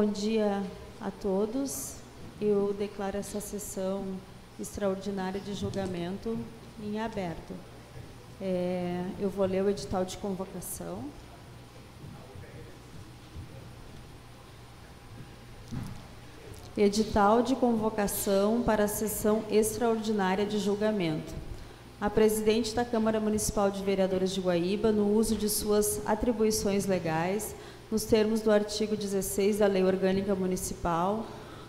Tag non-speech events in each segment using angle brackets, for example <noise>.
Bom dia a todos. Eu declaro essa sessão extraordinária de julgamento em aberto. É, eu vou ler o edital de convocação. Edital de convocação para a sessão extraordinária de julgamento. A presidente da Câmara Municipal de Vereadores de Guaíba, no uso de suas atribuições legais, nos termos do artigo 16 da Lei Orgânica Municipal,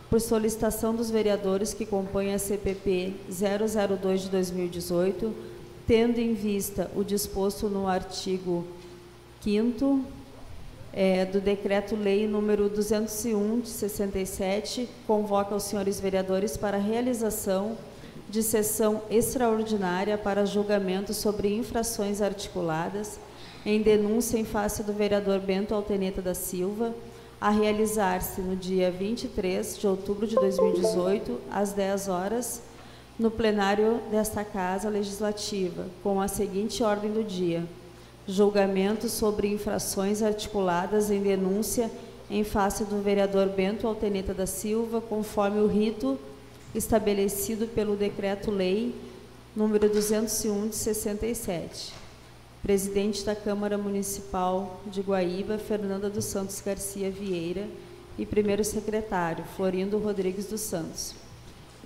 por solicitação dos vereadores que compõem a CPP 002 de 2018, tendo em vista o disposto no artigo 5 é, do Decreto-Lei número 201 de 67, convoca os senhores vereadores para a realização de sessão extraordinária para julgamento sobre infrações articuladas em denúncia em face do vereador Bento Alteneta da Silva, a realizar-se no dia 23 de outubro de 2018, às 10 horas, no plenário desta Casa Legislativa, com a seguinte ordem do dia: julgamento sobre infrações articuladas em denúncia em face do vereador Bento Alteneta da Silva, conforme o rito estabelecido pelo Decreto-Lei número 201 de 67. Presidente da Câmara Municipal de Guaíba, Fernanda dos Santos Garcia Vieira, e primeiro secretário, Florindo Rodrigues dos Santos.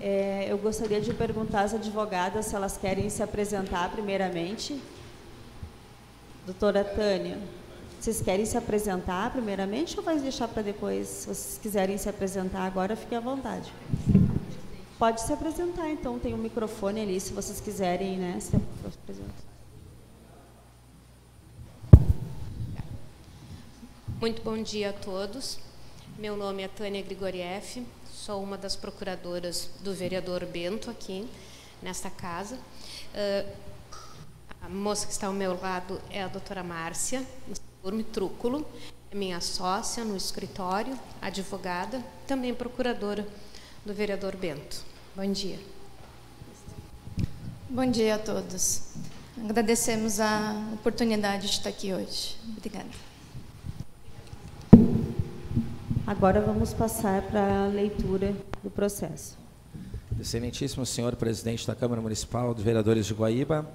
É, eu gostaria de perguntar às advogadas se elas querem se apresentar primeiramente. Doutora Tânia, vocês querem se apresentar primeiramente ou vai deixar para depois? Se vocês quiserem se apresentar agora, fiquem à vontade. Pode se apresentar, então, tem um microfone ali, se vocês quiserem né, se apresentar. Muito bom dia a todos. Meu nome é Tânia Grigorieff, sou uma das procuradoras do vereador Bento aqui nesta casa. Uh, a moça que está ao meu lado é a doutora Márcia Trúculo, é minha sócia no escritório, advogada, também procuradora do vereador Bento. Bom dia. Bom dia a todos. Agradecemos a oportunidade de estar aqui hoje. Obrigada. Agora vamos passar para a leitura do processo. Excelentíssimo senhor presidente da Câmara Municipal dos Vereadores de Guaíba,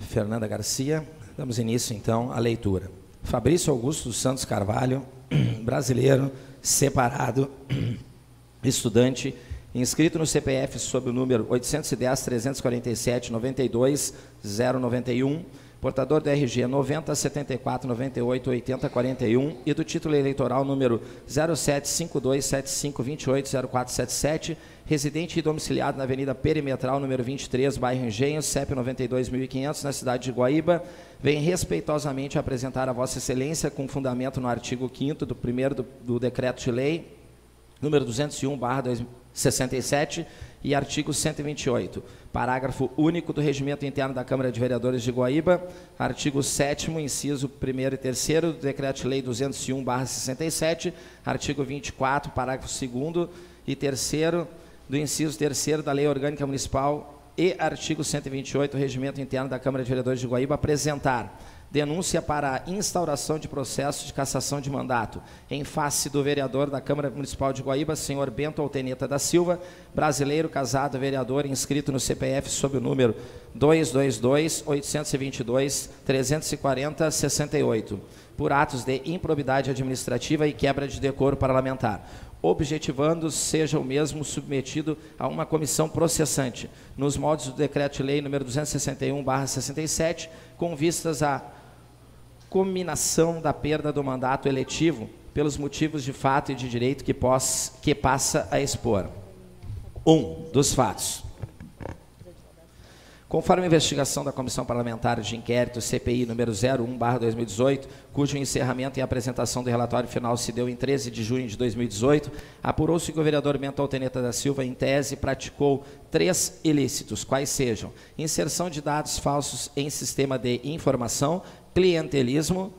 Fernanda Garcia. Damos início, então, à leitura. Fabrício Augusto dos Santos Carvalho, <clears throat> brasileiro, separado, <clears throat> estudante, inscrito no CPF sob o número 810 347 92 091 portador do RG 90 74 98 80 41 e do título eleitoral número 075275280477, residente e domiciliado na Avenida Perimetral, número 23, bairro Engenho, CEP 92.500, na cidade de Guaíba, vem respeitosamente apresentar a Vossa Excelência, com fundamento no artigo 5 do primeiro do, do Decreto de Lei, número 201, barra 67, e artigo 128, parágrafo único do Regimento Interno da Câmara de Vereadores de Guaíba, artigo 7 inciso 1 e 3 do Decreto-Lei 201/67, artigo 24, parágrafo 2 e 3 do inciso 3 da Lei Orgânica Municipal e artigo 128 do Regimento Interno da Câmara de Vereadores de Guaíba apresentar denúncia para instauração de processo de cassação de mandato. Em face do vereador da Câmara Municipal de Guaíba, senhor Bento Alteneta da Silva, brasileiro, casado, vereador, inscrito no CPF sob o número 222-822-340-68, por atos de improbidade administrativa e quebra de decoro parlamentar. Objetivando seja o mesmo submetido a uma comissão processante, nos moldes do Decreto-Lei nº 261/67, com vistas a cominação da perda do mandato eletivo pelos motivos de fato e de direito que, possa, que passa a expor. Um dos fatos. Conforme a investigação da Comissão Parlamentar de Inquérito CPI número 01/2018, cujo encerramento e apresentação do relatório final se deu em 13 de junho de 2018, apurou-se que o vereador Mental Teneta da Silva, em tese, praticou três ilícitos, quais sejam: inserção de dados falsos em sistema de informação, clientelismo,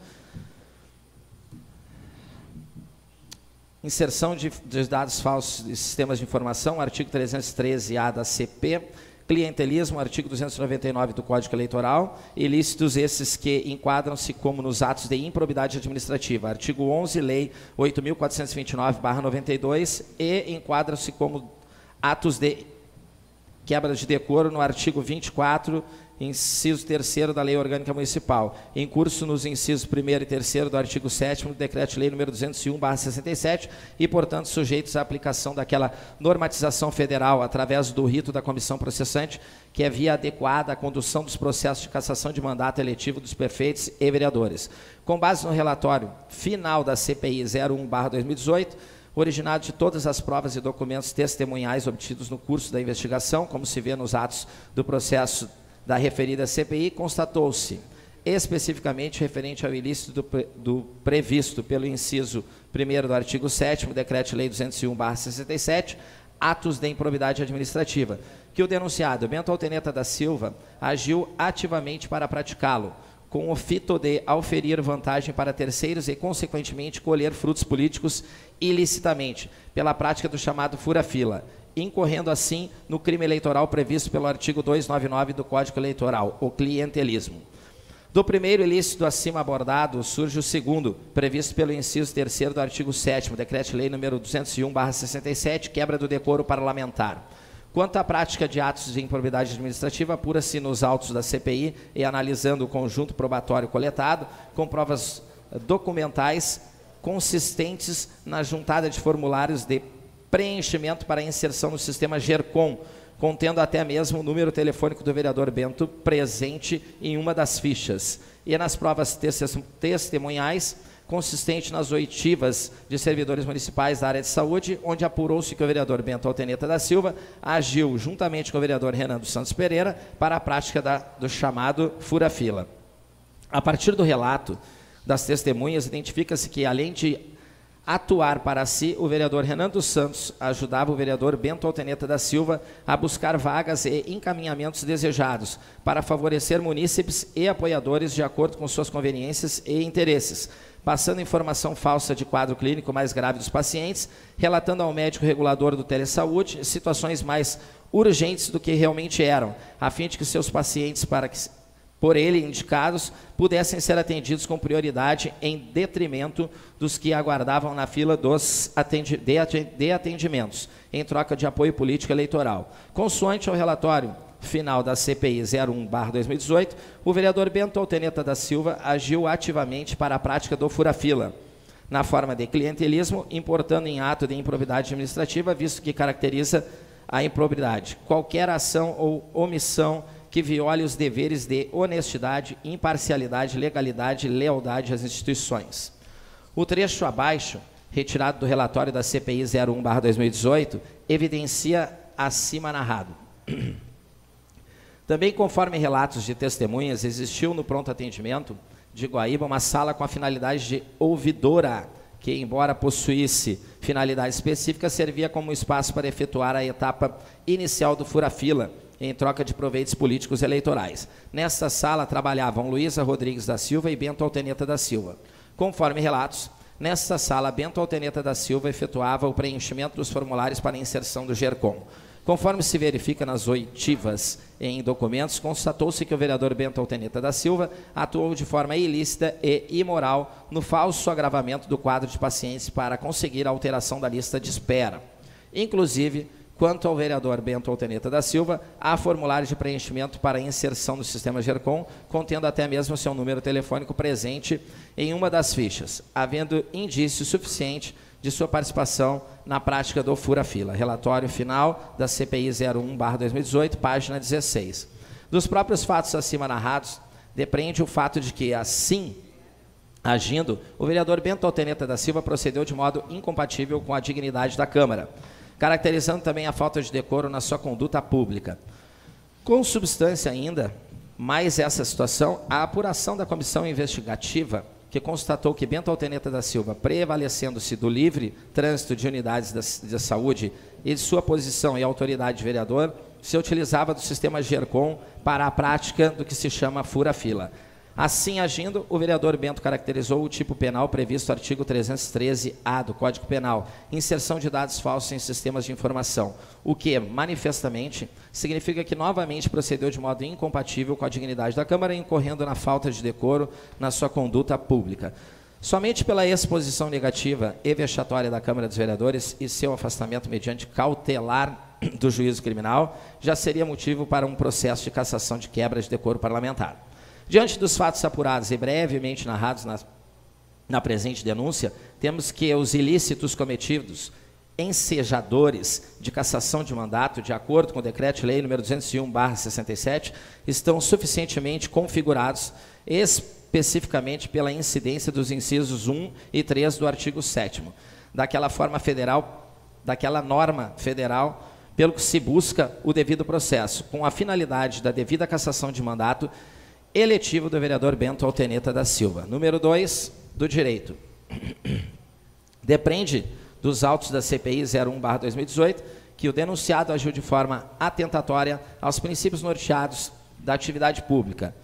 inserção de, de dados falsos em sistemas de informação, artigo 313-A da CP, clientelismo, artigo 299 do Código Eleitoral, ilícitos esses que enquadram-se como nos atos de improbidade administrativa, artigo 11, lei 8.429-92, e enquadram-se como atos de quebra de decoro no artigo 24 inciso 3 da Lei Orgânica Municipal, em curso nos incisos 1 e 3 do artigo 7 do Decreto-Lei número 201/67 e, portanto, sujeitos à aplicação daquela normatização federal através do rito da comissão processante, que é via adequada à condução dos processos de cassação de mandato eletivo dos prefeitos e vereadores. Com base no relatório final da CPI 01/2018, originado de todas as provas e documentos testemunhais obtidos no curso da investigação, como se vê nos atos do processo da referida CPI, constatou-se especificamente referente ao ilícito do, do, previsto pelo inciso 1 do artigo 7 Decreto-Lei 201/67, atos de improbidade administrativa, que o denunciado Bento Alteneta da Silva agiu ativamente para praticá-lo, com o fito de auferir vantagem para terceiros e, consequentemente, colher frutos políticos ilicitamente, pela prática do chamado fura-fila, incorrendo assim no crime eleitoral previsto pelo artigo 299 do Código Eleitoral, o clientelismo. Do primeiro ilícito acima abordado, surge o segundo, previsto pelo inciso terceiro do artigo 7 Decreto-Lei número 201/67, quebra do decoro parlamentar. Quanto à prática de atos de improbidade administrativa, apura-se nos autos da CPI e analisando o conjunto probatório coletado, com provas documentais consistentes na juntada de formulários de preenchimento para inserção no sistema GERCOM, contendo até mesmo o número telefônico do vereador Bento presente em uma das fichas. E nas provas testemunhais, consistente nas oitivas de servidores municipais da área de saúde, onde apurou-se que o vereador Bento Alteneta da Silva agiu juntamente com o vereador Renan dos Santos Pereira para a prática da, do chamado fura-fila. A partir do relato das testemunhas, identifica-se que, além de atuar para si, o vereador Renan dos Santos ajudava o vereador Bento Alteneta da Silva a buscar vagas e encaminhamentos desejados para favorecer munícipes e apoiadores de acordo com suas conveniências e interesses, passando informação falsa de quadro clínico mais grave dos pacientes, relatando ao médico regulador do telesaúde situações mais urgentes do que realmente eram, a fim de que seus pacientes, para que por ele indicados, pudessem ser atendidos com prioridade em detrimento dos que aguardavam na fila dos atendi de atendimentos, em troca de apoio político eleitoral. Consoante ao relatório final da CPI 01-2018, o vereador Bento Alteneta da Silva agiu ativamente para a prática do fura-fila, na forma de clientelismo, importando em ato de improbidade administrativa, visto que caracteriza a improbidade qualquer ação ou omissão que viole os deveres de honestidade, imparcialidade, legalidade e lealdade às instituições. O trecho abaixo, retirado do relatório da CPI 01/2018, evidencia acima narrado. <clears throat> Também, conforme relatos de testemunhas, existiu no pronto atendimento de Guaíba uma sala com a finalidade de ouvidora, que, embora possuísse finalidade específica, servia como espaço para efetuar a etapa inicial do fura-fila, em troca de proveitos políticos eleitorais. Nesta sala trabalhavam Luísa Rodrigues da Silva e Bento Alteneta da Silva. Conforme relatos, nesta sala, Bento Alteneta da Silva efetuava o preenchimento dos formulários para inserção do GERCOM. Conforme se verifica nas oitivas em documentos, constatou-se que o vereador Bento Alteneta da Silva atuou de forma ilícita e imoral no falso agravamento do quadro de pacientes para conseguir a alteração da lista de espera. Inclusive, Quanto ao vereador Bento Alteneta da Silva, há formulário de preenchimento para inserção no sistema GERCOM, contendo até mesmo seu número telefônico presente em uma das fichas, havendo indício suficiente de sua participação na prática do fura-fila. Relatório final da CPI 01/2018, página 16. Dos próprios fatos acima narrados, depreende o fato de que, assim agindo, o vereador Bento Alteneta da Silva procedeu de modo incompatível com a dignidade da Câmara caracterizando também a falta de decoro na sua conduta pública. Com substância ainda, mais essa situação, a apuração da comissão investigativa, que constatou que Bento Alteneta da Silva, prevalecendo-se do livre trânsito de unidades de saúde e de sua posição e autoridade de vereador, se utilizava do sistema GERCOM para a prática do que se chama fura-fila. Assim agindo, o vereador Bento caracterizou o tipo penal previsto no artigo 313-A do Código Penal, inserção de dados falsos em sistemas de informação, o que, manifestamente, significa que novamente procedeu de modo incompatível com a dignidade da Câmara, incorrendo na falta de decoro na sua conduta pública. Somente pela exposição negativa e vexatória da Câmara dos Vereadores e seu afastamento mediante cautelar do juízo criminal já seria motivo para um processo de cassação de quebra de decoro parlamentar. Diante dos fatos apurados e brevemente narrados na, na presente denúncia, temos que os ilícitos cometidos, ensejadores de cassação de mandato, de acordo com o decreto-lei número 201/67, estão suficientemente configurados especificamente pela incidência dos incisos 1 e 3 do artigo 7 daquela forma federal, daquela norma federal, pelo que se busca o devido processo, com a finalidade da devida cassação de mandato eletivo do vereador Bento Alteneta da Silva. Número 2, do direito. <clears throat> Depende dos autos da CPI 01/2018 que o denunciado agiu de forma atentatória aos princípios norteados da atividade pública,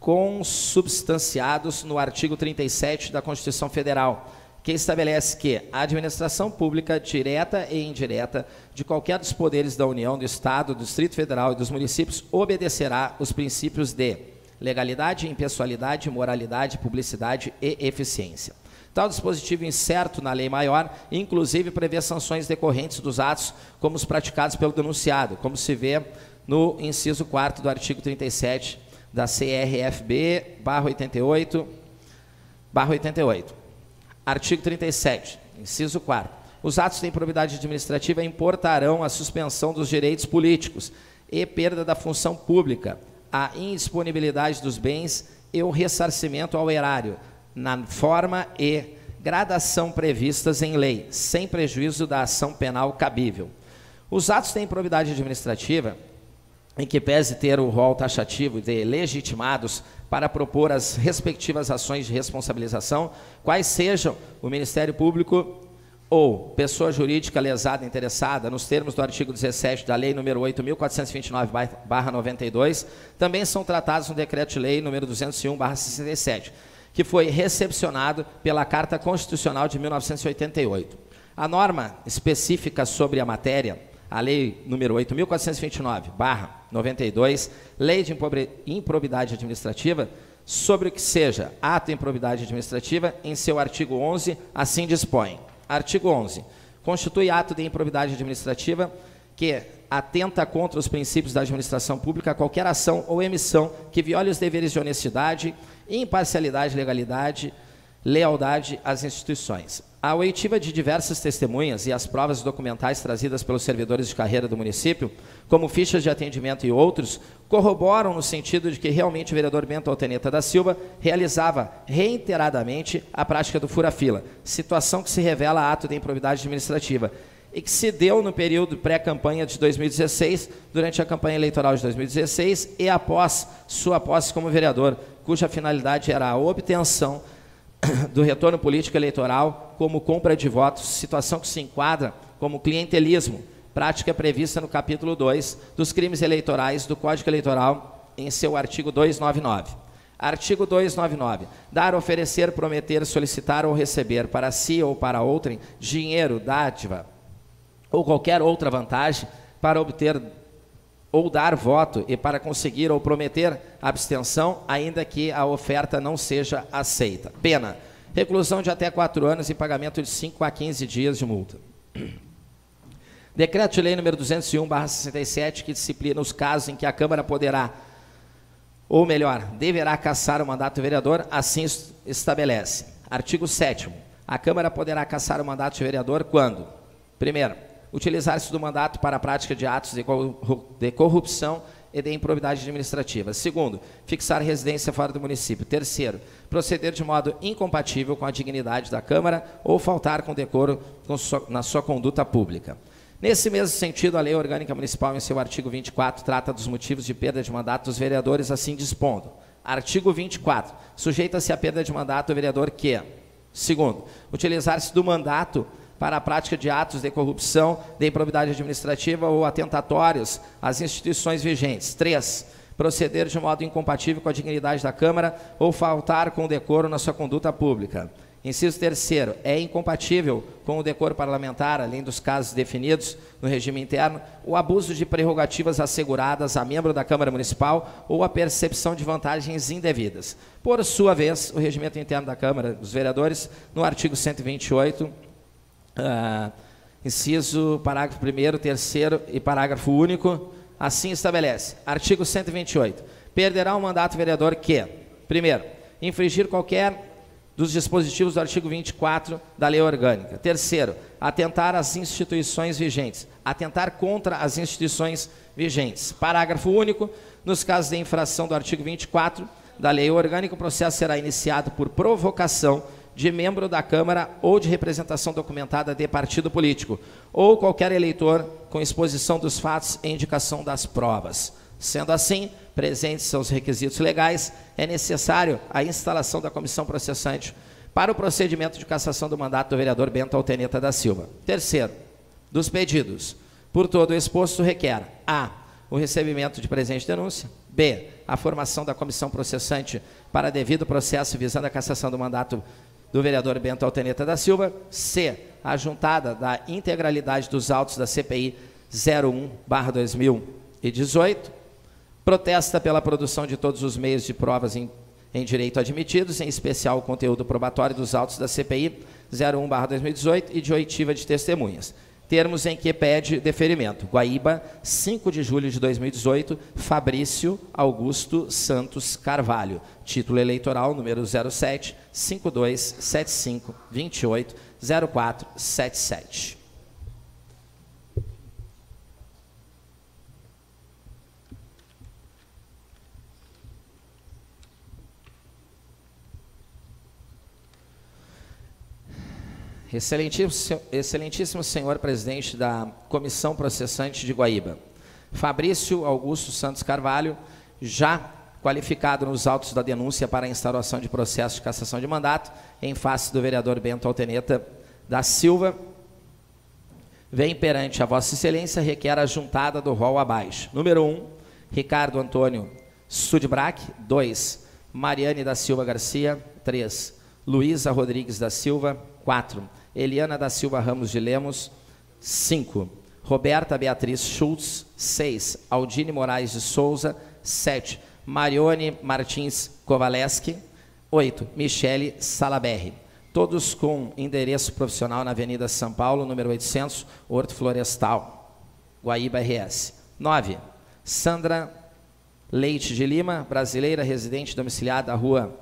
consubstanciados no artigo 37 da Constituição Federal, que estabelece que a administração pública, direta e indireta, de qualquer dos poderes da União, do Estado, do Distrito Federal e dos municípios, obedecerá os princípios de legalidade, impessoalidade, moralidade, publicidade e eficiência. Tal dispositivo incerto na lei maior, inclusive prevê sanções decorrentes dos atos como os praticados pelo denunciado, como se vê no inciso 4 do artigo 37 da CRFB, barra 88, barra 88. Artigo 37, inciso 4. Os atos de improbidade administrativa importarão a suspensão dos direitos políticos e perda da função pública, a indisponibilidade dos bens e o ressarcimento ao erário, na forma e gradação previstas em lei, sem prejuízo da ação penal cabível. Os atos de improbidade administrativa, em que pese ter o rol taxativo de legitimados para propor as respectivas ações de responsabilização, quais sejam o Ministério Público ou pessoa jurídica lesada interessada, nos termos do artigo 17 da Lei número 8.429-92, também são tratados no Decreto-Lei número 201-67, que foi recepcionado pela Carta Constitucional de 1988. A norma específica sobre a matéria a lei número 8.429/92, Lei de Improbidade Administrativa, sobre o que seja ato de improbidade administrativa, em seu artigo 11, assim dispõe. Artigo 11. Constitui ato de improbidade administrativa que atenta contra os princípios da administração pública qualquer ação ou emissão que viole os deveres de honestidade, imparcialidade, legalidade, lealdade às instituições. A oitiva de diversas testemunhas e as provas documentais trazidas pelos servidores de carreira do município, como fichas de atendimento e outros, corroboram no sentido de que realmente o vereador Bento Alteneta da Silva realizava reiteradamente a prática do fura-fila, situação que se revela ato de improbidade administrativa e que se deu no período pré-campanha de 2016, durante a campanha eleitoral de 2016 e após sua posse como vereador, cuja finalidade era a obtenção <coughs> do retorno político eleitoral como compra de votos, situação que se enquadra como clientelismo, prática prevista no capítulo 2 dos crimes eleitorais do Código Eleitoral, em seu artigo 299. Artigo 299. Dar, oferecer, prometer, solicitar ou receber para si ou para outrem dinheiro, dádiva ou qualquer outra vantagem para obter ou dar voto e para conseguir ou prometer abstenção, ainda que a oferta não seja aceita. Pena: reclusão de até quatro anos e pagamento de 5 a 15 dias de multa. <clears throat> Decreto de Lei número 201/67 que disciplina os casos em que a Câmara poderá ou melhor, deverá cassar o mandato do vereador, assim estabelece. Artigo 7 A Câmara poderá cassar o mandato de vereador quando: primeiro, utilizar-se do mandato para a prática de atos de corrupção e de improbidade administrativa. Segundo, fixar residência fora do município. Terceiro, proceder de modo incompatível com a dignidade da Câmara ou faltar com decoro na sua conduta pública. Nesse mesmo sentido, a Lei Orgânica Municipal, em seu artigo 24, trata dos motivos de perda de mandato dos vereadores, assim dispondo. Artigo 24. Sujeita-se à perda de mandato o vereador que, segundo, utilizar-se do mandato para a prática de atos de corrupção, de improbidade administrativa ou atentatórios às instituições vigentes. 3. proceder de modo incompatível com a dignidade da Câmara ou faltar com decoro na sua conduta pública. Inciso terceiro, é incompatível com o decoro parlamentar, além dos casos definidos no regime interno, o abuso de prerrogativas asseguradas a membro da Câmara Municipal ou a percepção de vantagens indevidas. Por sua vez, o regimento interno da Câmara dos Vereadores, no artigo 128, uh, inciso, parágrafo 1 terceiro e parágrafo único, assim estabelece. Artigo 128. Perderá o mandato vereador que, primeiro, infringir qualquer dos dispositivos do artigo 24 da Lei Orgânica. Terceiro, atentar às instituições vigentes. Atentar contra as instituições vigentes. Parágrafo único. Nos casos de infração do artigo 24 da Lei Orgânica, o processo será iniciado por provocação de membro da Câmara ou de representação documentada de partido político, ou qualquer eleitor com exposição dos fatos e indicação das provas. Sendo assim, presentes seus requisitos legais, é necessário a instalação da comissão processante para o procedimento de cassação do mandato do vereador Bento Alteneta da Silva. Terceiro, dos pedidos, por todo o exposto, requer A. O recebimento de presente de denúncia. B. A formação da comissão processante para devido processo visando a cassação do mandato do vereador Bento Alteneta da Silva. C. A juntada da integralidade dos autos da CPI 01-2018 protesta pela produção de todos os meios de provas em, em direito admitidos, em especial o conteúdo probatório dos autos da CPI 01/2018 e de oitiva de testemunhas. Termos em que pede deferimento. Guaíba, 5 de julho de 2018, Fabrício Augusto Santos Carvalho. Título eleitoral número 07 5275 28 0477. Excelentíssimo, excelentíssimo senhor presidente da Comissão Processante de Guaíba, Fabrício Augusto Santos Carvalho, já qualificado nos autos da denúncia para instauração de processo de cassação de mandato, em face do vereador Bento Alteneta da Silva, vem perante a Vossa Excelência, requer a juntada do rol abaixo. Número 1, um, Ricardo Antônio Sudbrac. 2, Mariane da Silva Garcia. 3, Luísa Rodrigues da Silva. 4, Eliana da Silva Ramos de Lemos, 5. Roberta Beatriz Schultz, 6. Aldine Moraes de Souza, 7. Marione Martins Kovaleski, 8. Michele Salaberri. Todos com endereço profissional na Avenida São Paulo, número 800, Horto Florestal, Guaíba RS. 9. Sandra Leite de Lima, brasileira, residente domiciliada à rua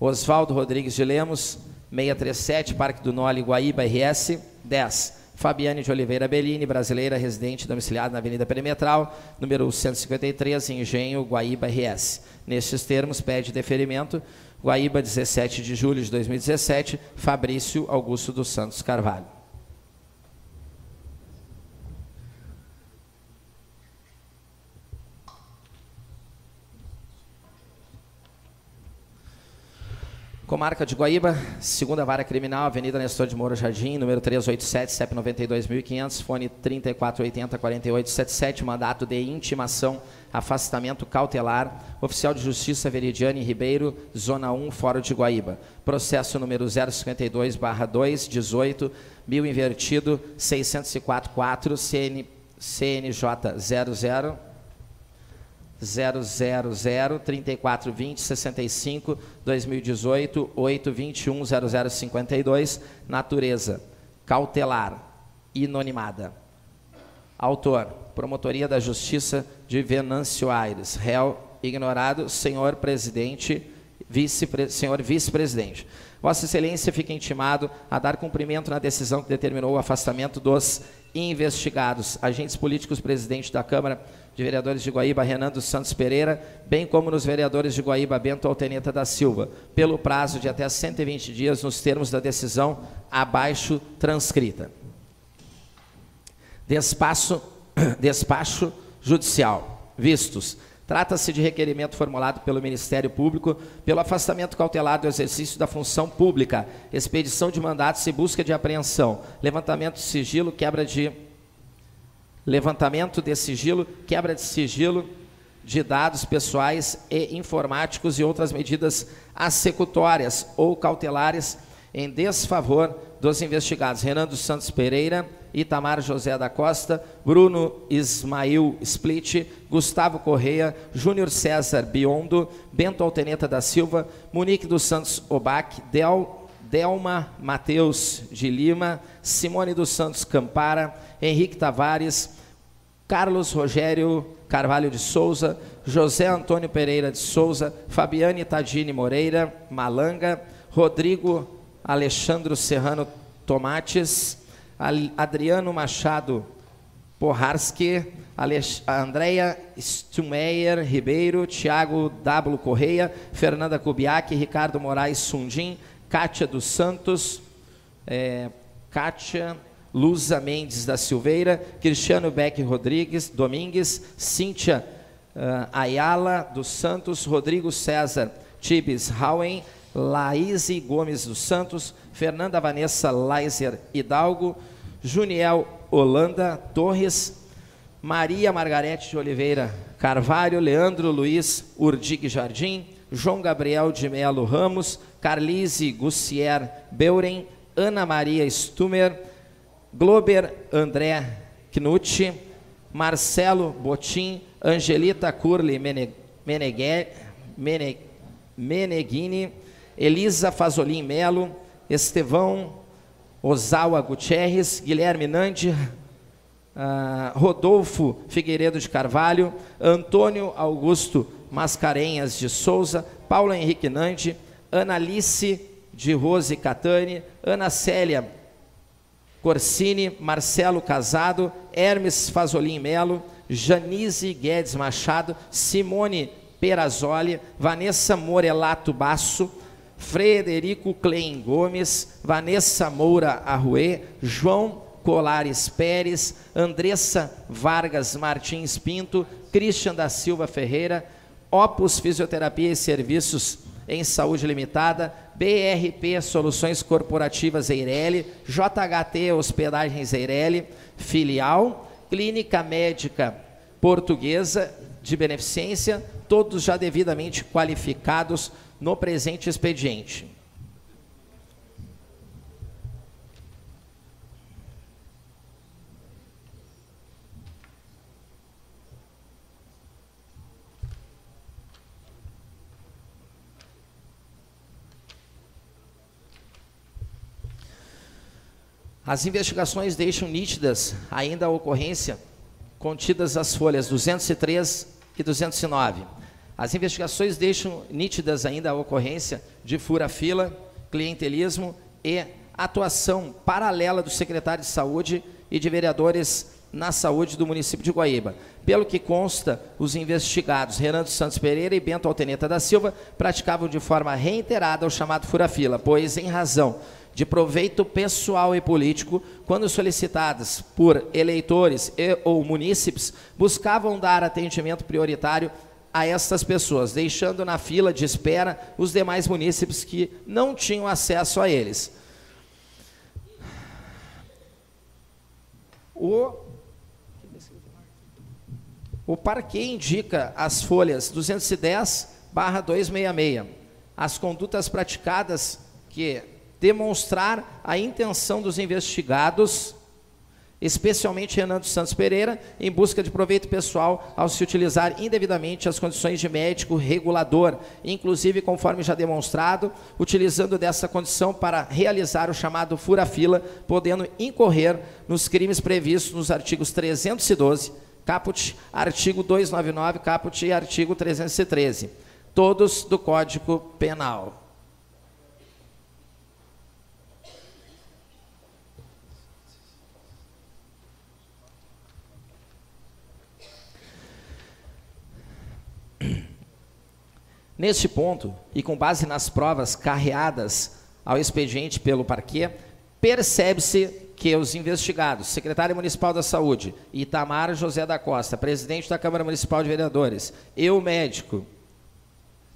Oswaldo Rodrigues de Lemos, 637, Parque do Nole, Guaíba, RS. 10. Fabiane de Oliveira Bellini, brasileira, residente domiciliada na Avenida Perimetral, número 153, Engenho, Guaíba, RS. Nestes termos, pede deferimento, Guaíba, 17 de julho de 2017, Fabrício Augusto dos Santos Carvalho. Comarca de Guaíba, segunda vara criminal, Avenida Nestor de Moura Jardim, número 387, CEP 92.500, fone 3480-4877, mandato de intimação, afastamento cautelar, oficial de justiça Veridiane Ribeiro, Zona 1, Fórum de Guaíba. Processo número 052-2, 18, mil invertido, 604-4, CN, CNJ 00 000 3420 65 2018 821 0052 natureza cautelar inonimada. Autor Promotoria da Justiça de Venâncio Aires. Réu ignorado senhor presidente vice senhor vice-presidente. Vossa Excelência fica intimado a dar cumprimento na decisão que determinou o afastamento dos investigados agentes políticos presidente da Câmara de vereadores de Guaíba, Renan dos Santos Pereira, bem como nos vereadores de Guaíba, Bento Alteneta da Silva, pelo prazo de até 120 dias, nos termos da decisão abaixo transcrita. Despacho, <clears throat> despacho judicial. Vistos. Trata-se de requerimento formulado pelo Ministério Público pelo afastamento cautelar do exercício da função pública, expedição de mandatos e busca de apreensão, levantamento de sigilo, quebra de levantamento de sigilo, quebra de sigilo, de dados pessoais e informáticos e outras medidas assecutórias ou cautelares em desfavor dos investigados Renan dos Santos Pereira, Itamar José da Costa, Bruno Ismail Split, Gustavo Correia, Júnior César Biondo, Bento Alteneta da Silva, Monique dos Santos Obac, Del, Delma Mateus de Lima, Simone dos Santos Campara, Henrique Tavares, Carlos Rogério Carvalho de Souza, José Antônio Pereira de Souza, Fabiane Tadini Moreira, Malanga, Rodrigo Alexandro Serrano Tomates, Adriano Machado Porharski, Andréia Stumeyer Ribeiro, Tiago Dablo Correia, Fernanda Kubiak, Ricardo Moraes Sundim, Kátia dos Santos, é, Kátia Luza Mendes da Silveira, Cristiano Beck Rodrigues Domingues, Cíntia uh, Ayala dos Santos, Rodrigo César Tibes Hauen, Laíse Gomes dos Santos, Fernanda Vanessa Laiser Hidalgo, Juniel Holanda Torres, Maria Margarete de Oliveira Carvalho, Leandro Luiz Urdig Jardim, João Gabriel de Melo Ramos, Carlise Gussier Beuren, Ana Maria Stumer, Glober André Knucci, Marcelo Botim, Angelita Curli Meneghini, Elisa Fazolin Melo, Estevão Ozawa Gutierrez, Guilherme Nandi, uh, Rodolfo Figueiredo de Carvalho, Antônio Augusto Mascarenhas de Souza, Paulo Henrique Nandi, Analice de Rose Catani, Ana Célia Corsini, Marcelo Casado, Hermes Fazolin Melo, Janise Guedes Machado, Simone Perazoli, Vanessa Morelato Basso, Frederico Klein Gomes, Vanessa Moura Arruê, João Colares Pérez, Andressa Vargas Martins Pinto, Christian da Silva Ferreira, Opus Fisioterapia e Serviços em Saúde Limitada, BRP Soluções Corporativas Eireli, JHT Hospedagens Eireli, filial, Clínica Médica Portuguesa de Beneficência, todos já devidamente qualificados no presente expediente. As investigações deixam nítidas ainda a ocorrência contidas as folhas 203 e 209. As investigações deixam nítidas ainda a ocorrência de fura-fila, clientelismo e atuação paralela do secretário de Saúde e de vereadores na saúde do município de Guaíba. Pelo que consta, os investigados Renan Santos Pereira e Bento Alteneta da Silva praticavam de forma reiterada o chamado fura-fila, pois, em razão de proveito pessoal e político, quando solicitadas por eleitores e, ou munícipes, buscavam dar atendimento prioritário a estas pessoas, deixando na fila de espera os demais munícipes que não tinham acesso a eles. O, o parque indica as folhas 210 barra 266, as condutas praticadas que demonstrar a intenção dos investigados, especialmente Renan dos Santos Pereira, em busca de proveito pessoal ao se utilizar indevidamente as condições de médico regulador, inclusive, conforme já demonstrado, utilizando dessa condição para realizar o chamado fura-fila, podendo incorrer nos crimes previstos nos artigos 312, caput, artigo 299, caput e artigo 313, todos do Código Penal. Neste ponto, e com base nas provas carreadas ao expediente pelo parquê, percebe-se que os investigados, secretário municipal da Saúde, Itamar José da Costa, presidente da Câmara Municipal de Vereadores, eu médico,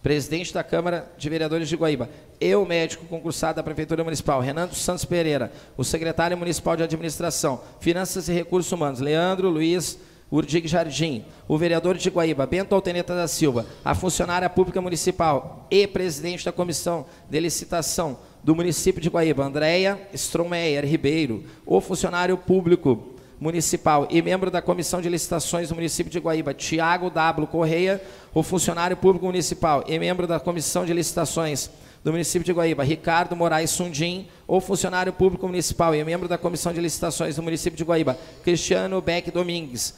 presidente da Câmara de Vereadores de Guaíba, eu médico concursado da Prefeitura Municipal, Renando Santos Pereira, o secretário municipal de Administração, Finanças e Recursos Humanos, Leandro Luiz Urdig Jardim, o vereador de Guaíba, Bento Alteneta da Silva, a funcionária pública municipal e presidente da comissão de licitação do município de Guaíba, Andréia Stromeyer Ribeiro, o funcionário público municipal e membro da comissão de licitações do município de Guaíba, Tiago W. Correia, o funcionário público municipal e membro da comissão de licitações do município de Guaíba, Ricardo Moraes Sundim, ou funcionário público municipal e membro da comissão de licitações do município de Guaíba, Cristiano Beck Domingues,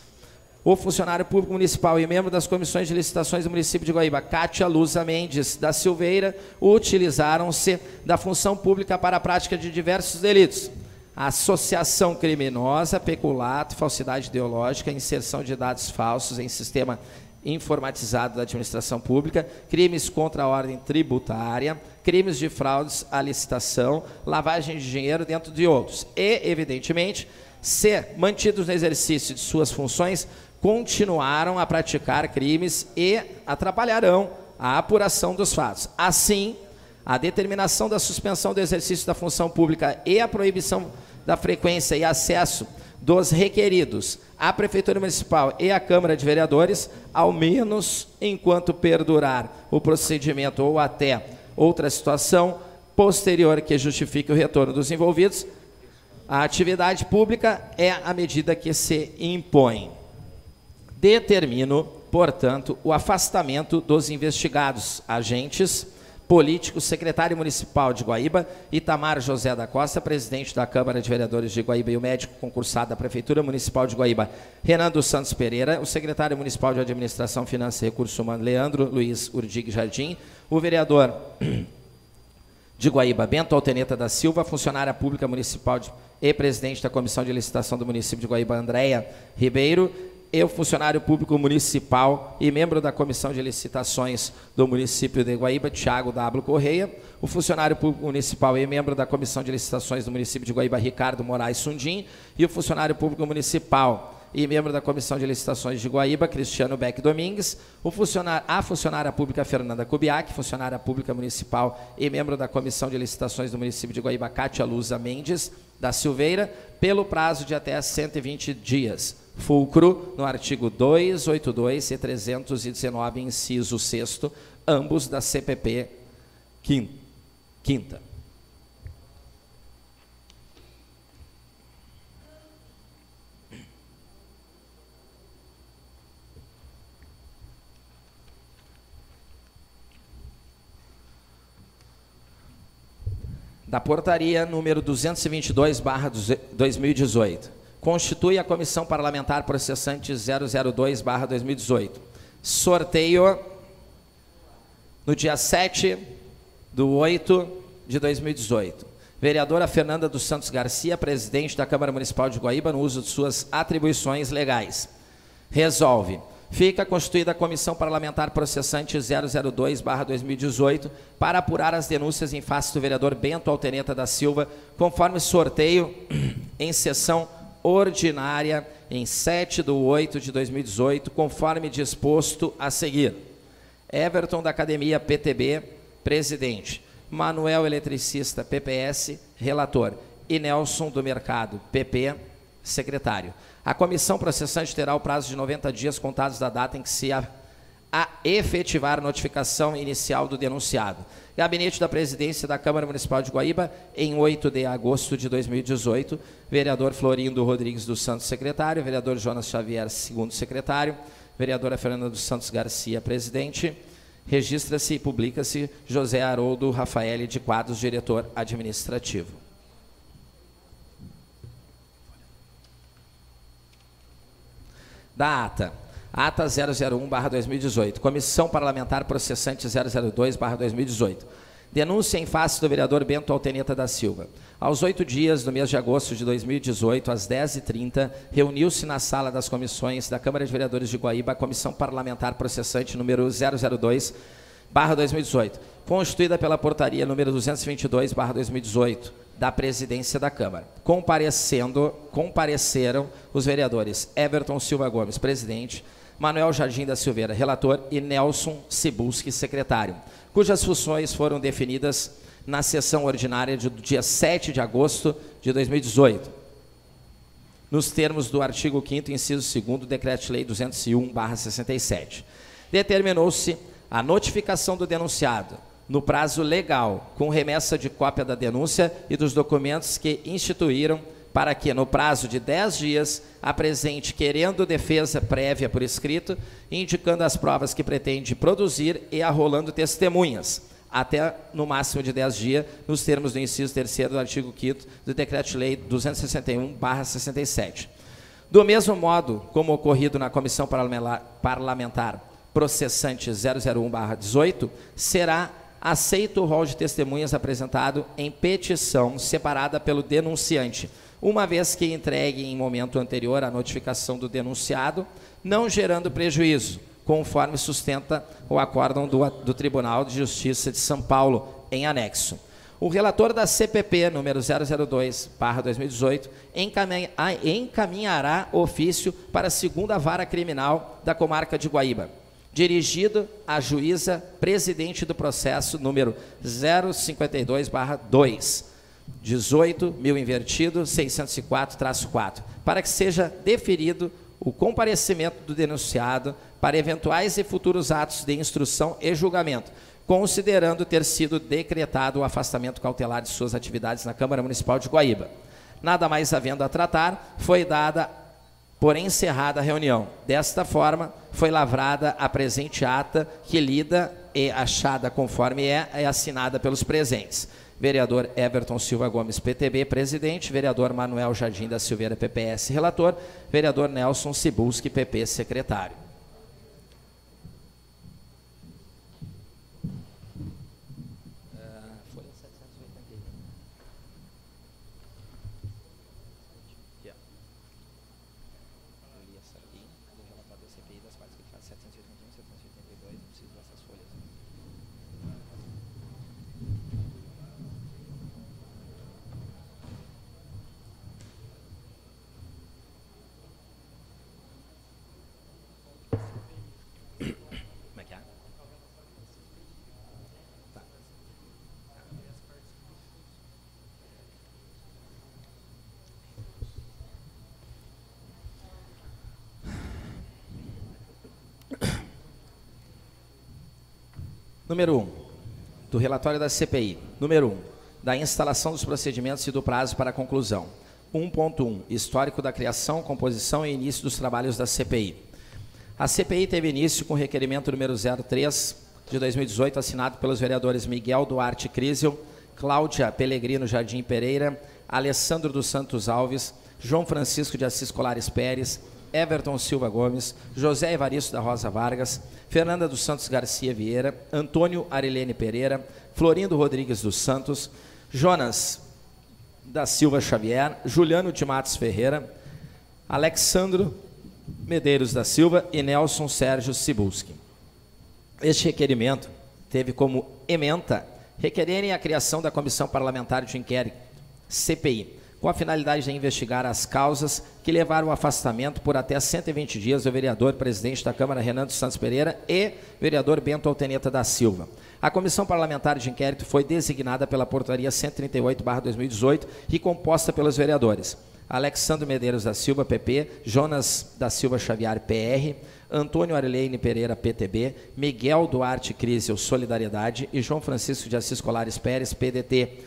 o funcionário público municipal e membro das comissões de licitações do município de Guaíba, Cátia Luza Mendes da Silveira, utilizaram-se da função pública para a prática de diversos delitos. Associação criminosa, peculato, falsidade ideológica, inserção de dados falsos em sistema informatizado da administração pública, crimes contra a ordem tributária, crimes de fraudes à licitação, lavagem de dinheiro, dentro de outros. E, evidentemente, se mantidos no exercício de suas funções, continuaram a praticar crimes e atrapalharão a apuração dos fatos. Assim, a determinação da suspensão do exercício da função pública e a proibição da frequência e acesso dos requeridos à Prefeitura Municipal e à Câmara de Vereadores, ao menos enquanto perdurar o procedimento ou até outra situação posterior que justifique o retorno dos envolvidos, a atividade pública é a medida que se impõe. Determino, portanto, o afastamento dos investigados agentes políticos, secretário municipal de Guaíba, Itamar José da Costa, presidente da Câmara de Vereadores de Guaíba e o médico concursado da Prefeitura Municipal de Guaíba, Renan dos Santos Pereira, o secretário municipal de Administração, Finanças e Recursos Humanos, Leandro Luiz Urdig Jardim, o vereador de Guaíba, Bento Alteneta da Silva, funcionária pública municipal de, e presidente da Comissão de Licitação do município de Guaíba, Andréia Ribeiro, e o funcionário público municipal e membro da Comissão de Licitações do município de Guaíba, Tiago W. Correia, o funcionário público municipal e membro da Comissão de Licitações do município de Guaíba, Ricardo Moraes Sundim, e o funcionário público municipal e membro da Comissão de Licitações de Guaíba, Cristiano Beck Domingues, funcionário, a funcionária pública Fernanda Kubiak, funcionária pública municipal e membro da Comissão de Licitações do município de Guaíba, Cátia Luza Mendes da Silveira, pelo prazo de até 120 dias. Fulcro, no artigo 282 e 319, inciso 6 ambos da CPP quinta. da portaria número 222/2018. Constitui a comissão parlamentar processante 002/2018. Sorteio no dia 7 do 8 de 2018. Vereadora Fernanda dos Santos Garcia, presidente da Câmara Municipal de Guaíba, no uso de suas atribuições legais. Resolve fica constituída a Comissão Parlamentar Processante 002-2018 para apurar as denúncias em face do vereador Bento Alteneta da Silva, conforme sorteio em sessão ordinária em 7 de 8 de 2018, conforme disposto a seguir. Everton da Academia PTB, presidente. Manuel Eletricista, PPS, relator. E Nelson do Mercado, PP, secretário. A comissão processante terá o prazo de 90 dias contados da data em que se a, efetivar a notificação inicial do denunciado. Gabinete da Presidência da Câmara Municipal de Guaíba, em 8 de agosto de 2018, vereador Florindo Rodrigues dos Santos, secretário, vereador Jonas Xavier, segundo secretário, vereadora Fernanda dos Santos Garcia, presidente, registra-se e publica-se José Haroldo Rafael de Quadros, diretor administrativo. da ata. Ata 001-2018. Comissão Parlamentar Processante 002-2018. Denúncia em face do vereador Bento Alteneta da Silva. Aos oito dias do mês de agosto de 2018, às 10h30, reuniu-se na sala das comissões da Câmara de Vereadores de Guaíba a Comissão Parlamentar Processante número 002 2018, constituída pela portaria número 222 2018 da presidência da Câmara. Comparecendo, compareceram os vereadores Everton Silva Gomes, presidente, Manuel Jardim da Silveira, relator, e Nelson Cibulski, secretário, cujas funções foram definidas na sessão ordinária do dia 7 de agosto de 2018. nos termos do artigo 5 inciso 2 do Decreto-Lei 201/67. Determinou-se a notificação do denunciado no prazo legal, com remessa de cópia da denúncia e dos documentos que instituíram para que, no prazo de 10 dias, apresente querendo defesa prévia por escrito, indicando as provas que pretende produzir e arrolando testemunhas, até no máximo de 10 dias, nos termos do inciso 3 do artigo 5 do Decreto-Lei 261-67. Do mesmo modo, como ocorrido na Comissão Parlamentar Processante 001-18, será aceito o rol de testemunhas apresentado em petição separada pelo denunciante, uma vez que entregue em momento anterior à notificação do denunciado, não gerando prejuízo, conforme sustenta o acórdão do, do Tribunal de Justiça de São Paulo, em anexo. O relator da CPP, número 002-2018, encaminhará ofício para a segunda vara criminal da comarca de Guaíba, dirigido à juíza presidente do processo número 052-2, 18 mil invertido 604-4, para que seja deferido o comparecimento do denunciado para eventuais e futuros atos de instrução e julgamento, considerando ter sido decretado o afastamento cautelar de suas atividades na Câmara Municipal de Guaíba. Nada mais havendo a tratar, foi dada por encerrada a reunião. Desta forma, foi lavrada a presente ata, que lida e achada conforme é, é assinada pelos presentes vereador Everton Silva Gomes, PTB, presidente, vereador Manuel Jardim da Silveira, PPS, relator, vereador Nelson Cibulski, PP, secretário. Número 1, um, do relatório da CPI. Número 1, um, da instalação dos procedimentos e do prazo para conclusão. 1.1, histórico da criação, composição e início dos trabalhos da CPI. A CPI teve início com o requerimento número 03 de 2018, assinado pelos vereadores Miguel Duarte Crisel, Cláudia Pellegrino Jardim Pereira, Alessandro dos Santos Alves, João Francisco de Assis Colares Pérez, Everton Silva Gomes, José Evaristo da Rosa Vargas, Fernanda dos Santos Garcia Vieira, Antônio Arilene Pereira, Florindo Rodrigues dos Santos, Jonas da Silva Xavier, Juliano de Matos Ferreira, Alexandro Medeiros da Silva e Nelson Sérgio Cibulski. Este requerimento teve como ementa requererem a criação da Comissão Parlamentar de Inquérito, CPI, com a finalidade de investigar as causas que levaram ao afastamento por até 120 dias do vereador presidente da Câmara Renan dos Santos Pereira e vereador Bento Alteneta da Silva. A comissão parlamentar de inquérito foi designada pela portaria 138/2018 e composta pelos vereadores Alexandre Medeiros da Silva, PP, Jonas da Silva Xavier, PR, Antônio Arleine Pereira, PTB, Miguel Duarte Crisel, Solidariedade e João Francisco de Assis Colares Pérez, PDT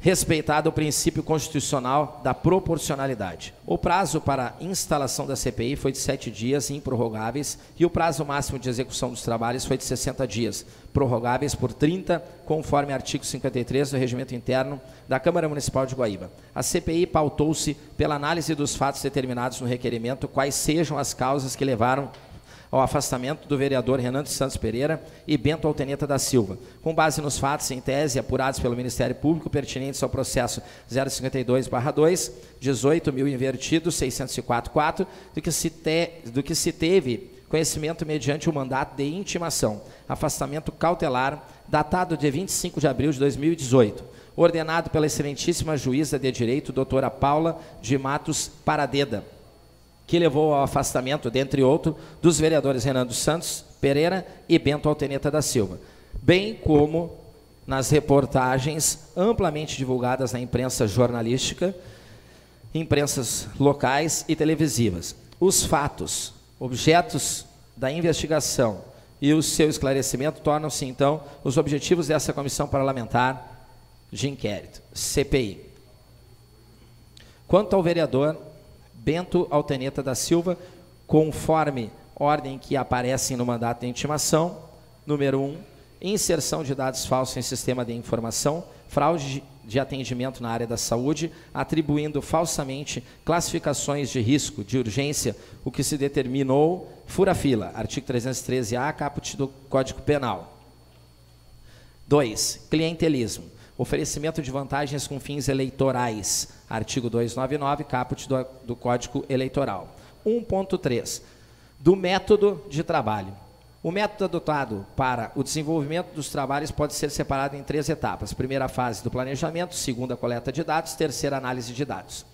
respeitado o princípio constitucional da proporcionalidade. O prazo para instalação da CPI foi de sete dias improrrogáveis e o prazo máximo de execução dos trabalhos foi de 60 dias, prorrogáveis por 30, conforme artigo 53 do Regimento Interno da Câmara Municipal de Guaíba. A CPI pautou-se pela análise dos fatos determinados no requerimento, quais sejam as causas que levaram ao afastamento do vereador Renan de Santos Pereira e Bento Alteneta da Silva, com base nos fatos em tese apurados pelo Ministério Público pertinentes ao processo 052/2, 18 mil invertidos 604.4, do que se te, do que se teve conhecimento mediante o mandato de intimação, afastamento cautelar datado de 25 de abril de 2018, ordenado pela excelentíssima juíza de direito doutora Paula de Matos Paradeda que levou ao afastamento, dentre outros, dos vereadores Renan dos Santos Pereira e Bento Alteneta da Silva, bem como nas reportagens amplamente divulgadas na imprensa jornalística imprensas locais e televisivas. Os fatos, objetos da investigação e o seu esclarecimento tornam-se, então, os objetivos dessa comissão parlamentar de inquérito, CPI. Quanto ao vereador Bento Alteneta da Silva, conforme ordem que aparecem no mandato de intimação, número 1, um, inserção de dados falsos em sistema de informação, fraude de atendimento na área da saúde, atribuindo falsamente classificações de risco, de urgência, o que se determinou fura-fila, artigo 313-A, caput do Código Penal. 2. Clientelismo. Oferecimento de vantagens com fins eleitorais, artigo 299, caput do, do Código Eleitoral. 1.3. Do método de trabalho o método adotado para o desenvolvimento dos trabalhos pode ser separado em três etapas. Primeira fase do planejamento, segunda coleta de dados, terceira análise de dados.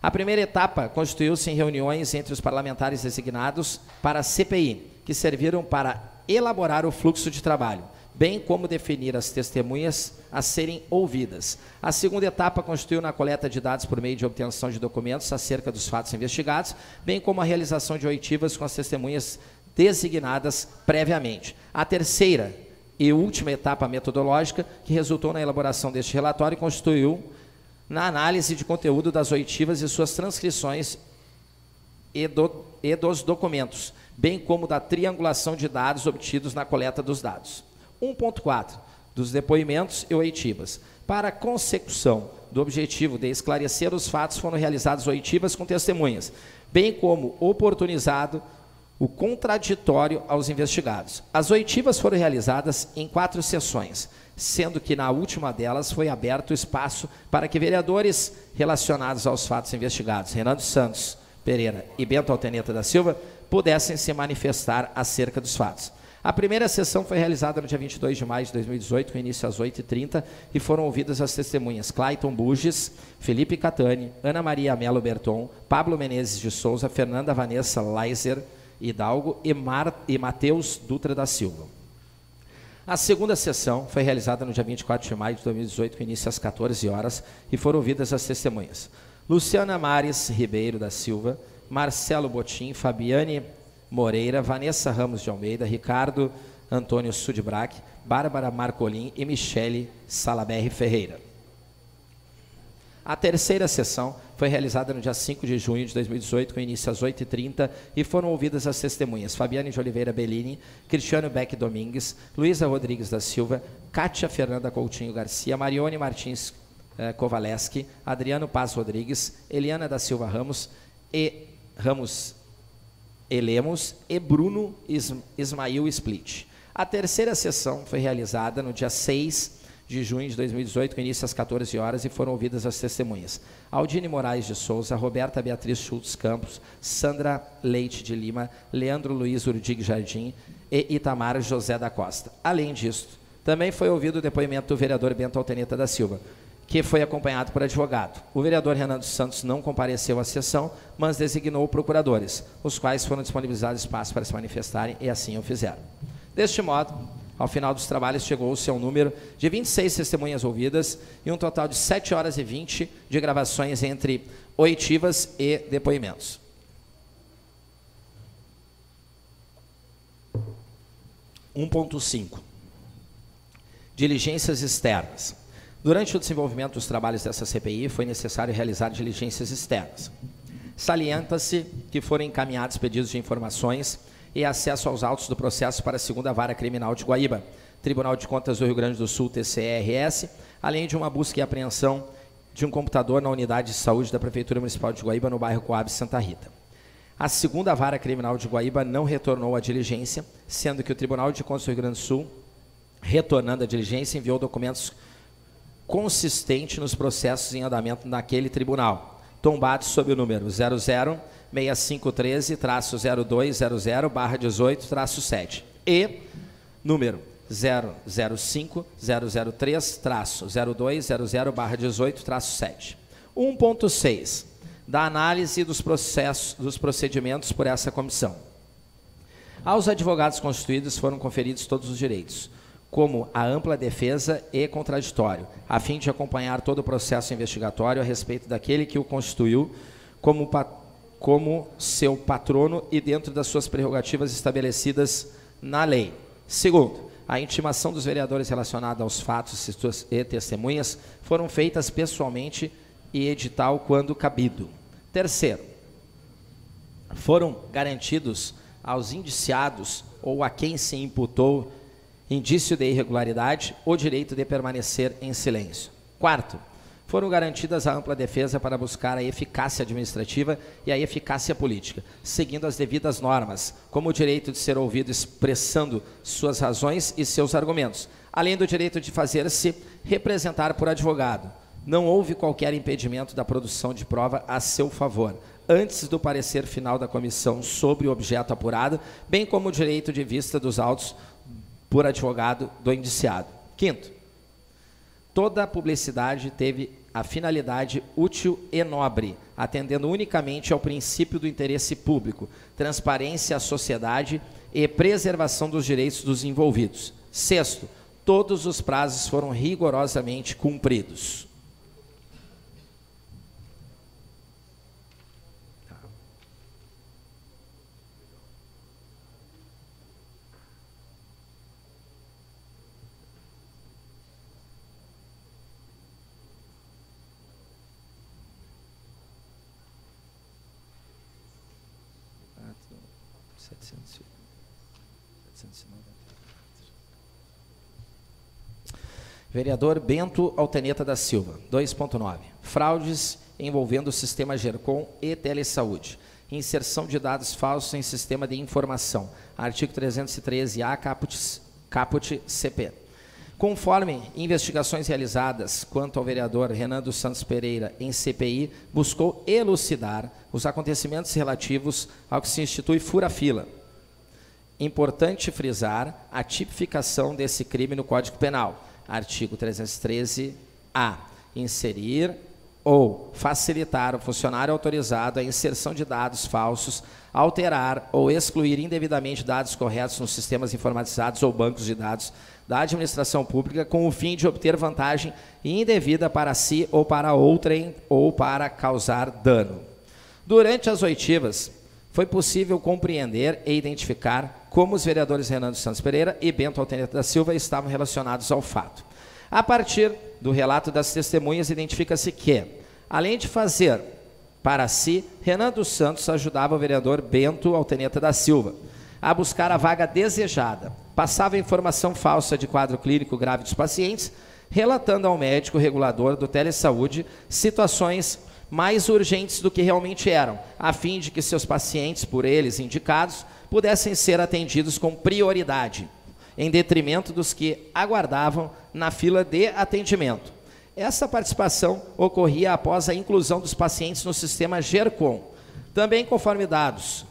A primeira etapa constituiu-se em reuniões entre os parlamentares designados para a CPI, que serviram para elaborar o fluxo de trabalho, bem como definir as testemunhas a serem ouvidas. A segunda etapa constituiu na coleta de dados por meio de obtenção de documentos acerca dos fatos investigados, bem como a realização de oitivas com as testemunhas designadas previamente. A terceira e última etapa metodológica, que resultou na elaboração deste relatório, constituiu na análise de conteúdo das oitivas e suas transcrições e, do, e dos documentos, bem como da triangulação de dados obtidos na coleta dos dados. 1.4 dos depoimentos e oitivas. Para a consecução do objetivo de esclarecer os fatos, foram realizadas oitivas com testemunhas, bem como oportunizado o contraditório aos investigados. As oitivas foram realizadas em quatro sessões, sendo que na última delas foi aberto espaço para que vereadores relacionados aos fatos investigados, Renato Santos Pereira e Bento Alteneta da Silva, pudessem se manifestar acerca dos fatos. A primeira sessão foi realizada no dia 22 de maio de 2018, com início às 8h30, e foram ouvidas as testemunhas Clayton Buges, Felipe Catani, Ana Maria Melo Berton, Pablo Menezes de Souza, Fernanda Vanessa Leiser, Hidalgo e, Mar, e Matheus Dutra da Silva. A segunda sessão foi realizada no dia 24 de maio de 2018, com início às 14 horas, e foram ouvidas as testemunhas. Luciana Mares Ribeiro da Silva, Marcelo Botim, Fabiane Moreira, Vanessa Ramos de Almeida, Ricardo Antônio Sudbrac, Bárbara Marcolin e Michele Salaberry Ferreira. A terceira sessão foi realizada no dia 5 de junho de 2018, com início às 8h30, e foram ouvidas as testemunhas Fabiane de Oliveira Bellini, Cristiano Beck Domingues, Luísa Rodrigues da Silva, Kátia Fernanda Coutinho Garcia, Marione Martins eh, Kovaleski, Adriano Paz Rodrigues, Eliana da Silva Ramos e Ramos Elemos e Bruno Ismail Split. A terceira sessão foi realizada no dia 6 de junho de 2018, com início às 14 horas, e foram ouvidas as testemunhas. Aldine Moraes de Souza, Roberta Beatriz Schultz Campos, Sandra Leite de Lima, Leandro Luiz Urdig Jardim e Itamar José da Costa. Além disso, também foi ouvido o depoimento do vereador Bento Alteneta da Silva, que foi acompanhado por advogado. O vereador Renan dos Santos não compareceu à sessão, mas designou procuradores, os quais foram disponibilizados espaço para se manifestarem e assim o fizeram. Deste modo, ao final dos trabalhos, chegou-se ao número de 26 testemunhas ouvidas e um total de 7 horas e 20 de gravações entre oitivas e depoimentos. Um ponto cinco. Diligências externas. Durante o desenvolvimento dos trabalhos dessa CPI, foi necessário realizar diligências externas. Salienta-se que foram encaminhados pedidos de informações e acesso aos autos do processo para a segunda vara criminal de Guaíba, Tribunal de Contas do Rio Grande do Sul, TCRS, além de uma busca e apreensão de um computador na unidade de saúde da Prefeitura Municipal de Guaíba, no bairro Coab, Santa Rita. A segunda vara criminal de Guaíba não retornou à diligência, sendo que o Tribunal de Contas do Rio Grande do Sul, retornando à diligência, enviou documentos consistentes nos processos em andamento naquele tribunal, tombados sob o número 00 6513-0200-18-7 e número 005-003-0200-18-7. 1.6 da análise dos processos, dos procedimentos por essa comissão. Aos advogados constituídos foram conferidos todos os direitos, como a ampla defesa e contraditório, a fim de acompanhar todo o processo investigatório a respeito daquele que o constituiu como, como seu patrono e dentro das suas prerrogativas estabelecidas na lei. Segundo, a intimação dos vereadores relacionada aos fatos e testemunhas foram feitas pessoalmente e edital quando cabido. Terceiro, foram garantidos aos indiciados ou a quem se imputou indício de irregularidade, o direito de permanecer em silêncio. Quarto, foram garantidas a ampla defesa para buscar a eficácia administrativa e a eficácia política, seguindo as devidas normas, como o direito de ser ouvido expressando suas razões e seus argumentos, além do direito de fazer-se representar por advogado. Não houve qualquer impedimento da produção de prova a seu favor, antes do parecer final da comissão sobre o objeto apurado, bem como o direito de vista dos autos por advogado do indiciado. Quinto, toda publicidade teve a finalidade útil e nobre, atendendo unicamente ao princípio do interesse público, transparência à sociedade e preservação dos direitos dos envolvidos. Sexto, todos os prazos foram rigorosamente cumpridos. Vereador Bento Alteneta da Silva, 2.9. Fraudes envolvendo o sistema GERCOM e Telesaúde. Inserção de dados falsos em sistema de informação. Artigo 313-A, caput, caput CP. Conforme investigações realizadas quanto ao vereador Renan dos Santos Pereira em CPI, buscou elucidar os acontecimentos relativos ao que se institui fura-fila, Importante frisar a tipificação desse crime no Código Penal. Artigo 313-A. Inserir ou facilitar o funcionário autorizado a inserção de dados falsos, alterar ou excluir indevidamente dados corretos nos sistemas informatizados ou bancos de dados da administração pública com o fim de obter vantagem indevida para si ou para outrem ou para causar dano. Durante as oitivas, foi possível compreender e identificar como os vereadores Renan dos Santos Pereira e Bento Alteneta da Silva estavam relacionados ao fato. A partir do relato das testemunhas, identifica-se que, além de fazer para si, Renan dos Santos ajudava o vereador Bento Alteneta da Silva a buscar a vaga desejada, passava informação falsa de quadro clínico grave dos pacientes, relatando ao médico regulador do telesaúde situações mais urgentes do que realmente eram, a fim de que seus pacientes, por eles indicados, pudessem ser atendidos com prioridade, em detrimento dos que aguardavam na fila de atendimento. Essa participação ocorria após a inclusão dos pacientes no sistema GERCOM. Também, conforme dados,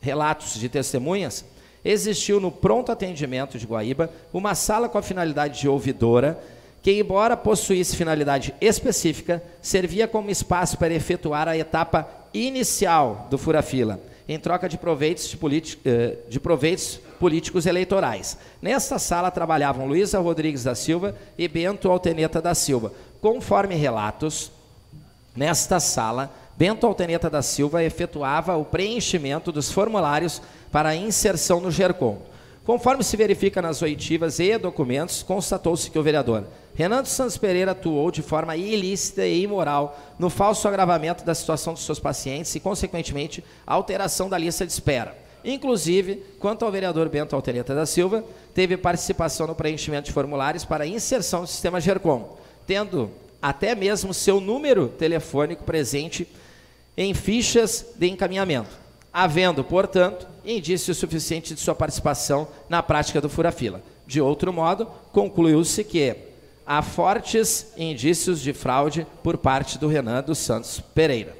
relatos de testemunhas, existiu no pronto atendimento de Guaíba uma sala com a finalidade de ouvidora que, embora possuísse finalidade específica, servia como espaço para efetuar a etapa inicial do fura-fila, em troca de proveitos, de, eh, de proveitos políticos eleitorais. Nesta sala trabalhavam Luísa Rodrigues da Silva e Bento Alteneta da Silva. Conforme relatos, nesta sala, Bento Alteneta da Silva efetuava o preenchimento dos formulários para inserção no GERCOM. Conforme se verifica nas oitivas e documentos, constatou-se que o vereador Renan Santos Pereira atuou de forma ilícita e imoral no falso agravamento da situação dos seus pacientes e, consequentemente, alteração da lista de espera. Inclusive, quanto ao vereador Bento Altereta da Silva, teve participação no preenchimento de formulários para inserção no sistema GERCOM, tendo até mesmo seu número telefônico presente em fichas de encaminhamento, havendo, portanto, indício suficiente de sua participação na prática do fura-fila. De outro modo, concluiu-se que há fortes indícios de fraude por parte do Renan dos Santos Pereira.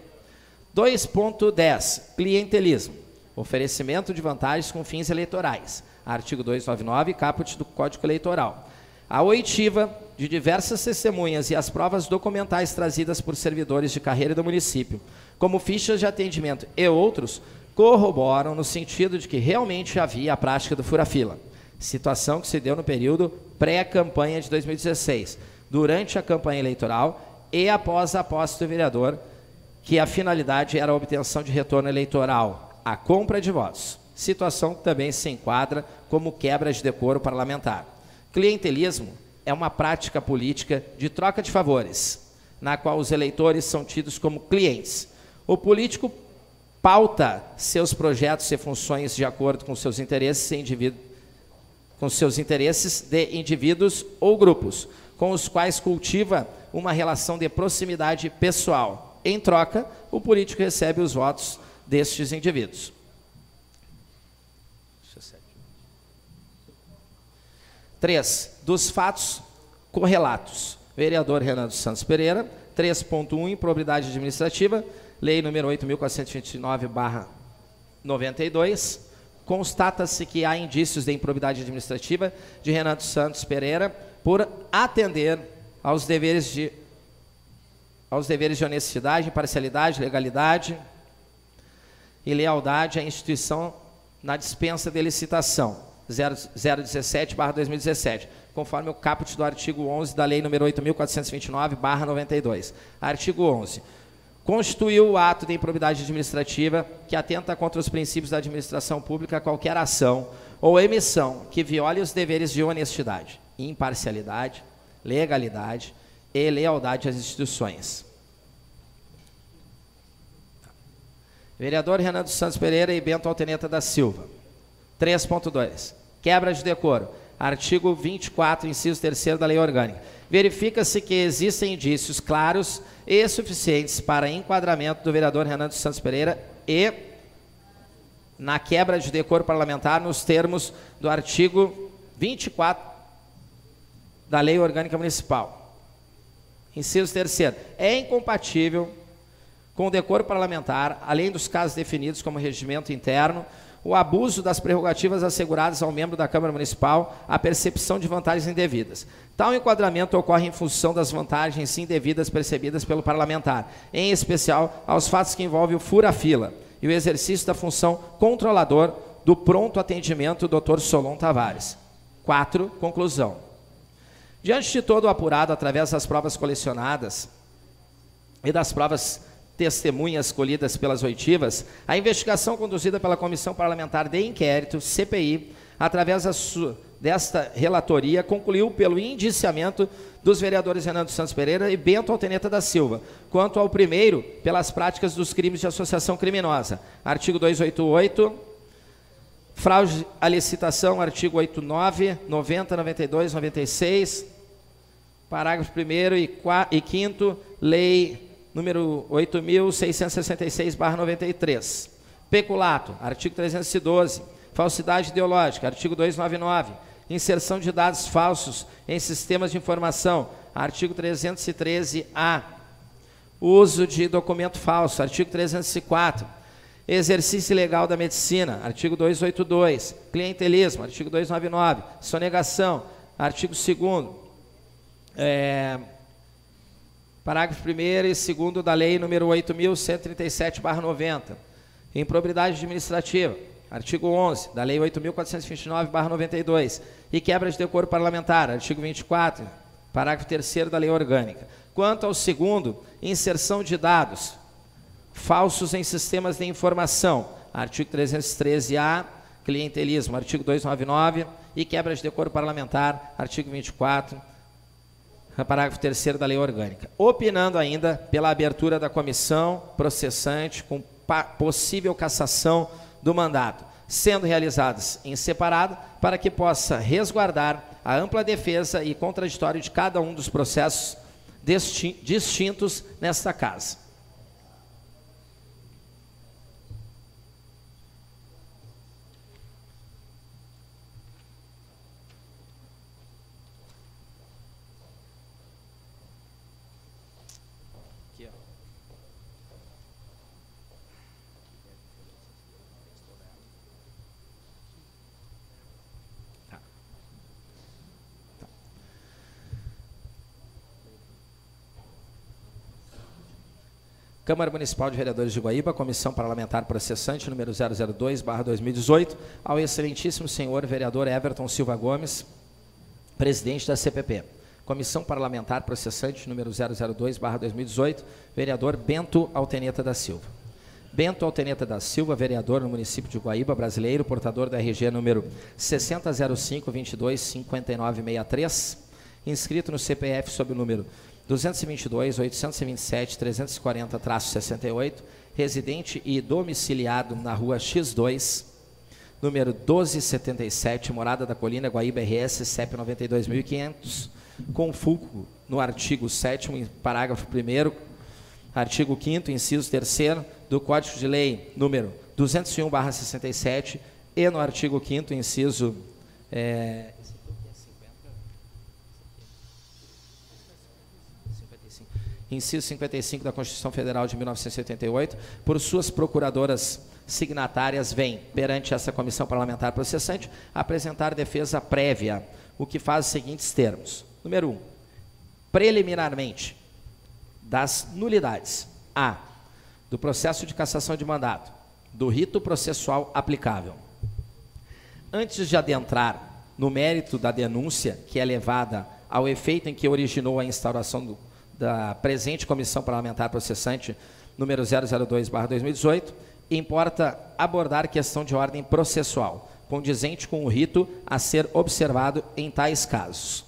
2.10 Clientelismo. Oferecimento de vantagens com fins eleitorais. Artigo 299, caput do Código Eleitoral. A oitiva de diversas testemunhas e as provas documentais trazidas por servidores de carreira do município, como fichas de atendimento e outros, corroboram no sentido de que realmente havia a prática do fura-fila. situação que se deu no período pré-campanha de 2016, durante a campanha eleitoral e após a posse do vereador, que a finalidade era a obtenção de retorno eleitoral, a compra de votos, situação que também se enquadra como quebra de decoro parlamentar. Clientelismo é uma prática política de troca de favores, na qual os eleitores são tidos como clientes. O político pauta seus projetos e funções de acordo com seus interesses com seus interesses de indivíduos ou grupos, com os quais cultiva uma relação de proximidade pessoal. Em troca, o político recebe os votos destes indivíduos. Três, dos fatos correlatos. Vereador Renan dos Santos Pereira, 3.1, improbidade administrativa, lei número 8.429, constata-se que há indícios de improbidade administrativa de Renan dos Santos Pereira por atender aos deveres de aos deveres de honestidade, imparcialidade, legalidade e lealdade à instituição na dispensa de licitação 017/2017, conforme o caput do artigo 11 da Lei nº 8429/92. Artigo 11. Constituiu o ato de improbidade administrativa que atenta contra os princípios da administração pública qualquer ação ou emissão que viole os deveres de honestidade, imparcialidade, legalidade e lealdade às instituições. Vereador Renan dos Santos Pereira e Bento Alteneta da Silva. 3.2. Quebra de decoro. Artigo 24, inciso 3 da Lei Orgânica. Verifica-se que existem indícios claros e suficientes para enquadramento do vereador Renan dos Santos Pereira e na quebra de decoro parlamentar nos termos do artigo 24 da Lei Orgânica Municipal. Inciso terceiro, é incompatível com o decoro parlamentar, além dos casos definidos como regimento interno, o abuso das prerrogativas asseguradas ao membro da Câmara Municipal, a percepção de vantagens indevidas. Tal enquadramento ocorre em função das vantagens indevidas percebidas pelo parlamentar, em especial aos fatos que envolvem o fura-fila e o exercício da função controlador do pronto atendimento Dr. Solon Tavares. 4. Conclusão. Diante de todo o apurado através das provas colecionadas e das provas testemunhas colhidas pelas oitivas, a investigação conduzida pela Comissão Parlamentar de Inquérito, CPI, através desta relatoria, concluiu pelo indiciamento dos vereadores Renan dos Santos Pereira e Bento Alteneta da Silva, quanto ao primeiro, pelas práticas dos crimes de associação criminosa. Artigo 288, fraude à licitação, artigo 89, 90, 92, 96, Parágrafo 1 e 5 Lei número 8.666-93. Peculato, artigo 312. Falsidade ideológica, artigo 299. Inserção de dados falsos em sistemas de informação, artigo 313-A. Uso de documento falso, artigo 304. Exercício ilegal da medicina, artigo 282. Clientelismo, artigo 299. Sonegação, artigo 2 é, parágrafo 1 e 2 da Lei número 8.137-90. Improbidade administrativa, artigo 11 da Lei 8.429-92. E quebra de decoro parlamentar, artigo 24, parágrafo 3 da Lei Orgânica. Quanto ao segundo, inserção de dados falsos em sistemas de informação, artigo 313-A, clientelismo, artigo 299, e quebra de decoro parlamentar, artigo 24, parágrafo 3 da Lei Orgânica. Opinando ainda pela abertura da comissão processante com possível cassação do mandato, sendo realizadas em separado, para que possa resguardar a ampla defesa e contraditório de cada um dos processos distintos nesta casa. Câmara Municipal de Vereadores de Guaíba, Comissão Parlamentar Processante número 002/2018, ao excelentíssimo senhor vereador Everton Silva Gomes, presidente da CPP. Comissão Parlamentar Processante número 002/2018, vereador Bento Alteneta da Silva. Bento Alteneta da Silva, vereador no município de Guaíba, brasileiro, portador da RG número 6005225963, inscrito no CPF sob o número 222 827 340-68, residente e domiciliado na rua X2, número 1277, morada da Colina, Guaíba RS, CEP 92.500, com fulcro no artigo 7 parágrafo 1 artigo 5 inciso 3 do Código de Lei número 201/67 e no artigo 5 inciso é, inciso 55 da Constituição Federal de 1988, por suas procuradoras signatárias, vem, perante essa comissão parlamentar processante, apresentar defesa prévia, o que faz os seguintes termos. Número 1. Um, preliminarmente, das nulidades. A. Do processo de cassação de mandato, do rito processual aplicável. Antes de adentrar no mérito da denúncia que é levada ao efeito em que originou a instauração do da presente Comissão Parlamentar Processante número 002/2018, importa abordar questão de ordem processual, condizente com o rito a ser observado em tais casos.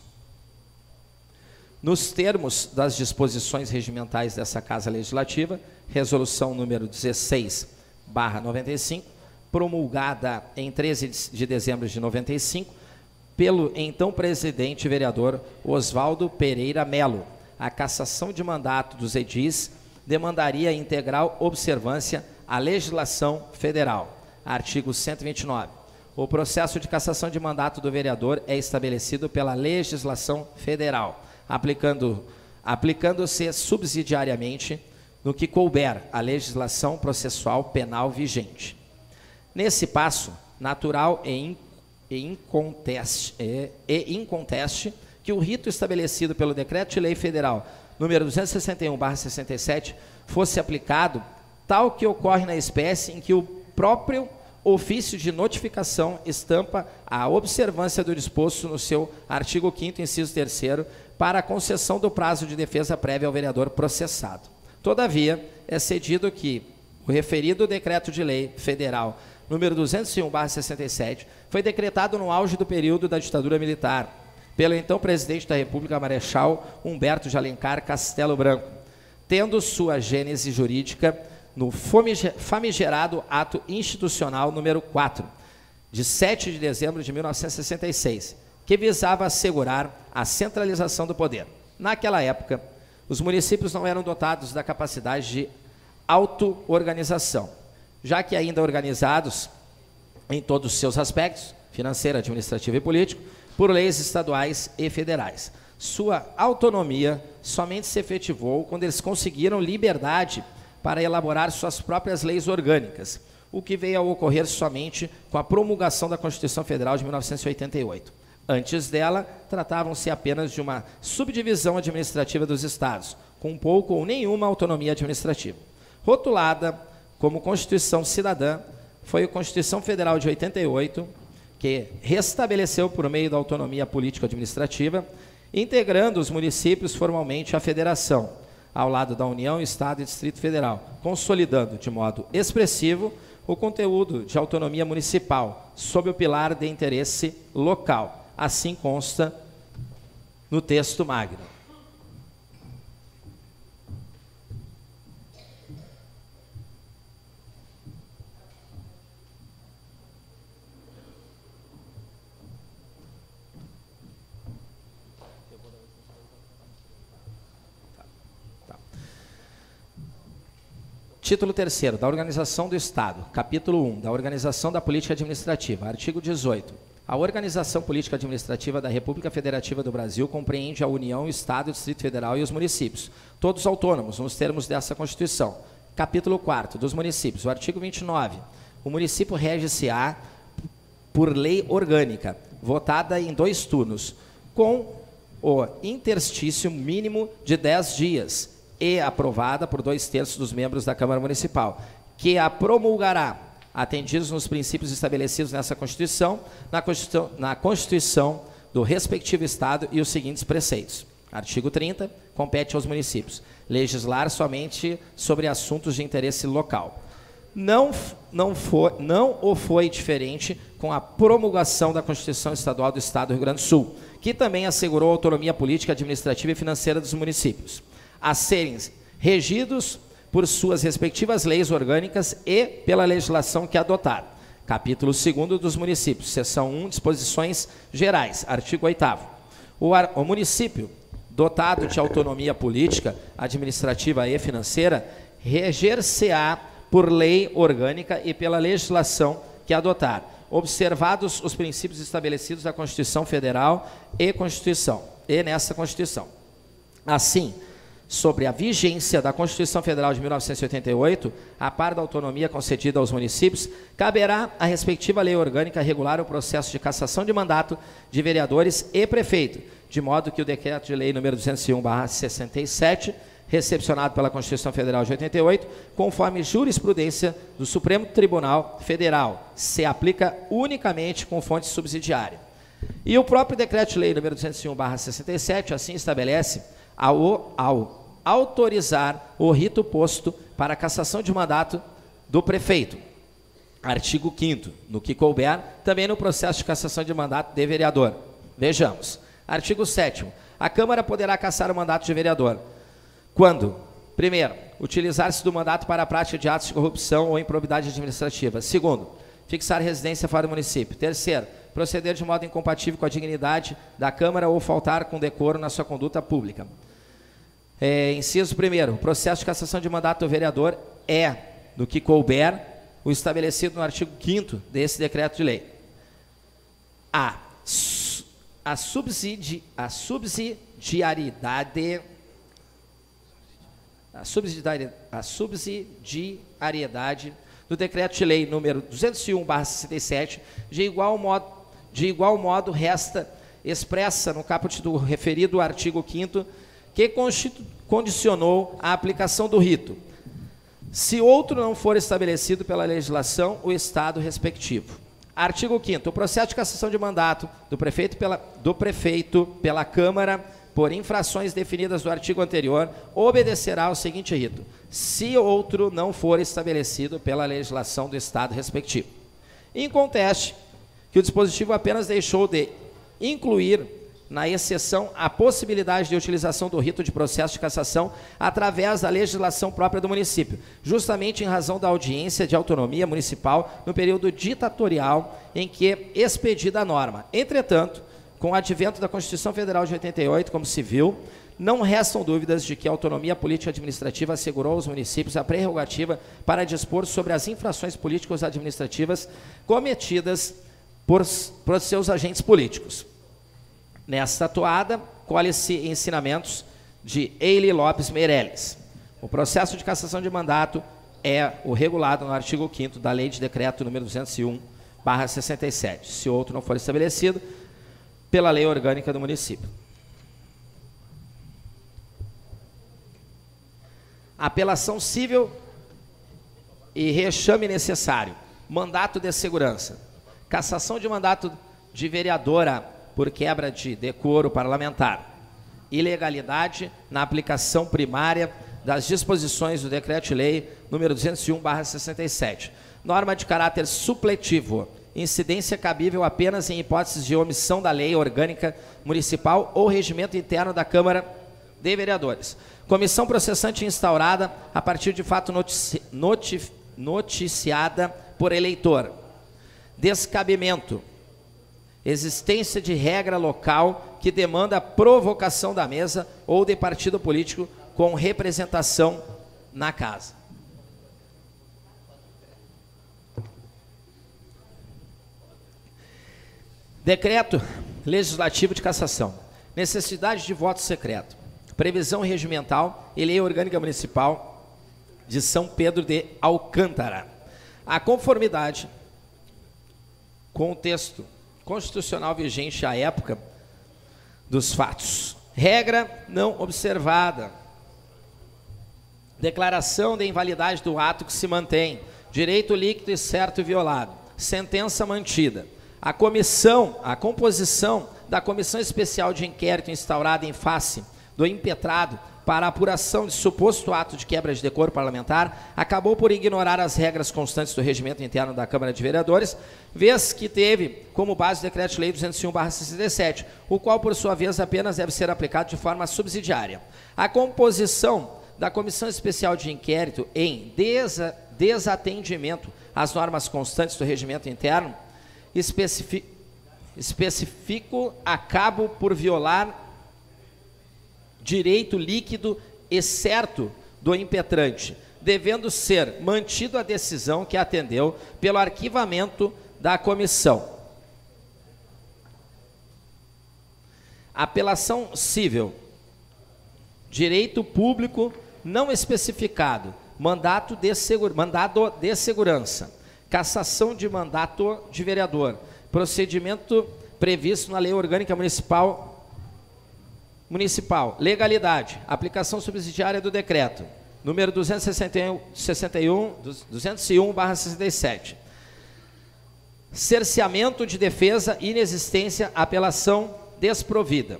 Nos termos das disposições regimentais dessa Casa Legislativa, resolução número 16/95, promulgada em 13 de dezembro de 95, pelo então presidente vereador Oswaldo Pereira Melo, a cassação de mandato dos edis demandaria integral observância à legislação federal. Artigo 129. O processo de cassação de mandato do vereador é estabelecido pela legislação federal, aplicando aplicando-se subsidiariamente no que couber a legislação processual penal vigente. Nesse passo, natural e, inconteste, e, e inconteste que o rito estabelecido pelo Decreto de Lei Federal número 261/67 fosse aplicado, tal que ocorre na espécie em que o próprio ofício de notificação estampa a observância do disposto no seu artigo 5 inciso 3 para a concessão do prazo de defesa prévia ao vereador processado. Todavia, é cedido que o referido decreto de lei federal número 201/67 foi decretado no auge do período da ditadura militar pelo então presidente da República, Marechal Humberto de Alencar Castelo Branco, tendo sua gênese jurídica no famigerado Ato Institucional número 4, de 7 de dezembro de 1966, que visava assegurar a centralização do poder. Naquela época, os municípios não eram dotados da capacidade de auto-organização, já que ainda organizados em todos os seus aspectos, financeiro, administrativo e político, por leis estaduais e federais. Sua autonomia somente se efetivou quando eles conseguiram liberdade para elaborar suas próprias leis orgânicas, o que veio a ocorrer somente com a promulgação da Constituição Federal de 1988. Antes dela, tratavam-se apenas de uma subdivisão administrativa dos estados, com pouco ou nenhuma autonomia administrativa. Rotulada como Constituição Cidadã, foi a Constituição Federal de 88 que restabeleceu por meio da autonomia político-administrativa, integrando os municípios formalmente à federação, ao lado da União, Estado e Distrito Federal, consolidando de modo expressivo o conteúdo de autonomia municipal, sob o pilar de interesse local. Assim consta no texto magno. Título 3 da Organização do Estado, capítulo 1, da Organização da Política Administrativa, artigo 18. A Organização Política Administrativa da República Federativa do Brasil compreende a União, o Estado, o Distrito Federal e os municípios, todos autônomos, nos termos dessa Constituição. Capítulo 4 dos municípios, o artigo 29. O município rege-se-á por lei orgânica, votada em dois turnos, com o interstício mínimo de 10 dias, e aprovada por dois terços dos membros da Câmara Municipal, que a promulgará, atendidos nos princípios estabelecidos nessa Constituição, na Constituição, na Constituição do respectivo Estado e os seguintes preceitos. Artigo 30, compete aos municípios legislar somente sobre assuntos de interesse local. Não, não, foi, não o foi diferente com a promulgação da Constituição Estadual do Estado do Rio Grande do Sul, que também assegurou a autonomia política, administrativa e financeira dos municípios, a serem regidos por suas respectivas leis orgânicas e pela legislação que adotar. Capítulo 2 dos municípios, seção 1, disposições gerais, artigo 8 o, o município dotado de autonomia política, administrativa e financeira, reger-se-á por lei orgânica e pela legislação que adotar, observados os princípios estabelecidos da Constituição Federal e Constituição, e nessa Constituição. Assim, sobre a vigência da Constituição Federal de 1988, a par da autonomia concedida aos municípios, caberá à respectiva lei orgânica regular o processo de cassação de mandato de vereadores e prefeito, de modo que o decreto de lei número 201/67 recepcionado pela Constituição Federal de 88, conforme jurisprudência do Supremo Tribunal Federal, se aplica unicamente com fonte subsidiária. E o próprio decreto de lei número 201/67 assim estabelece ao, ao autorizar o rito posto para cassação de mandato do prefeito. Artigo 5 no que couber, também no processo de cassação de mandato de vereador. Vejamos. Artigo 7 A Câmara poderá cassar o mandato de vereador quando, primeiro, utilizar-se do mandato para a prática de atos de corrupção ou improbidade administrativa. Segundo, fixar residência fora do município. Terceiro, proceder de modo incompatível com a dignidade da Câmara ou faltar com decoro na sua conduta pública. É, inciso primeiro, o processo de cassação de mandato do vereador é, no que couber, o estabelecido no artigo 5 desse decreto de lei. A. A, subsidi, a subsidiariedade a subsidiariedade, a subsidiariedade do decreto de lei número 201/67 de igual modo de igual modo resta expressa no caput do referido artigo 5 que condicionou a aplicação do rito, se outro não for estabelecido pela legislação, o Estado respectivo. Artigo 5 O processo de cassação de mandato do prefeito pela, do prefeito pela Câmara por infrações definidas no artigo anterior, obedecerá ao seguinte rito: se outro não for estabelecido pela legislação do Estado respectivo. Inconteste que o dispositivo apenas deixou de incluir na exceção, a possibilidade de utilização do rito de processo de cassação através da legislação própria do município, justamente em razão da audiência de autonomia municipal no período ditatorial em que expedida a norma. Entretanto, com o advento da Constituição Federal de 88, como viu, não restam dúvidas de que a autonomia política administrativa assegurou aos municípios a prerrogativa para dispor sobre as infrações políticas administrativas cometidas por, por seus agentes políticos. Nesta toada, colhe-se ensinamentos de Eile Lopes Meirelles. O processo de cassação de mandato é o regulado no artigo 5 da Lei de Decreto número 201, barra 67, se outro não for estabelecido pela lei orgânica do município. Apelação civil e rechame necessário. Mandato de segurança. Cassação de mandato de vereadora por quebra de decoro parlamentar, ilegalidade na aplicação primária das disposições do Decreto-Lei número 201/67, norma de caráter supletivo, incidência cabível apenas em hipóteses de omissão da lei orgânica municipal ou regimento interno da Câmara de Vereadores. Comissão processante instaurada a partir de fato notici noticiada por eleitor. Descabimento existência de regra local que demanda a provocação da mesa ou de partido político com representação na casa. Decreto legislativo de cassação. Necessidade de voto secreto. Previsão regimental e lei orgânica municipal de São Pedro de Alcântara. A conformidade com o texto constitucional vigente à época dos fatos. Regra não observada. Declaração de invalidade do ato que se mantém. Direito líquido e certo violado. Sentença mantida. A comissão, a composição da comissão especial de inquérito instaurada em face do impetrado para a apuração de suposto ato de quebra de decoro parlamentar, acabou por ignorar as regras constantes do regimento interno da Câmara de Vereadores, vez que teve como base o Decreto-Lei 201/67, o qual, por sua vez, apenas deve ser aplicado de forma subsidiária. A composição da Comissão Especial de Inquérito em desa desatendimento às normas constantes do regimento interno, especifi especifico acabo por violar direito líquido e certo do impetrante, devendo ser mantido a decisão que atendeu pelo arquivamento da comissão. Apelação civil. Direito público não especificado. Mandato de, segura, mandado de segurança. Cassação de mandato de vereador. Procedimento previsto na Lei Orgânica Municipal Municipal, legalidade, aplicação subsidiária do decreto, número 261, 61, 201/67. Cerceamento de defesa, inexistência, apelação desprovida.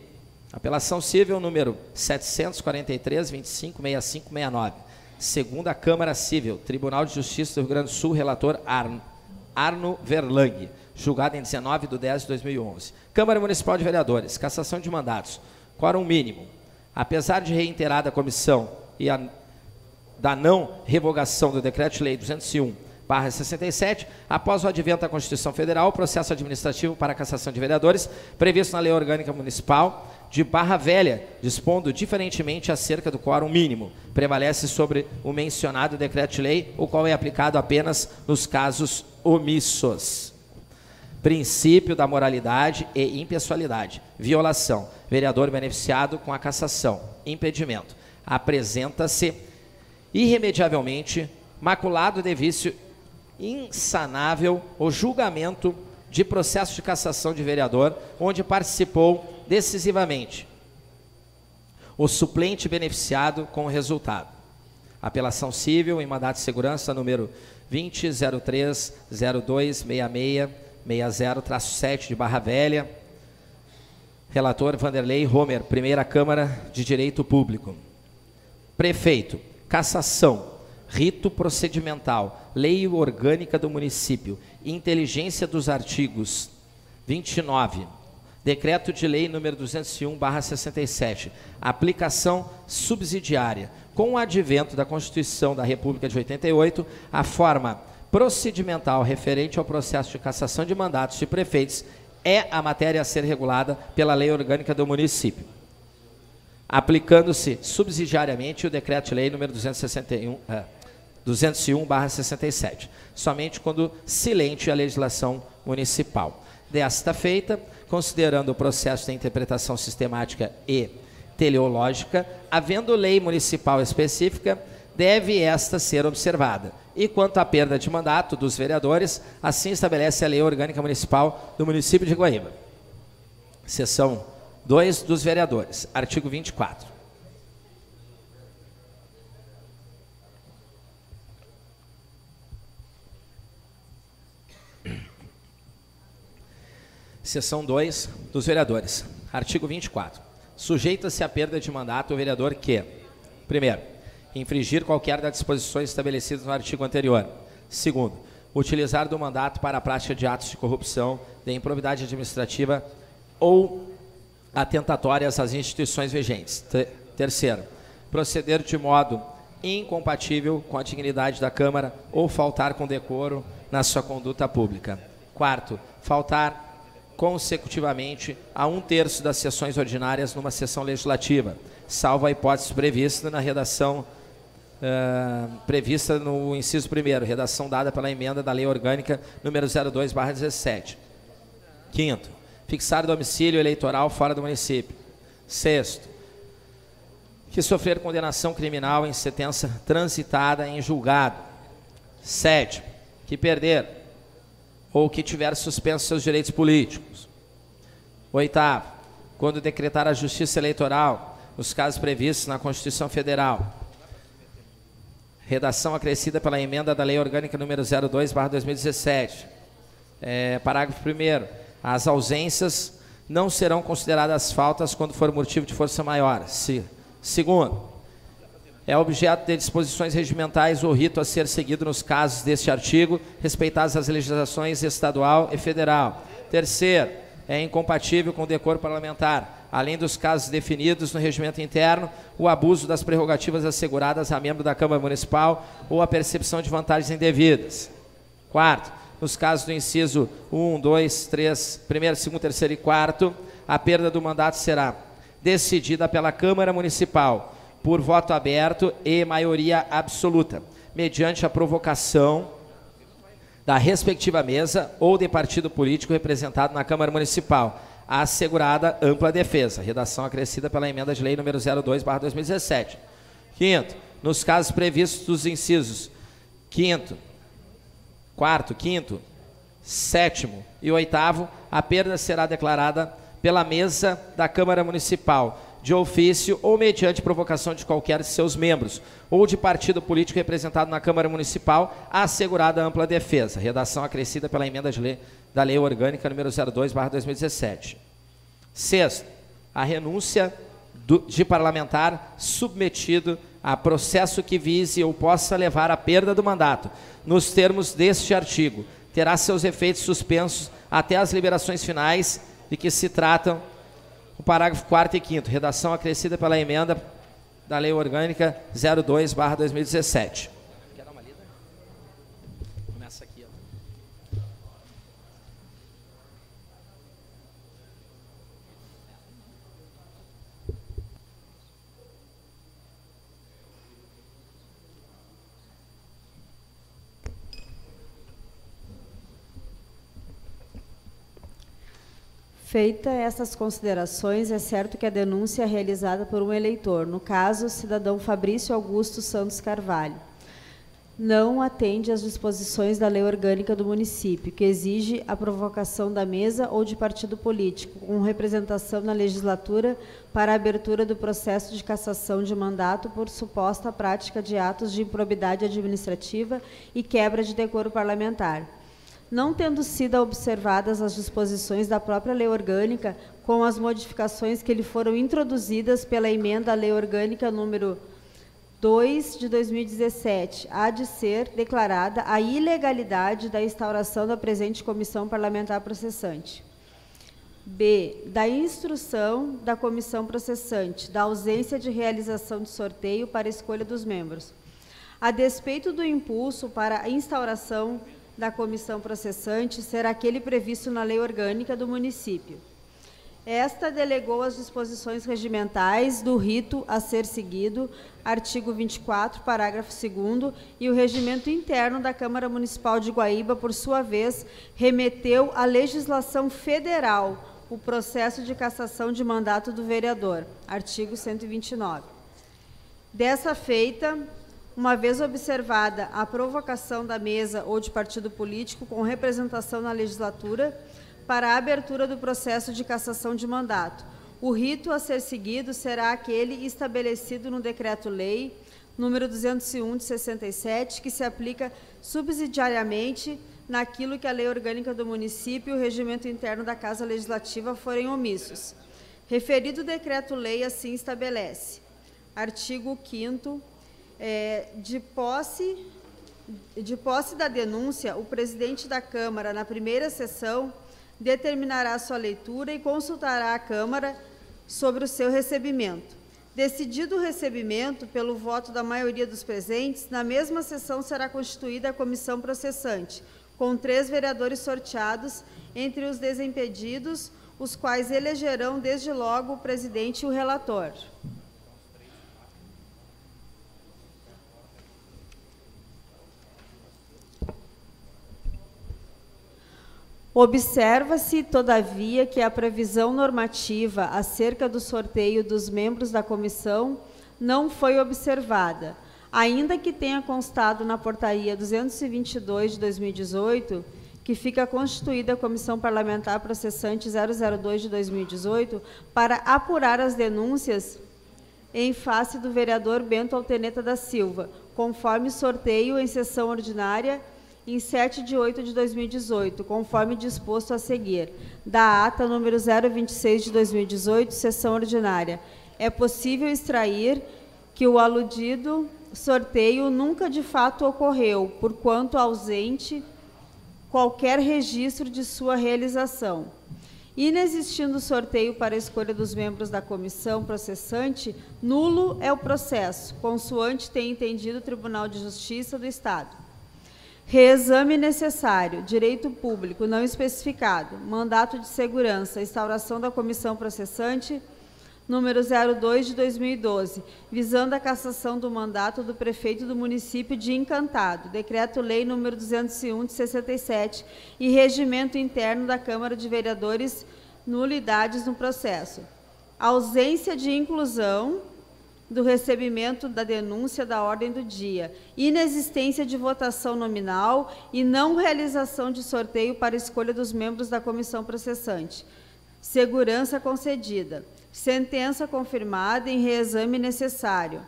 Apelação civil número 743 25 65 69. Segunda Câmara Civil, Tribunal de Justiça do Rio Grande do Sul, relator Arno, Arno Verlang, julgado em 19 de 10 de 2011. Câmara Municipal de Vereadores, cassação de mandatos. Quórum mínimo. Apesar de reiterada a comissão e a, da não revogação do Decreto-Lei 201, barra 67, após o advento da Constituição Federal, o processo administrativo para cassação de vereadores, previsto na Lei Orgânica Municipal de Barra Velha, dispondo diferentemente acerca do quórum mínimo, prevalece sobre o mencionado decreto-lei, o qual é aplicado apenas nos casos omissos. Princípio da moralidade e impessoalidade, violação, vereador beneficiado com a cassação, impedimento, apresenta-se irremediavelmente maculado de vício insanável o julgamento de processo de cassação de vereador, onde participou decisivamente o suplente beneficiado com o resultado. Apelação civil em mandato de segurança número 20030266 60-7 de Barra Velha. Relator Vanderlei Homer, Primeira Câmara de Direito Público. Prefeito, cassação, rito procedimental, lei orgânica do município, inteligência dos artigos 29, decreto de lei número 201/67, aplicação subsidiária. Com o advento da Constituição da República de 88, a forma procedimental referente ao processo de cassação de mandatos de prefeitos é a matéria a ser regulada pela lei orgânica do município, aplicando-se subsidiariamente o decreto-lei número 261, é, 201/67, somente quando silente a legislação municipal. Desta feita, considerando o processo de interpretação sistemática e teleológica, havendo lei municipal específica, deve esta ser observada e quanto à perda de mandato dos vereadores, assim estabelece a Lei Orgânica Municipal do município de Guaíba. Seção 2 dos vereadores, artigo 24. Seção 2 dos vereadores, artigo 24. Sujeita-se à perda de mandato o vereador que, primeiro, infringir qualquer das disposições estabelecidas no artigo anterior. Segundo, utilizar do mandato para a prática de atos de corrupção, de improbidade administrativa ou atentatórias às instituições vigentes. Terceiro, proceder de modo incompatível com a dignidade da Câmara ou faltar com decoro na sua conduta pública. Quarto, faltar consecutivamente a um terço das sessões ordinárias numa sessão legislativa, salvo a hipótese prevista na redação Uh, prevista no inciso 1 redação dada pela emenda da Lei Orgânica número 02, 17. Quinto, fixar domicílio eleitoral fora do município. Sexto, que sofrer condenação criminal em sentença transitada em julgado. Sétimo, que perder ou que tiver suspenso seus direitos políticos. Oitavo, quando decretar a justiça eleitoral, nos casos previstos na Constituição Federal Redação acrescida pela emenda da Lei Orgânica número 02, 2017. É, parágrafo 1 As ausências não serão consideradas faltas quando for motivo de força maior. Se, segundo, é objeto de disposições regimentais o rito a ser seguido nos casos deste artigo, respeitadas as legislações estadual e federal. Terceiro, é incompatível com o decoro parlamentar além dos casos definidos no regimento interno, o abuso das prerrogativas asseguradas a membro da Câmara Municipal ou a percepção de vantagens indevidas. Quarto, nos casos do inciso 1, 2, 3, primeiro, segundo, terceiro e quarto, a perda do mandato será decidida pela Câmara Municipal por voto aberto e maioria absoluta, mediante a provocação da respectiva mesa ou de partido político representado na Câmara Municipal, assegurada ampla defesa. Redação acrescida pela emenda de lei número 02/2017. Quinto, nos casos previstos dos incisos quinto, quarto, quinto, sétimo e oitavo, a perda será declarada pela mesa da Câmara Municipal, de ofício ou mediante provocação de qualquer de seus membros, ou de partido político representado na Câmara Municipal, assegurada ampla defesa. Redação acrescida pela emenda de lei da Lei Orgânica número 02/2017. Sexto, a renúncia do, de parlamentar submetido a processo que vise ou possa levar à perda do mandato, nos termos deste artigo, terá seus efeitos suspensos até as liberações finais de que se tratam o parágrafo 4 e 5 redação acrescida pela emenda da Lei Orgânica 02/2017. Feita essas considerações, é certo que a denúncia é realizada por um eleitor, no caso, o cidadão Fabrício Augusto Santos Carvalho. Não atende às disposições da lei orgânica do município, que exige a provocação da mesa ou de partido político, com representação na legislatura para a abertura do processo de cassação de mandato por suposta prática de atos de improbidade administrativa e quebra de decoro parlamentar não tendo sido observadas as disposições da própria lei orgânica, com as modificações que lhe foram introduzidas pela emenda à lei orgânica número 2 de 2017, há de ser declarada a ilegalidade da instauração da presente comissão parlamentar processante. B. Da instrução da comissão processante, da ausência de realização de sorteio para escolha dos membros. A despeito do impulso para a instauração da comissão processante será aquele previsto na lei orgânica do município. Esta delegou as disposições regimentais do rito a ser seguido, artigo 24, parágrafo 2 e o regimento interno da Câmara Municipal de Guaíba, por sua vez, remeteu à legislação federal o processo de cassação de mandato do vereador, artigo 129. Dessa feita, uma vez observada a provocação da mesa ou de partido político com representação na legislatura para a abertura do processo de cassação de mandato. O rito a ser seguido será aquele estabelecido no Decreto-Lei número 201 de 67, que se aplica subsidiariamente naquilo que a lei orgânica do município e o regimento interno da Casa Legislativa forem omissos. Referido decreto-lei assim estabelece. Artigo 5 é, de, posse, de posse da denúncia, o presidente da Câmara, na primeira sessão, determinará sua leitura e consultará a Câmara sobre o seu recebimento. Decidido o recebimento pelo voto da maioria dos presentes, na mesma sessão será constituída a comissão processante, com três vereadores sorteados entre os desimpedidos, os quais elegerão desde logo o presidente e o relator. Observa-se, todavia, que a previsão normativa acerca do sorteio dos membros da comissão não foi observada, ainda que tenha constado na portaria 222 de 2018, que fica constituída a Comissão Parlamentar Processante 002 de 2018 para apurar as denúncias em face do vereador Bento Alteneta da Silva, conforme sorteio em sessão ordinária em 7 de 8 de 2018, conforme disposto a seguir, da ata número 026 de 2018, sessão ordinária. É possível extrair que o aludido sorteio nunca de fato ocorreu, porquanto ausente qualquer registro de sua realização. Inexistindo sorteio para escolha dos membros da comissão processante, nulo é o processo, consoante tem entendido o Tribunal de Justiça do Estado. Reexame necessário, direito público não especificado, mandato de segurança, instauração da comissão processante, número 02 de 2012, visando a cassação do mandato do prefeito do município de Encantado, decreto-lei número 201 de 67 e regimento interno da Câmara de Vereadores, nulidades no processo. Ausência de inclusão do recebimento da denúncia da ordem do dia, inexistência de votação nominal e não realização de sorteio para escolha dos membros da comissão processante. Segurança concedida Sentença confirmada em reexame necessário.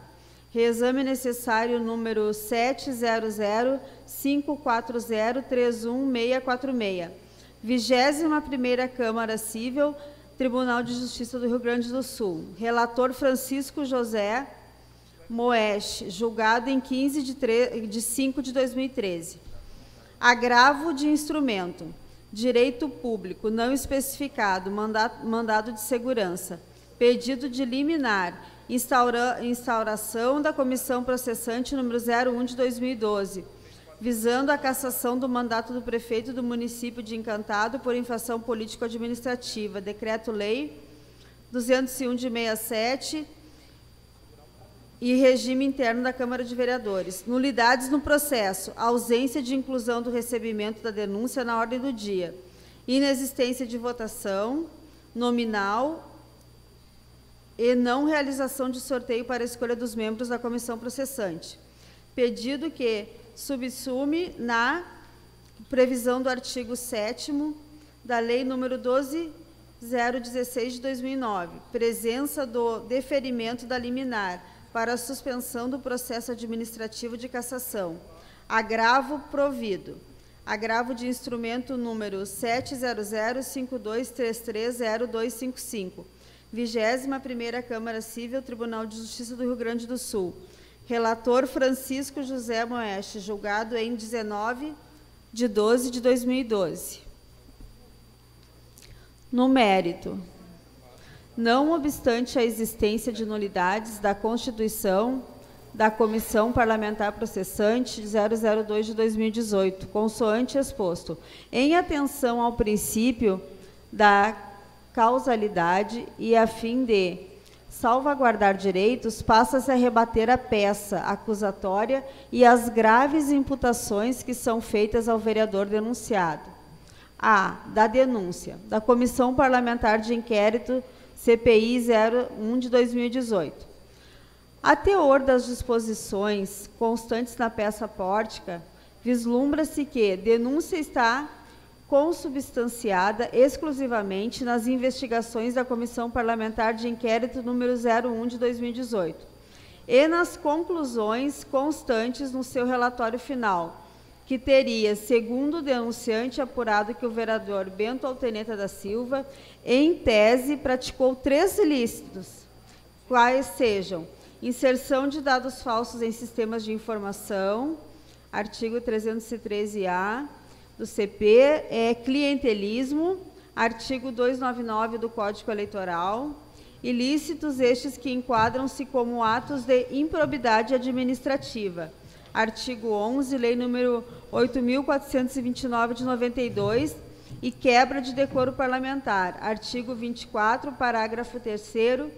Reexame necessário número 700-540-31646. 21ª Câmara Civil, Tribunal de Justiça do Rio Grande do Sul. Relator Francisco José Moesch, julgado em 15 de, 3, de 5 de 2013. Agravo de instrumento. Direito público não especificado, mandado, mandado de segurança pedido de liminar, instaura, instauração da comissão processante número 01 de 2012, visando a cassação do mandato do prefeito do município de Encantado por infração político-administrativa, decreto-lei 201 de 67 e regime interno da Câmara de Vereadores. Nulidades no processo, ausência de inclusão do recebimento da denúncia na ordem do dia, inexistência de votação nominal e não realização de sorteio para a escolha dos membros da comissão processante. Pedido que subsume na previsão do artigo 7 da Lei número 12016 de 2009, presença do deferimento da liminar para a suspensão do processo administrativo de cassação. Agravo provido. Agravo de instrumento número 70052330255 21ª Câmara Civil, Tribunal de Justiça do Rio Grande do Sul. Relator Francisco José Moeste, julgado em 19 de 12 de 2012. No mérito, não obstante a existência de nulidades da Constituição da Comissão Parlamentar Processante 002 de 2018, consoante exposto, em atenção ao princípio da causalidade e a fim de salvaguardar direitos, passa-se a rebater a peça acusatória e as graves imputações que são feitas ao vereador denunciado. A. Da denúncia da Comissão Parlamentar de Inquérito CPI 01 de 2018. A teor das disposições constantes na peça pórtica, vislumbra-se que denúncia está consubstanciada exclusivamente nas investigações da Comissão Parlamentar de Inquérito número 01 de 2018 e nas conclusões constantes no seu relatório final, que teria, segundo o denunciante, apurado que o vereador Bento Alteneta da Silva, em tese, praticou três ilícitos, quais sejam inserção de dados falsos em sistemas de informação, artigo 313-A, do CP é clientelismo, artigo 299 do Código Eleitoral, ilícitos estes que enquadram-se como atos de improbidade administrativa. Artigo 11, Lei número 8.429 de 92 e quebra de decoro parlamentar. Artigo 24, parágrafo 3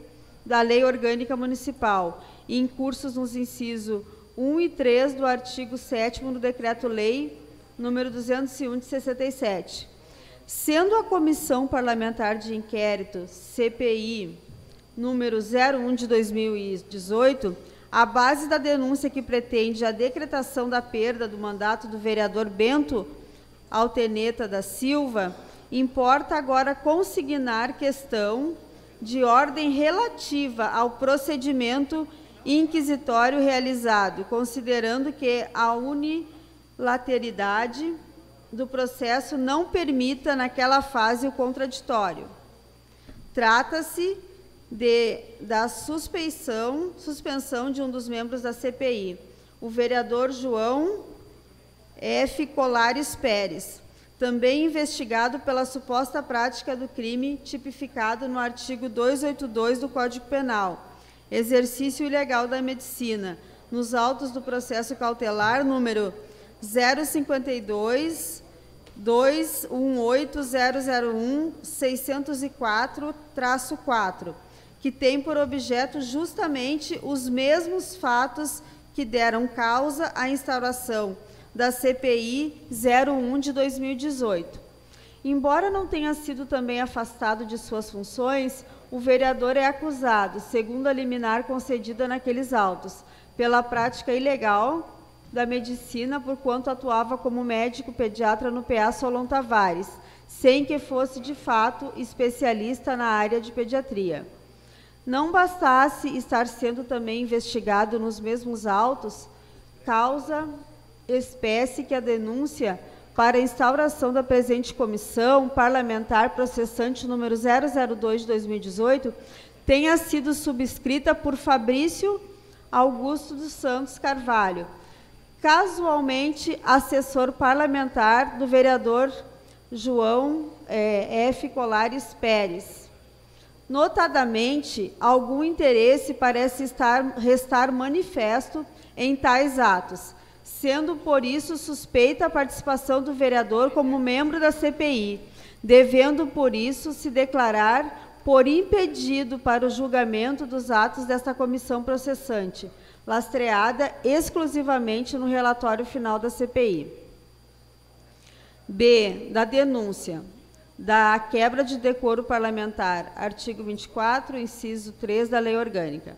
da Lei Orgânica Municipal, e incursos nos incisos 1 e 3 do artigo 7 do Decreto-Lei número 201 de 67. Sendo a Comissão Parlamentar de Inquérito, CPI, número 01 de 2018, a base da denúncia que pretende a decretação da perda do mandato do vereador Bento Alteneta da Silva, importa agora consignar questão de ordem relativa ao procedimento inquisitório realizado, considerando que a unilateralidade do processo não permita, naquela fase, o contraditório. Trata-se da suspeição, suspensão de um dos membros da CPI, o vereador João F. Colares Pérez, também investigado pela suposta prática do crime tipificado no artigo 282 do Código Penal, exercício ilegal da medicina, nos autos do processo cautelar número 052 218001 604-4, que tem por objeto justamente os mesmos fatos que deram causa à instauração da CPI 01 de 2018. Embora não tenha sido também afastado de suas funções, o vereador é acusado, segundo a liminar concedida naqueles autos, pela prática ilegal da medicina, porquanto atuava como médico pediatra no PA Solon Tavares, sem que fosse de fato especialista na área de pediatria. Não bastasse estar sendo também investigado nos mesmos autos, causa espécie que a denúncia para a instauração da presente comissão parlamentar processante número 002 de 2018 tenha sido subscrita por Fabrício Augusto dos Santos Carvalho, casualmente assessor parlamentar do vereador João é, F. Colares Pérez. Notadamente, algum interesse parece estar, restar manifesto em tais atos, sendo por isso suspeita a participação do vereador como membro da CPI, devendo por isso se declarar por impedido para o julgamento dos atos desta comissão processante, lastreada exclusivamente no relatório final da CPI. B. Da denúncia da quebra de decoro parlamentar, artigo 24, inciso 3 da Lei Orgânica.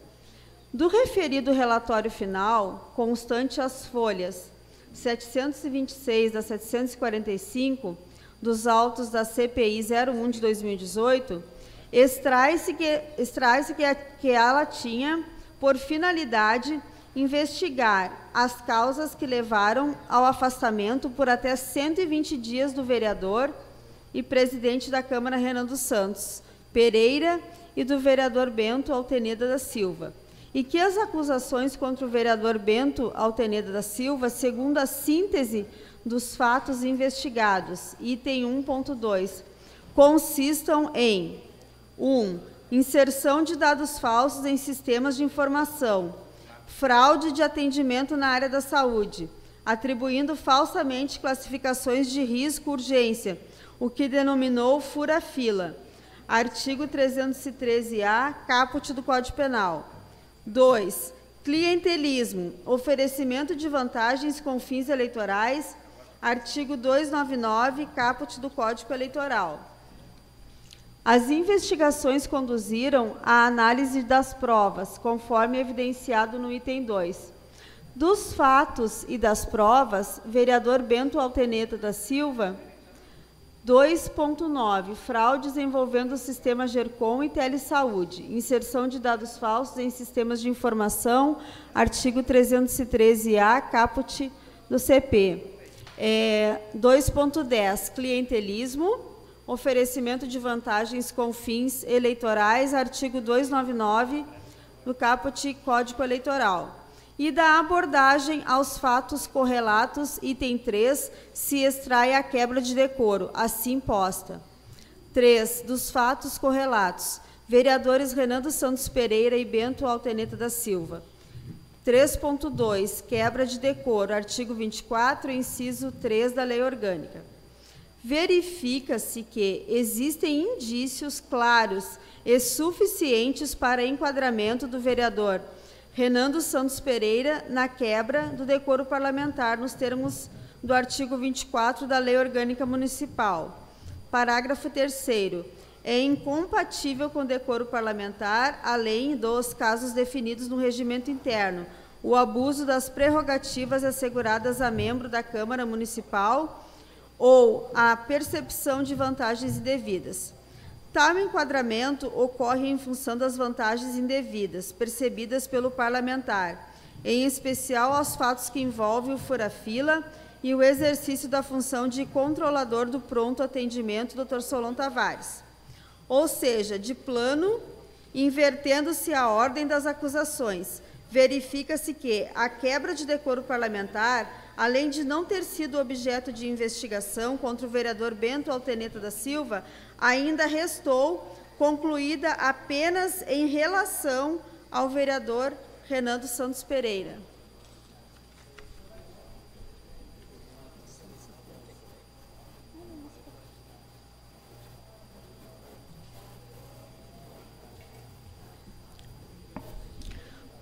Do referido relatório final, constante as folhas 726 a 745 dos autos da CPI 01 de 2018, extrai-se que, extrai que, que ela tinha por finalidade investigar as causas que levaram ao afastamento por até 120 dias do vereador e presidente da Câmara Renan dos Santos Pereira e do vereador Bento Alteneda da Silva, e que as acusações contra o vereador Bento Alteneda da Silva, segundo a síntese dos fatos investigados, item 1.2, consistam em 1. Um, inserção de dados falsos em sistemas de informação, fraude de atendimento na área da saúde, atribuindo falsamente classificações de risco urgência, o que denominou fura-fila. Artigo 313-A, caput do Código Penal. 2. Clientelismo, oferecimento de vantagens com fins eleitorais. Artigo 299, caput do Código Eleitoral. As investigações conduziram à análise das provas, conforme evidenciado no item 2. Dos fatos e das provas, vereador Bento Alteneta da Silva, 2.9. Fraudes envolvendo o sistema GERCOM e Telesaúde. Inserção de dados falsos em sistemas de informação, artigo 313-A, caput do CP. É, 2.10. Clientelismo oferecimento de vantagens com fins eleitorais, artigo 299 do caput Código Eleitoral. E da abordagem aos fatos correlatos, item 3, se extrai a quebra de decoro, assim posta. 3. Dos fatos correlatos, vereadores Renando Santos Pereira e Bento Alteneta da Silva. 3.2. Quebra de decoro, artigo 24, inciso 3 da Lei Orgânica verifica-se que existem indícios claros e suficientes para enquadramento do vereador. Renando Santos Pereira na quebra do decoro parlamentar nos termos do artigo 24 da Lei Orgânica Municipal. Parágrafo 3 é incompatível com o decoro parlamentar, além dos casos definidos no regimento interno, o abuso das prerrogativas asseguradas a membro da Câmara Municipal ou a percepção de vantagens indevidas. Tal enquadramento ocorre em função das vantagens indevidas percebidas pelo parlamentar, em especial aos fatos que envolvem o fura-fila e o exercício da função de controlador do pronto atendimento, Dr. Solon Tavares. Ou seja, de plano, invertendo-se a ordem das acusações, verifica-se que a quebra de decoro parlamentar, além de não ter sido objeto de investigação contra o vereador Bento Alteneta da Silva, ainda restou concluída apenas em relação ao vereador Renan dos Santos Pereira.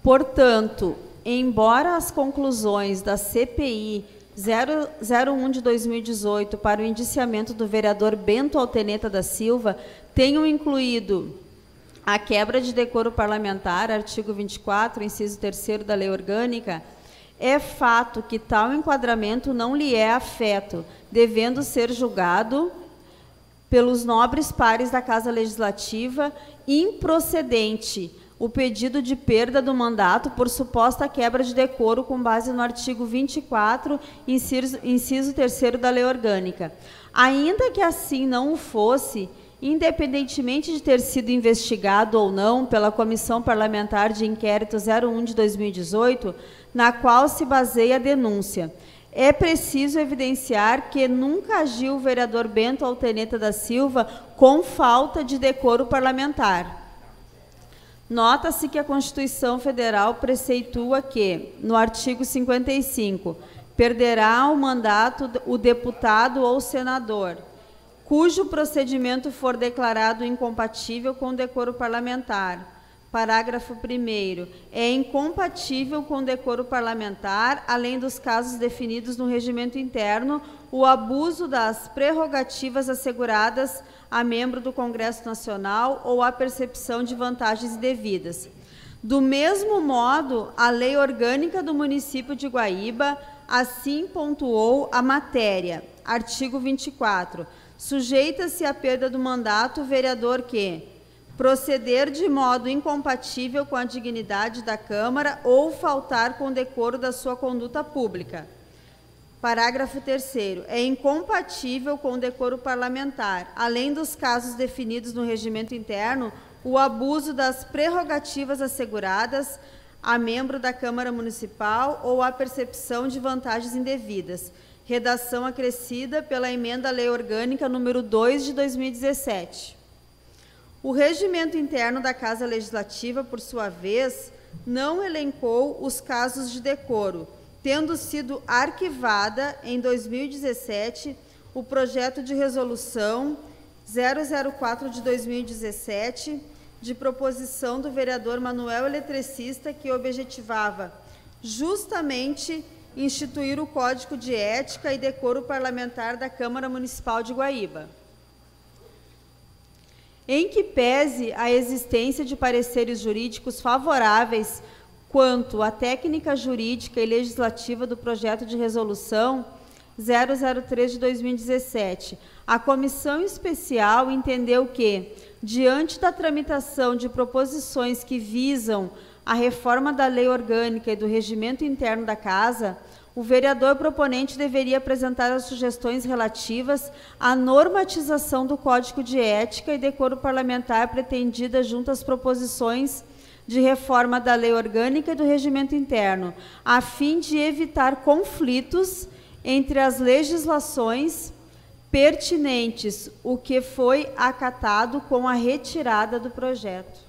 Portanto, embora as conclusões da CPI 001 de 2018 para o indiciamento do vereador Bento Alteneta da Silva tenham incluído a quebra de decoro parlamentar, artigo 24, inciso 3 da Lei Orgânica, é fato que tal enquadramento não lhe é afeto, devendo ser julgado pelos nobres pares da Casa Legislativa improcedente o pedido de perda do mandato por suposta quebra de decoro com base no artigo 24, inciso, inciso 3 da Lei Orgânica. Ainda que assim não o fosse, independentemente de ter sido investigado ou não pela Comissão Parlamentar de Inquérito 01 de 2018, na qual se baseia a denúncia. É preciso evidenciar que nunca agiu o vereador Bento Alteneta da Silva com falta de decoro parlamentar. Nota-se que a Constituição Federal preceitua que, no artigo 55, perderá o mandato o deputado ou senador, cujo procedimento for declarado incompatível com o decoro parlamentar Parágrafo 1. É incompatível com o decoro parlamentar, além dos casos definidos no regimento interno, o abuso das prerrogativas asseguradas a membro do Congresso Nacional ou a percepção de vantagens indevidas. Do mesmo modo, a Lei Orgânica do Município de Guaíba assim pontuou a matéria. Artigo 24. Sujeita-se à perda do mandato o vereador que proceder de modo incompatível com a dignidade da Câmara ou faltar com o decoro da sua conduta pública. Parágrafo 3 É incompatível com o decoro parlamentar, além dos casos definidos no regimento interno, o abuso das prerrogativas asseguradas a membro da Câmara Municipal ou a percepção de vantagens indevidas. Redação acrescida pela emenda à Lei Orgânica número 2 de 2017. O regimento interno da Casa Legislativa, por sua vez, não elencou os casos de decoro, tendo sido arquivada em 2017 o projeto de resolução 004 de 2017, de proposição do vereador Manuel Eletricista, que objetivava justamente instituir o Código de Ética e Decoro Parlamentar da Câmara Municipal de Guaíba. Em que pese a existência de pareceres jurídicos favoráveis quanto à técnica jurídica e legislativa do projeto de resolução 003 de 2017. A comissão especial entendeu que, diante da tramitação de proposições que visam a reforma da lei orgânica e do regimento interno da Casa, o vereador proponente deveria apresentar as sugestões relativas à normatização do Código de Ética e Decoro Parlamentar pretendida junto às proposições de reforma da lei orgânica e do regimento interno, a fim de evitar conflitos entre as legislações pertinentes, o que foi acatado com a retirada do projeto.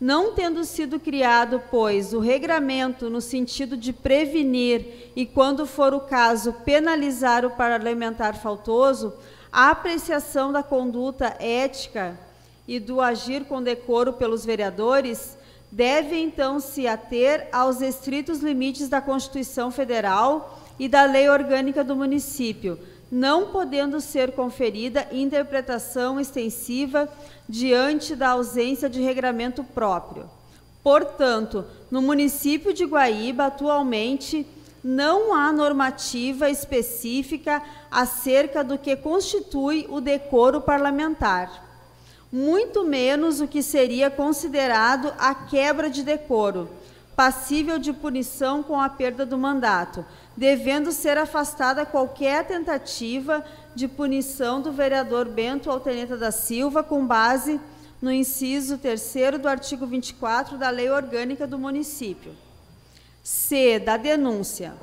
Não tendo sido criado, pois, o regramento no sentido de prevenir e, quando for o caso, penalizar o parlamentar faltoso, a apreciação da conduta ética e do agir com decoro pelos vereadores deve então se ater aos estritos limites da Constituição Federal e da Lei Orgânica do Município, não podendo ser conferida interpretação extensiva diante da ausência de regramento próprio. Portanto, no município de Guaíba, atualmente, não há normativa específica acerca do que constitui o decoro parlamentar. Muito menos o que seria considerado a quebra de decoro, passível de punição com a perda do mandato, devendo ser afastada qualquer tentativa de punição do vereador Bento Alteneta da Silva com base no inciso 3 do artigo 24 da Lei Orgânica do Município. C. Da denúncia.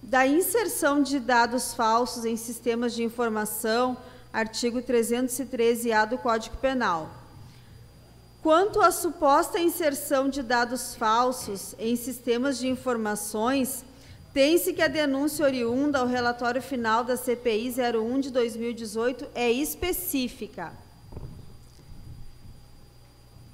Da inserção de dados falsos em sistemas de informação, artigo 313-A do Código Penal. Quanto à suposta inserção de dados falsos em sistemas de informações, tem-se que a denúncia oriunda ao relatório final da CPI 01 de 2018 é específica.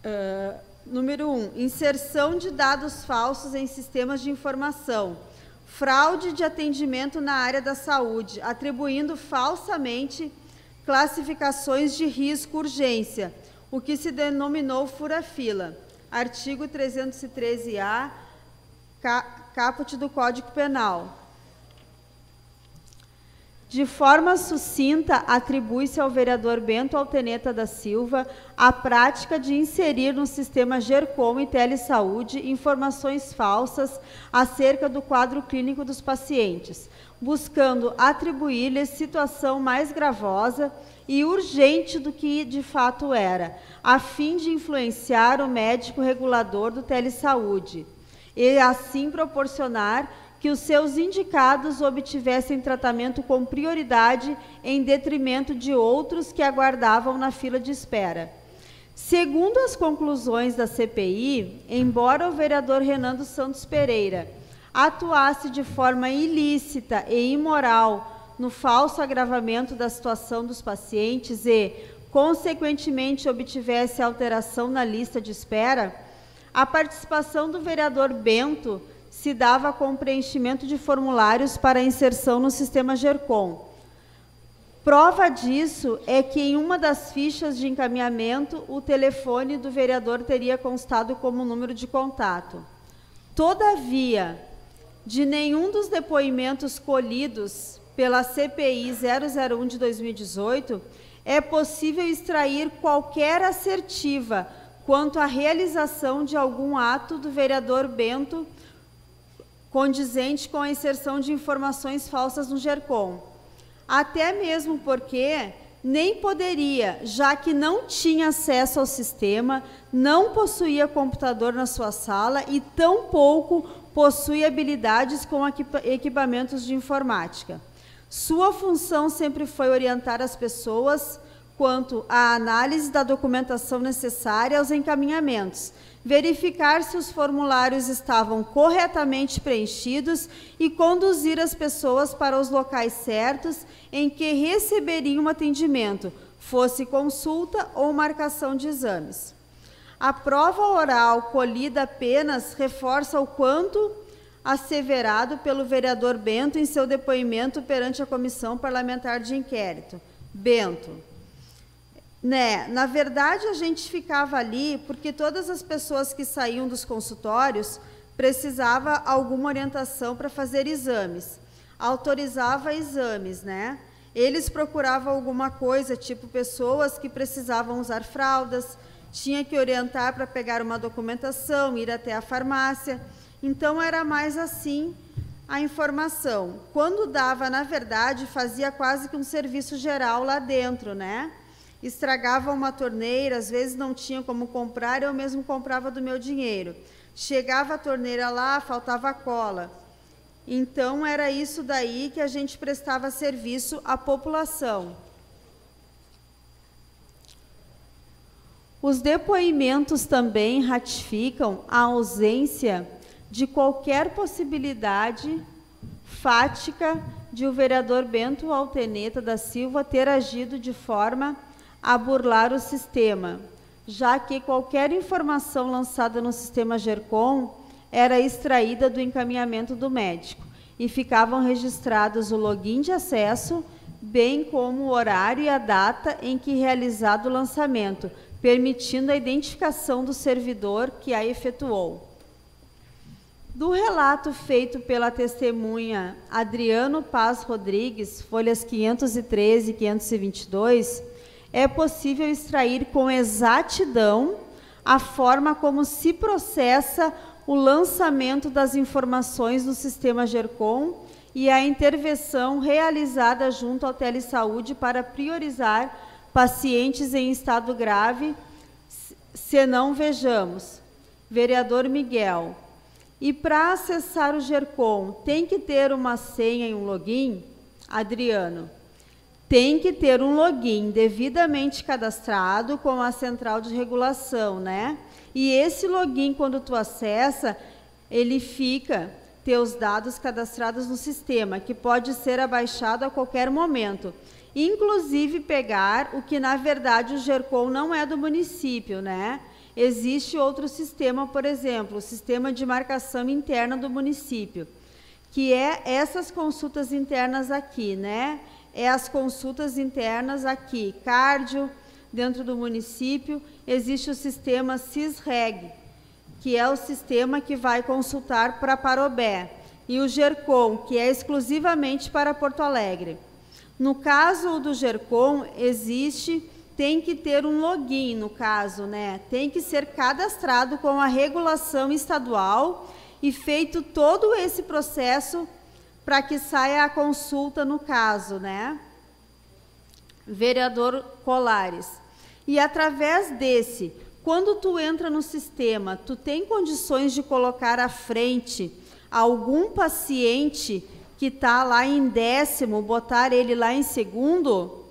Uh, número 1. Um, inserção de dados falsos em sistemas de informação. Fraude de atendimento na área da saúde, atribuindo falsamente classificações de risco urgência, o que se denominou fura-fila. Artigo 313-A, caput do Código Penal. De forma sucinta, atribui-se ao vereador Bento Alteneta da Silva a prática de inserir no sistema GERCOM e Telesaúde informações falsas acerca do quadro clínico dos pacientes, buscando atribuir-lhes situação mais gravosa e urgente do que de fato era, a fim de influenciar o médico regulador do Telesaúde e assim proporcionar que os seus indicados obtivessem tratamento com prioridade em detrimento de outros que aguardavam na fila de espera. Segundo as conclusões da CPI, embora o vereador Renando Santos Pereira atuasse de forma ilícita e imoral no falso agravamento da situação dos pacientes e, consequentemente, obtivesse alteração na lista de espera, a participação do vereador Bento se dava com preenchimento de formulários para inserção no sistema GERCOM. Prova disso é que em uma das fichas de encaminhamento, o telefone do vereador teria constado como número de contato. Todavia, de nenhum dos depoimentos colhidos pela CPI 001 de 2018 é possível extrair qualquer assertiva quanto à realização de algum ato do vereador Bento condizente com a inserção de informações falsas no GERCOM. Até mesmo porque nem poderia, já que não tinha acesso ao sistema, não possuía computador na sua sala e tampouco possui habilidades com equipamentos de informática. Sua função sempre foi orientar as pessoas quanto à análise da documentação necessária aos encaminhamentos, verificar se os formulários estavam corretamente preenchidos e conduzir as pessoas para os locais certos em que receberiam atendimento, fosse consulta ou marcação de exames. A prova oral colhida apenas reforça o quanto asseverado pelo vereador Bento em seu depoimento perante a Comissão Parlamentar de Inquérito. Bento, né? Na verdade, a gente ficava ali porque todas as pessoas que saíam dos consultórios precisava alguma orientação para fazer exames. Autorizava exames, né? Eles procuravam alguma coisa, tipo pessoas que precisavam usar fraldas, tinha que orientar para pegar uma documentação, ir até a farmácia. Então era mais assim a informação. Quando dava, na verdade, fazia quase que um serviço geral lá dentro, né? estragava uma torneira, às vezes não tinha como comprar, eu mesmo comprava do meu dinheiro. Chegava a torneira lá, faltava cola. Então era isso daí que a gente prestava serviço à população. Os depoimentos também ratificam a ausência de qualquer possibilidade fática de o vereador Bento Alteneta da Silva ter agido de forma a burlar o sistema, já que qualquer informação lançada no sistema GERCOM era extraída do encaminhamento do médico e ficavam registrados o login de acesso, bem como o horário e a data em que realizado o lançamento, permitindo a identificação do servidor que a efetuou. Do relato feito pela testemunha Adriano Paz Rodrigues, folhas 513 e 522, é possível extrair com exatidão a forma como se processa o lançamento das informações no sistema GERCOM e a intervenção realizada junto ao Telesaúde para priorizar pacientes em estado grave, se não vejamos. Vereador Miguel. E para acessar o GERCOM, tem que ter uma senha e um login? Adriano. Tem que ter um login devidamente cadastrado com a central de regulação, né? E esse login, quando tu acessa, ele fica teus dados cadastrados no sistema, que pode ser abaixado a qualquer momento. Inclusive pegar o que na verdade o GERCOM não é do município, né? Existe outro sistema, por exemplo, o sistema de marcação interna do município, que é essas consultas internas aqui, né? É as consultas internas aqui, cardio, dentro do município, existe o sistema CISREG, que é o sistema que vai consultar para Parobé, e o GERCOM, que é exclusivamente para Porto Alegre. No caso do GERCOM, existe tem que ter um login, no caso, né? Tem que ser cadastrado com a regulação estadual e feito todo esse processo para que saia a consulta no caso, né? Vereador Colares. E através desse, quando tu entra no sistema, tu tem condições de colocar à frente algum paciente que está lá em décimo, botar ele lá em segundo?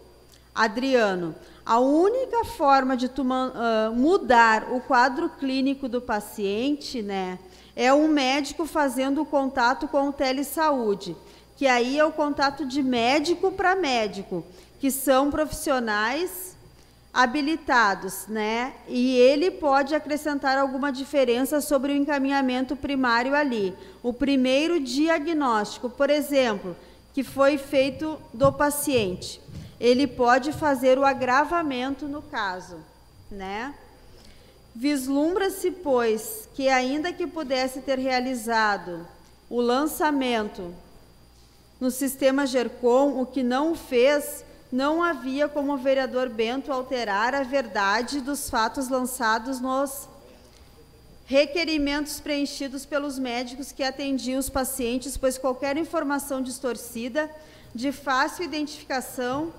Adriano, a única forma de tu uh, mudar o quadro clínico do paciente, né, é um médico fazendo contato com o telesaúde, que aí é o contato de médico para médico, que são profissionais habilitados, né? E ele pode acrescentar alguma diferença sobre o encaminhamento primário ali. O primeiro diagnóstico, por exemplo, que foi feito do paciente ele pode fazer o agravamento no caso, né? Vislumbra-se, pois, que ainda que pudesse ter realizado o lançamento no sistema GERCOM, o que não fez, não havia como o vereador Bento alterar a verdade dos fatos lançados nos requerimentos preenchidos pelos médicos que atendiam os pacientes, pois qualquer informação distorcida, de fácil identificação,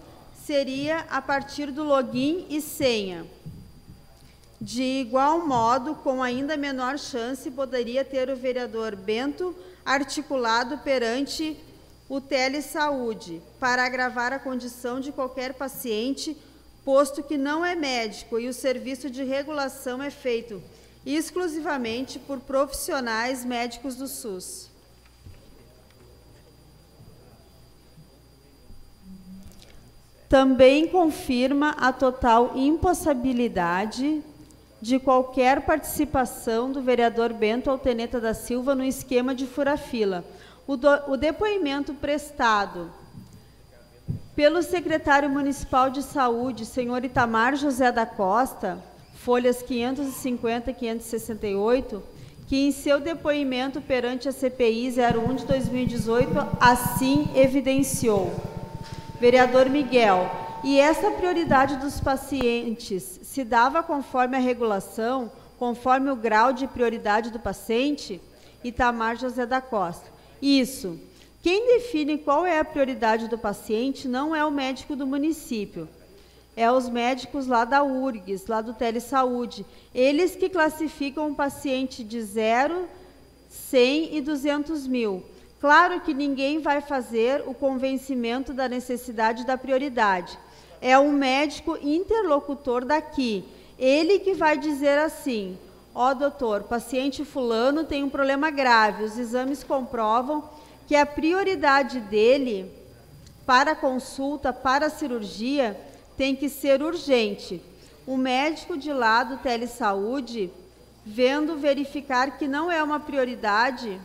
seria a partir do login e senha. De igual modo, com ainda menor chance, poderia ter o vereador Bento articulado perante o Telesaúde para agravar a condição de qualquer paciente, posto que não é médico e o serviço de regulação é feito exclusivamente por profissionais médicos do SUS. também confirma a total impossibilidade de qualquer participação do vereador Bento Alteneta da Silva no esquema de fura-fila. O, o depoimento prestado pelo secretário municipal de saúde, senhor Itamar José da Costa, folhas 550 e 568, que em seu depoimento perante a CPI 01 de 2018 assim evidenciou Vereador Miguel, e essa prioridade dos pacientes se dava conforme a regulação, conforme o grau de prioridade do paciente? Itamar José da Costa. Isso. Quem define qual é a prioridade do paciente não é o médico do município. É os médicos lá da URGS, lá do Telesaúde. Eles que classificam o paciente de 0, 100 e 200 mil. Claro que ninguém vai fazer o convencimento da necessidade da prioridade. É um médico interlocutor daqui. Ele que vai dizer assim: ó, oh, doutor, paciente fulano tem um problema grave. Os exames comprovam que a prioridade dele para consulta, para cirurgia, tem que ser urgente. O médico de lá do telesaúde, vendo verificar que não é uma prioridade,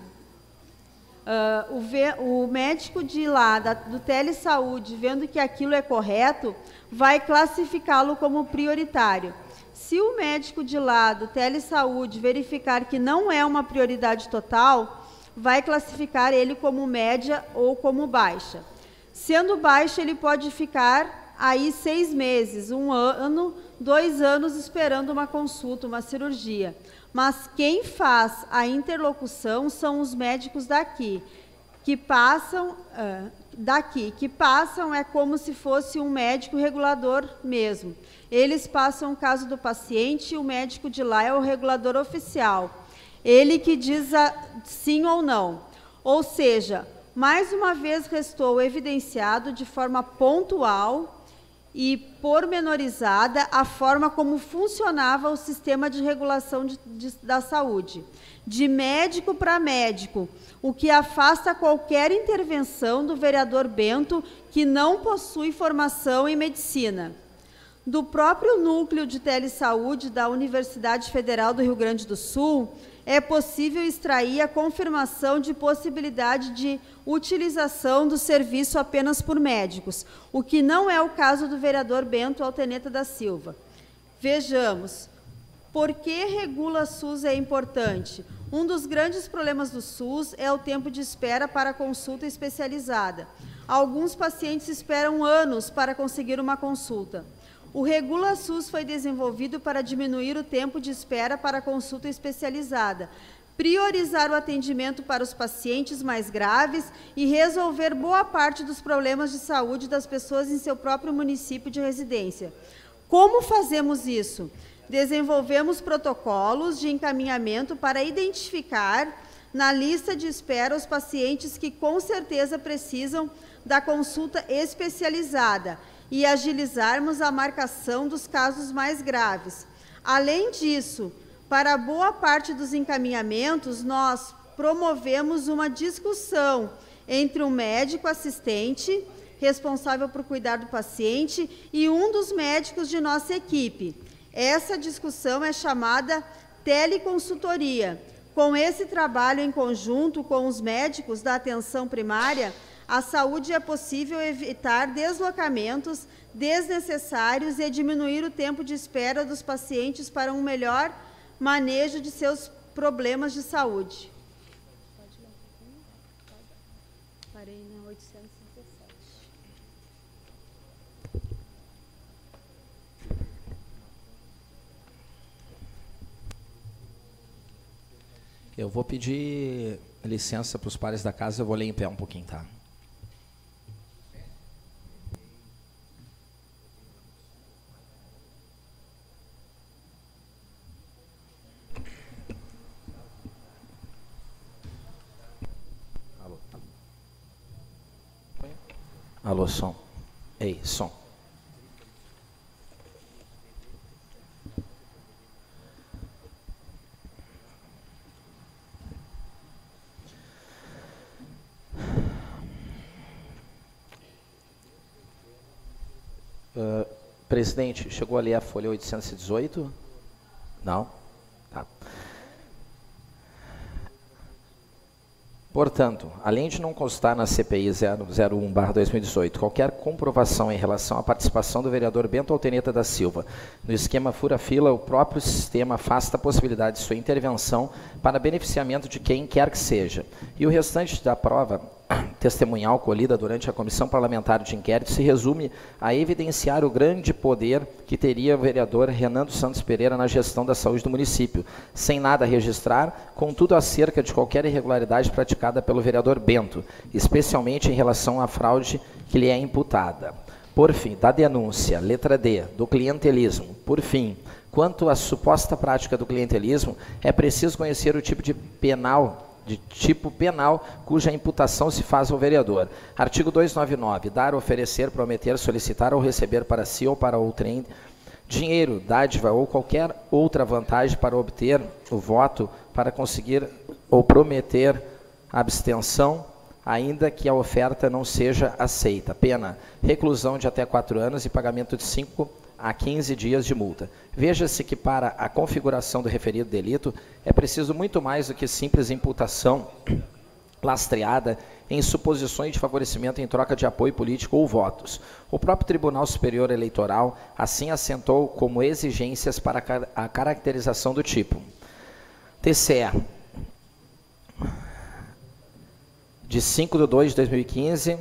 Uh, o, ve, o, médico de lá, da, do telesaúde, vendo que aquilo é correto, vai classificá-lo como prioritário. Se o médico de lá do telesaúde verificar que não é uma prioridade total, vai classificar ele como média ou como baixa. Sendo baixa, ele pode ficar aí seis meses, um ano, dois anos esperando uma consulta, uma cirurgia. Mas quem faz a interlocução são os médicos daqui, que passam daqui, que passam é como se fosse um médico regulador mesmo. Eles passam o caso do paciente e o médico de lá é o regulador oficial. Ele que diz sim ou não. Ou seja, mais uma vez restou evidenciado de forma pontual e pormenorizada a forma como funcionava o sistema de regulação de, de, da saúde, de médico para médico, o que afasta qualquer intervenção do vereador Bento que não possui formação em medicina. Do próprio núcleo de telesaúde da Universidade Federal do Rio Grande do Sul, é possível extrair a confirmação de possibilidade de utilização do serviço apenas por médicos, o que não é o caso do vereador Bento Alteneta da Silva. Vejamos, por que regula SUS é importante? Um dos grandes problemas do SUS é o tempo de espera para consulta especializada. Alguns pacientes esperam anos para conseguir uma consulta. O Regula SUS foi desenvolvido para diminuir o tempo de espera para consulta especializada, priorizar o atendimento para os pacientes mais graves e resolver boa parte dos problemas de saúde das pessoas em seu próprio município de residência. Como fazemos isso? Desenvolvemos protocolos de encaminhamento para identificar na lista de espera os pacientes que com certeza precisam da consulta especializada e agilizarmos a marcação dos casos mais graves. Além disso, para boa parte dos encaminhamentos, nós promovemos uma discussão entre um médico assistente, responsável por cuidar do paciente, e um dos médicos de nossa equipe. Essa discussão é chamada teleconsultoria. Com esse trabalho em conjunto com os médicos da atenção primária, a saúde é possível evitar deslocamentos desnecessários e diminuir o tempo de espera dos pacientes para um melhor manejo de seus problemas de saúde. Parei na 817. Eu vou pedir licença para os pares da casa, eu vou ler em pé um pouquinho, tá? Alô, som. Ei, som. Uh, presidente, chegou ali a folha 818? Não? Tá. Portanto, além de não constar na CPI 001-2018 qualquer comprovação em relação à participação do vereador Bento Alteneta da Silva no esquema fura-fila, o próprio sistema afasta a possibilidade de sua intervenção para beneficiamento de quem quer que seja. E o restante da prova testemunhal colhida durante a comissão parlamentar de inquérito se resume a evidenciar o grande poder que teria o vereador Renando Santos Pereira na gestão da saúde do município, sem nada registrar, contudo acerca de qualquer irregularidade praticada pelo vereador Bento, especialmente em relação à fraude que lhe é imputada. Por fim, da denúncia, letra D, do clientelismo. Por fim, quanto à suposta prática do clientelismo, é preciso conhecer o tipo de penal de tipo penal cuja imputação se faz ao vereador. Artigo 299. Dar, oferecer, prometer, solicitar ou receber para si ou para outrem dinheiro, dádiva ou qualquer outra vantagem para obter o voto, para conseguir ou prometer abstenção, ainda que a oferta não seja aceita. Pena: reclusão de até quatro anos e pagamento de cinco a 15 dias de multa. Veja-se que para a configuração do referido delito é preciso muito mais do que simples imputação lastreada em suposições de favorecimento em troca de apoio político ou votos. O próprio Tribunal Superior Eleitoral assim assentou como exigências para a caracterização do tipo. TCE, de 5 de 2 de 2015,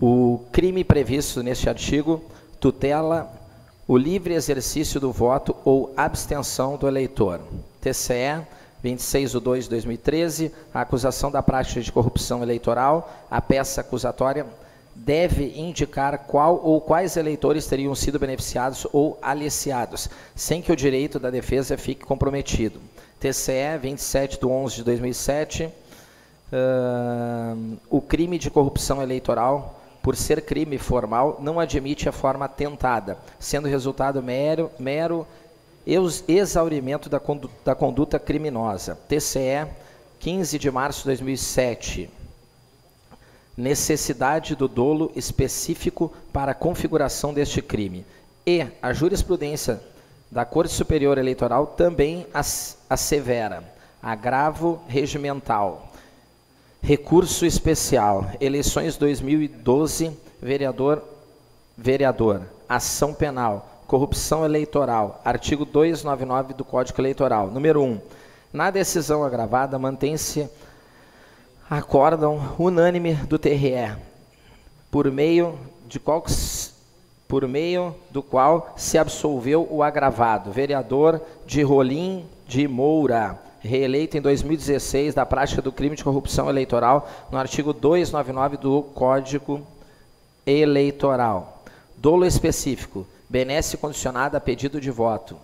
o crime previsto neste artigo tutela o livre exercício do voto ou abstenção do eleitor. TCE 26 de 2 de 2013, a acusação da prática de corrupção eleitoral, a peça acusatória deve indicar qual ou quais eleitores teriam sido beneficiados ou aliciados, sem que o direito da defesa fique comprometido. TCE 27 de 11 de 2007, uh, o crime de corrupção eleitoral, por ser crime formal, não admite a forma tentada, sendo resultado mero, mero exaurimento da da conduta criminosa. TCE 15 de março de 2007 necessidade do dolo específico para a configuração deste crime. E a jurisprudência da Corte Superior Eleitoral também assevera agravo regimental, recurso especial, eleições 2012, vereador, vereador, ação penal, corrupção eleitoral, artigo 299 do Código Eleitoral. Número 1. Na decisão agravada, mantém-se acórdão unânime do TRE, por meio de qual por meio do qual se absolveu o agravado, vereador de Rolim de Moura, reeleito em 2016 da prática do crime de corrupção eleitoral no artigo 299 do Código Eleitoral. Dolo específico, benesse condicionada a pedido de voto,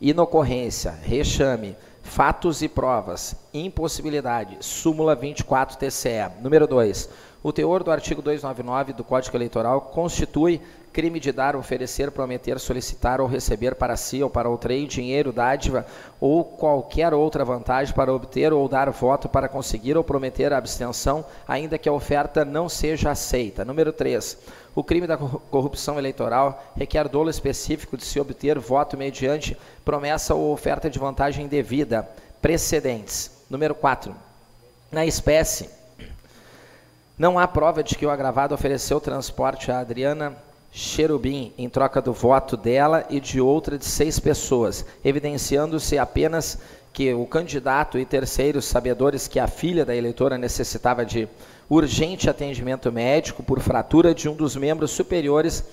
inocorrência, rechame, Fatos e provas. Impossibilidade. Súmula 24 TCE. Número 2. O teor do artigo 299 do Código Eleitoral constitui crime de dar, oferecer, prometer, solicitar ou receber para si ou para outrem dinheiro, dádiva ou qualquer outra vantagem para obter ou dar voto para conseguir ou prometer a abstenção, ainda que a oferta não seja aceita. Número 3. O crime da corrupção eleitoral requer dolo específico de se obter voto mediante promessa ou oferta de vantagem indevida. Precedentes. Número 4. Na espécie, não há prova de que o agravado ofereceu transporte a Adriana Cherubim em troca do voto dela e de outra de seis pessoas, evidenciando-se apenas que o candidato e terceiros sabedores que a filha da eleitora necessitava de urgente atendimento médico por fratura de um dos membros superiores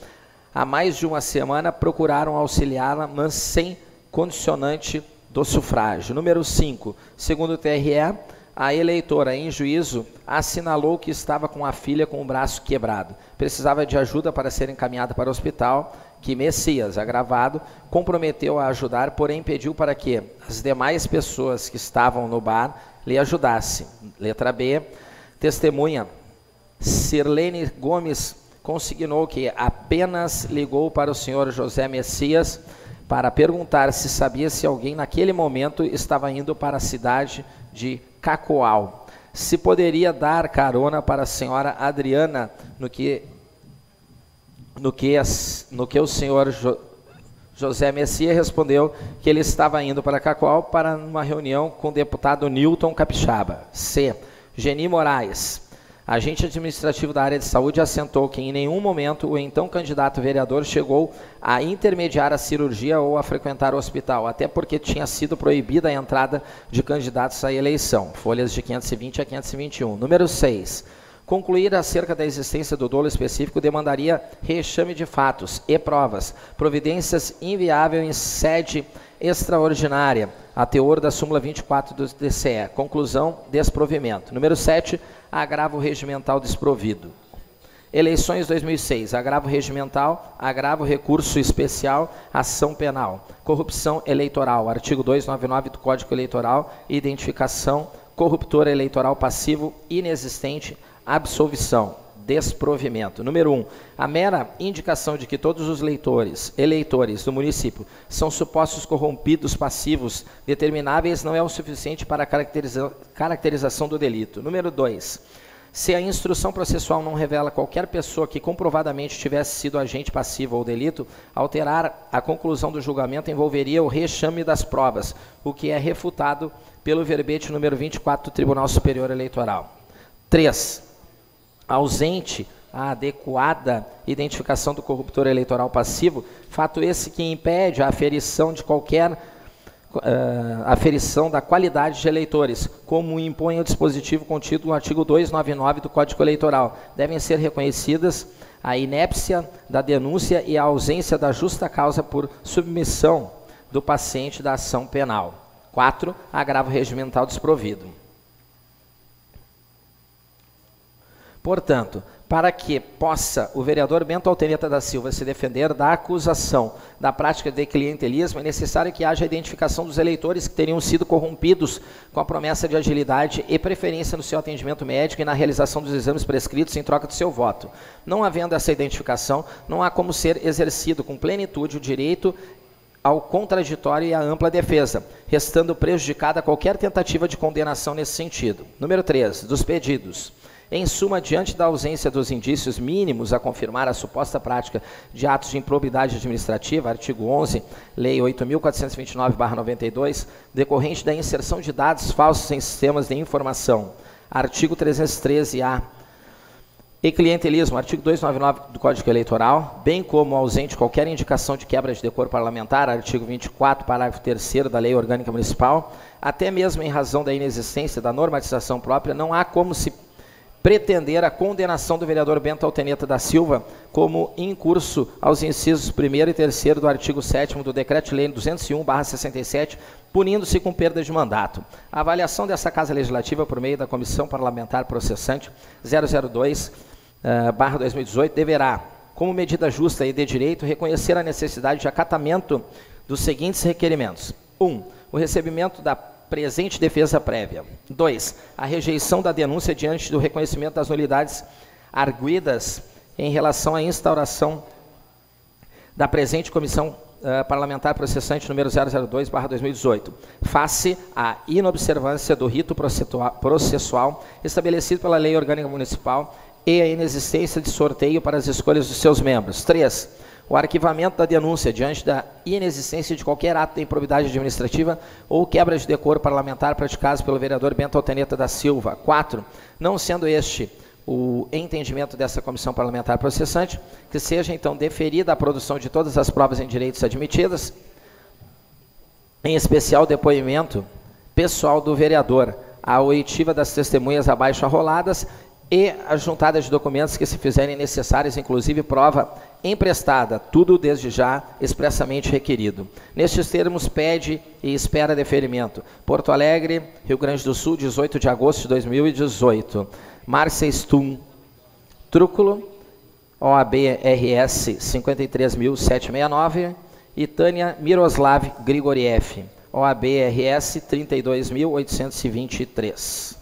há mais de uma semana procuraram auxiliá-la, mas sem condicionante do sufrágio. Número 5. Segundo o TRE, a eleitora, em juízo, assinalou que estava com a filha com o braço quebrado. Precisava de ajuda para ser encaminhada para o hospital, que Messias, agravado, comprometeu a ajudar, porém pediu para que as demais pessoas que estavam no bar lhe ajudassem. Letra B Testemunha, Sirlene Gomes consignou que apenas ligou para o senhor José Messias para perguntar se sabia se alguém naquele momento estava indo para a cidade de Cacoal. Se poderia dar carona para a senhora Adriana no que no que, as, no que o senhor jo, José Messias respondeu que ele estava indo para Cacoal para uma reunião com o deputado Newton Capixaba. C. Geni Moraes, agente administrativo da área de saúde, assentou que em nenhum momento o então candidato vereador chegou a intermediar a cirurgia ou a frequentar o hospital, até porque tinha sido proibida a entrada de candidatos à eleição. Folhas de 520 a 521. Número 6. Concluir acerca da existência do dolo específico demandaria rechame de fatos e provas, providências inviável em sede extraordinária, a teor da súmula 24 do DCE. Conclusão, desprovimento. Número 7, agravo regimental desprovido. Eleições 2006, agravo regimental, agravo recurso especial, ação penal, corrupção eleitoral, artigo 299 do Código Eleitoral, identificação, corruptor eleitoral passivo, inexistente, absolvição desprovimento. Número um, a mera indicação de que todos os leitores, eleitores do município são supostos corrompidos passivos determináveis não é o suficiente para a caracteriza caracterização do delito. Número dois, se a instrução processual não revela qualquer pessoa que comprovadamente tivesse sido agente passivo ou delito, alterar a conclusão do julgamento envolveria o rechame das provas, o que é refutado pelo verbete número 24 do Tribunal Superior Eleitoral. 3 ausente a adequada identificação do corruptor eleitoral passivo, fato esse que impede a aferição de qualquer uh, aferição da qualidade de eleitores, como impõe o dispositivo contido no artigo 299 do Código Eleitoral. Devem ser reconhecidas a inépcia da denúncia e a ausência da justa causa por submissão do paciente da ação penal. 4. Agravo regimental desprovido. Portanto, para que possa o vereador Bento Alteneta da Silva se defender da acusação da prática de clientelismo, é necessário que haja a identificação dos eleitores que teriam sido corrompidos com a promessa de agilidade e preferência no seu atendimento médico e na realização dos exames prescritos em troca do seu voto. Não havendo essa identificação, não há como ser exercido com plenitude o direito ao contraditório e à ampla defesa, restando prejudicada qualquer tentativa de condenação nesse sentido. Número 3. Dos pedidos. Em suma, diante da ausência dos indícios mínimos a confirmar a suposta prática de atos de improbidade administrativa, artigo 11, Lei 8.429-92, decorrente da inserção de dados falsos em sistemas de informação, artigo 313-A, e clientelismo, artigo 299 do Código Eleitoral, bem como ausente qualquer indicação de quebra de decoro parlamentar, artigo 24, parágrafo 3 da Lei Orgânica Municipal, até mesmo em razão da inexistência da normatização própria, não há como se pretender a condenação do vereador Bento Alteneta da Silva como incurso aos incisos 1 e 3 do artigo 7 do Decreto-Lei 201/67, punindo-se com perda de mandato. A avaliação dessa Casa Legislativa por meio da Comissão Parlamentar Processante 002 uh, 2018 deverá, como medida justa e de direito, reconhecer a necessidade de acatamento dos seguintes requerimentos: 1. Um, o recebimento da presente defesa prévia. 2. A rejeição da denúncia diante do reconhecimento das nulidades arguidas em relação à instauração da presente comissão uh, parlamentar processante número 002/2018, face à inobservância do rito processual estabelecido pela Lei Orgânica Municipal e a inexistência de sorteio para as escolhas dos seus membros. 3 o arquivamento da denúncia diante da inexistência de qualquer ato de improbidade administrativa ou quebra de decoro parlamentar praticados pelo vereador Bento Alteneta da Silva. 4. Não sendo este o entendimento dessa comissão parlamentar processante, que seja então deferida a produção de todas as provas em direitos admitidas, em especial depoimento pessoal do vereador, a oitiva das testemunhas abaixo arroladas e a juntada de documentos que se fizerem necessários, inclusive prova emprestada, tudo desde já expressamente requerido. Nestes termos, pede e espera deferimento. Porto Alegre, Rio Grande do Sul, 18 de agosto de 2018. Márcia Stum, Trúculo, OAB-RS 53.769 e Tânia Miroslav Grigoriev, OAB-RS 32.823.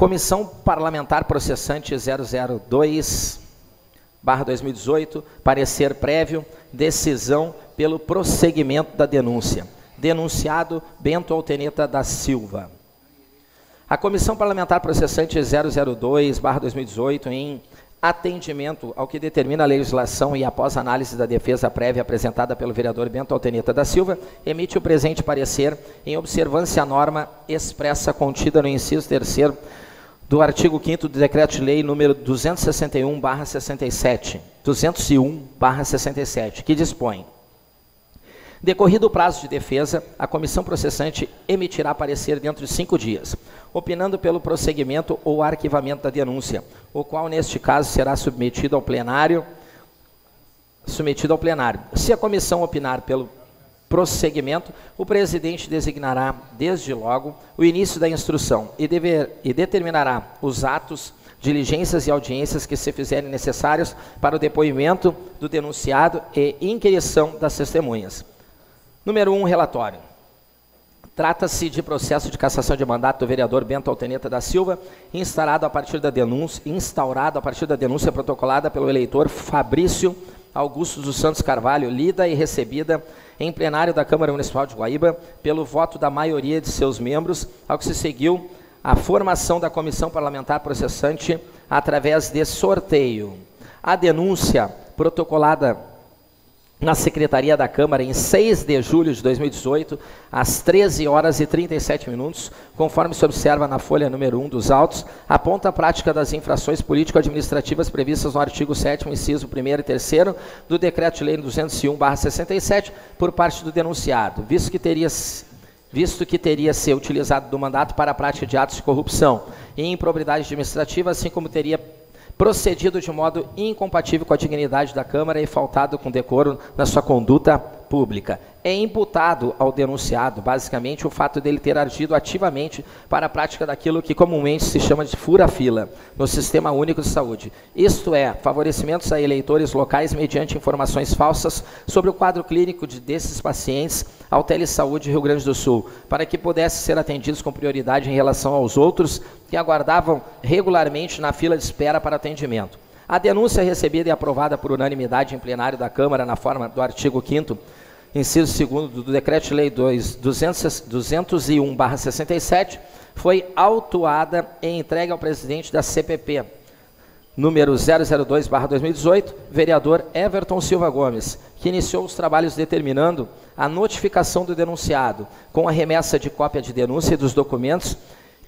Comissão Parlamentar Processante 002, barra 2018, parecer prévio, decisão pelo prosseguimento da denúncia. Denunciado Bento Alteneta da Silva. A Comissão Parlamentar Processante 002, barra 2018, em atendimento ao que determina a legislação e após análise da defesa prévia apresentada pelo vereador Bento Alteneta da Silva, emite o presente parecer em observância à norma expressa contida no inciso terceiro do artigo 5 do Decreto-Lei número 261/67, 201/67, que dispõe: Decorrido o prazo de defesa, a comissão processante emitirá parecer dentro de cinco dias, opinando pelo prosseguimento ou arquivamento da denúncia, o qual, neste caso, será submetido ao plenário. Submetido ao plenário. Se a comissão opinar pelo prosseguimento, o presidente designará, desde logo, o início da instrução e, dever, e determinará os atos, diligências e audiências que se fizerem necessários para o depoimento do denunciado e inquirição das testemunhas. Número 1, um, relatório. Trata-se de processo de cassação de mandato do vereador Bento Alteneta da Silva, instaurado a partir da denúncia, instaurado a partir da denúncia protocolada pelo eleitor Fabrício Augusto dos Santos Carvalho, lida e recebida em plenário da Câmara Municipal de Guaíba pelo voto da maioria de seus membros, ao que se seguiu a formação da comissão parlamentar processante através de sorteio. A denúncia protocolada na Secretaria da Câmara em 6 de julho de 2018, às 13 horas e 37 minutos, conforme se observa na folha número 1 dos autos, aponta a prática das infrações político-administrativas previstas no artigo 7 inciso 1 e 3 do Decreto-Lei 201/67 por parte do denunciado, visto que teria visto que teria ser utilizado do mandato para a prática de atos de corrupção e improbidade administrativa, assim como teria procedido de modo incompatível com a dignidade da Câmara e faltado com decoro na sua conduta pública. É imputado ao denunciado, basicamente, o fato dele ter agido ativamente para a prática daquilo que comumente se chama de fura-fila no Sistema Único de Saúde. Isto é, favorecimentos a eleitores locais mediante informações falsas sobre o quadro clínico de, desses pacientes ao Telesaúde Rio Grande do Sul, para que pudessem ser atendidos com prioridade em relação aos outros que aguardavam regularmente na fila de espera para atendimento. A denúncia recebida e aprovada por unanimidade em plenário da Câmara na forma do artigo 5 inciso 2 do Decreto-Lei 201-67, foi autuada e entregue ao presidente da CPP, número 002-2018, vereador Everton Silva Gomes, que iniciou os trabalhos determinando a notificação do denunciado, com a remessa de cópia de denúncia e dos documentos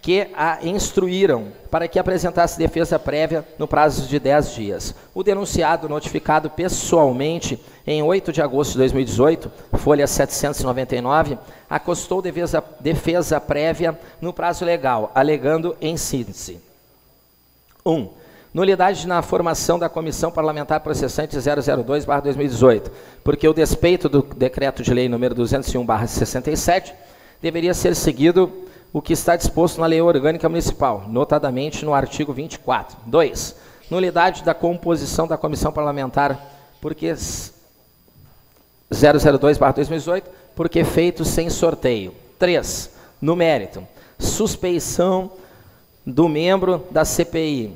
que a instruíram para que apresentasse defesa prévia no prazo de 10 dias. O denunciado, notificado pessoalmente em 8 de agosto de 2018, folha 799, acostou defesa, defesa prévia no prazo legal, alegando em síntese. 1. Um, nulidade na formação da Comissão Parlamentar Processante 002-2018, porque o despeito do Decreto de Lei número 201-67 deveria ser seguido o que está disposto na Lei Orgânica Municipal, notadamente no artigo 24. 2. Nulidade da composição da comissão parlamentar, porque 002/2018, porque feito sem sorteio. 3. No mérito, suspeição do membro da CPI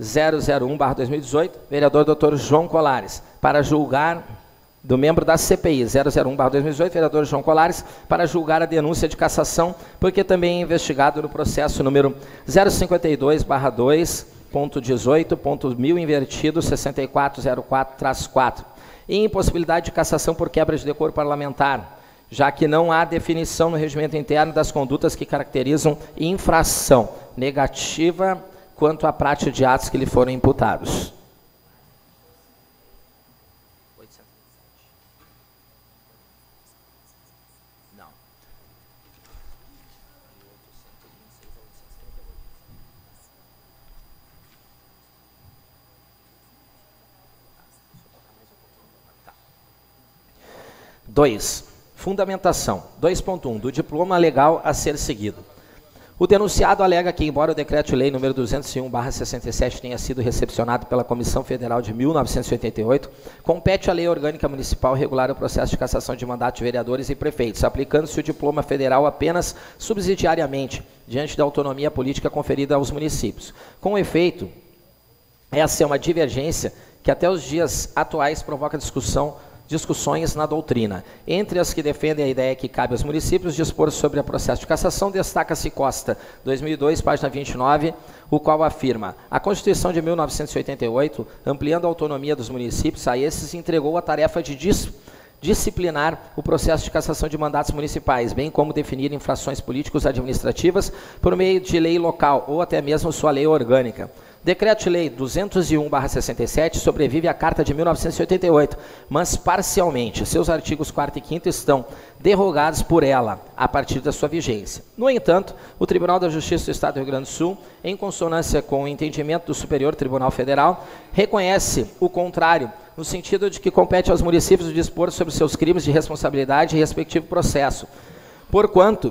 001/2018, vereador Dr. João Colares, para julgar do membro da CPI 001/2018, vereador João Colares, para julgar a denúncia de cassação, porque também é investigado no processo número 052/2.18.1000 invertido 6404-4 e impossibilidade de cassação por quebra de decoro parlamentar, já que não há definição no regimento interno das condutas que caracterizam infração negativa quanto à prática de atos que lhe foram imputados. 2. Fundamentação. 2.1. Do diploma legal a ser seguido. O denunciado alega que, embora o Decreto-Lei nº 201/67 tenha sido recepcionado pela Comissão Federal de 1988, compete à Lei Orgânica Municipal regular o processo de cassação de mandato de vereadores e prefeitos, aplicando-se o diploma federal apenas subsidiariamente, diante da autonomia política conferida aos municípios. Com efeito, essa é uma divergência que até os dias atuais provoca discussão discussões na doutrina. Entre as que defendem a ideia que cabe aos municípios dispor sobre o processo de cassação, destaca-se Costa, 2002, página 29, o qual afirma: a Constituição de 1988, ampliando a autonomia dos municípios, a esses entregou a tarefa de dis disciplinar o processo de cassação de mandatos municipais, bem como definir infrações políticos administrativas por meio de lei local ou até mesmo sua lei orgânica. Decreto-Lei 201/67 sobrevive à Carta de 1988, mas parcialmente. Seus artigos 4 e 5 estão derrogados por ela a partir da sua vigência. No entanto, o Tribunal da Justiça do Estado do Rio Grande do Sul, em consonância com o entendimento do Superior Tribunal Federal, reconhece o contrário, no sentido de que compete aos municípios dispor sobre seus crimes de responsabilidade e respectivo processo. Porquanto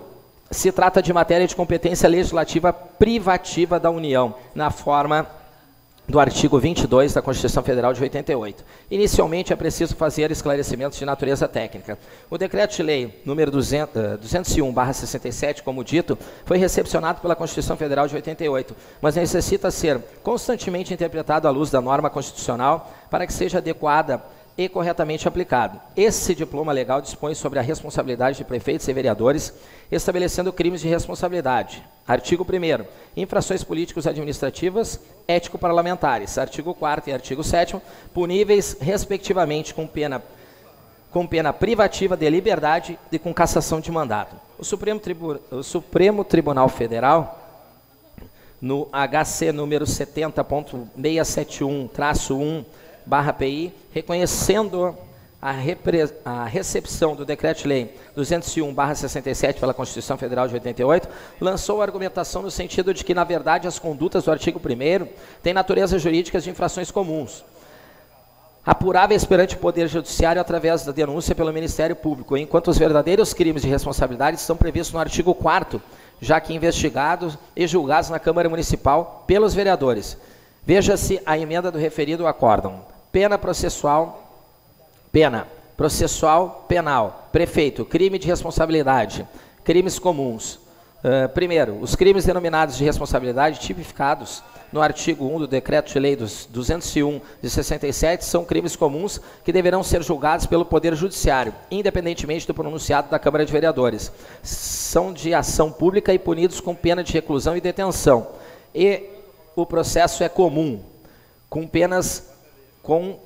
se trata de matéria de competência legislativa privativa da União, na forma do artigo 22 da Constituição Federal de 88. Inicialmente, é preciso fazer esclarecimentos de natureza técnica. O Decreto-Lei número 201/67, como dito, foi recepcionado pela Constituição Federal de 88, mas necessita ser constantemente interpretado à luz da norma constitucional para que seja adequada e corretamente aplicado. Esse diploma legal dispõe sobre a responsabilidade de prefeitos e vereadores, estabelecendo crimes de responsabilidade. Artigo 1 Infrações políticos administrativas, ético-parlamentares. Artigo 4 e artigo 7 puníveis, respectivamente, com pena com pena privativa de liberdade e com cassação de mandato. O Supremo, Tribu o Supremo Tribunal Federal, no HC número 70.671-1, barra PI, reconhecendo a, a recepção do Decreto-Lei 201-67 pela Constituição Federal de 88, lançou a argumentação no sentido de que, na verdade, as condutas do artigo 1 têm natureza jurídica de infrações comuns, apuráveis perante o Poder Judiciário através da denúncia pelo Ministério Público, enquanto os verdadeiros crimes de responsabilidade estão previstos no artigo 4 já que investigados e julgados na Câmara Municipal pelos vereadores. Veja-se a emenda do referido acórdão. Pena processual Pena processual penal. Prefeito, crime de responsabilidade. Crimes comuns. Uh, primeiro, os crimes denominados de responsabilidade tipificados no artigo 1 do Decreto de Lei dos 201 de 67 são crimes comuns que deverão ser julgados pelo Poder Judiciário, independentemente do pronunciado da Câmara de Vereadores. São de ação pública e punidos com pena de reclusão e detenção. E o processo é comum, com penas com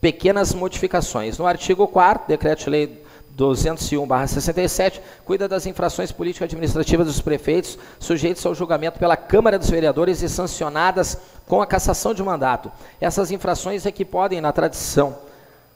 pequenas modificações. No artigo 4 Decreto-Lei 201/67 cuida das infrações político-administrativas dos prefeitos sujeitos ao julgamento pela Câmara dos Vereadores e sancionadas com a cassação de mandato. Essas infrações é que podem, na tradição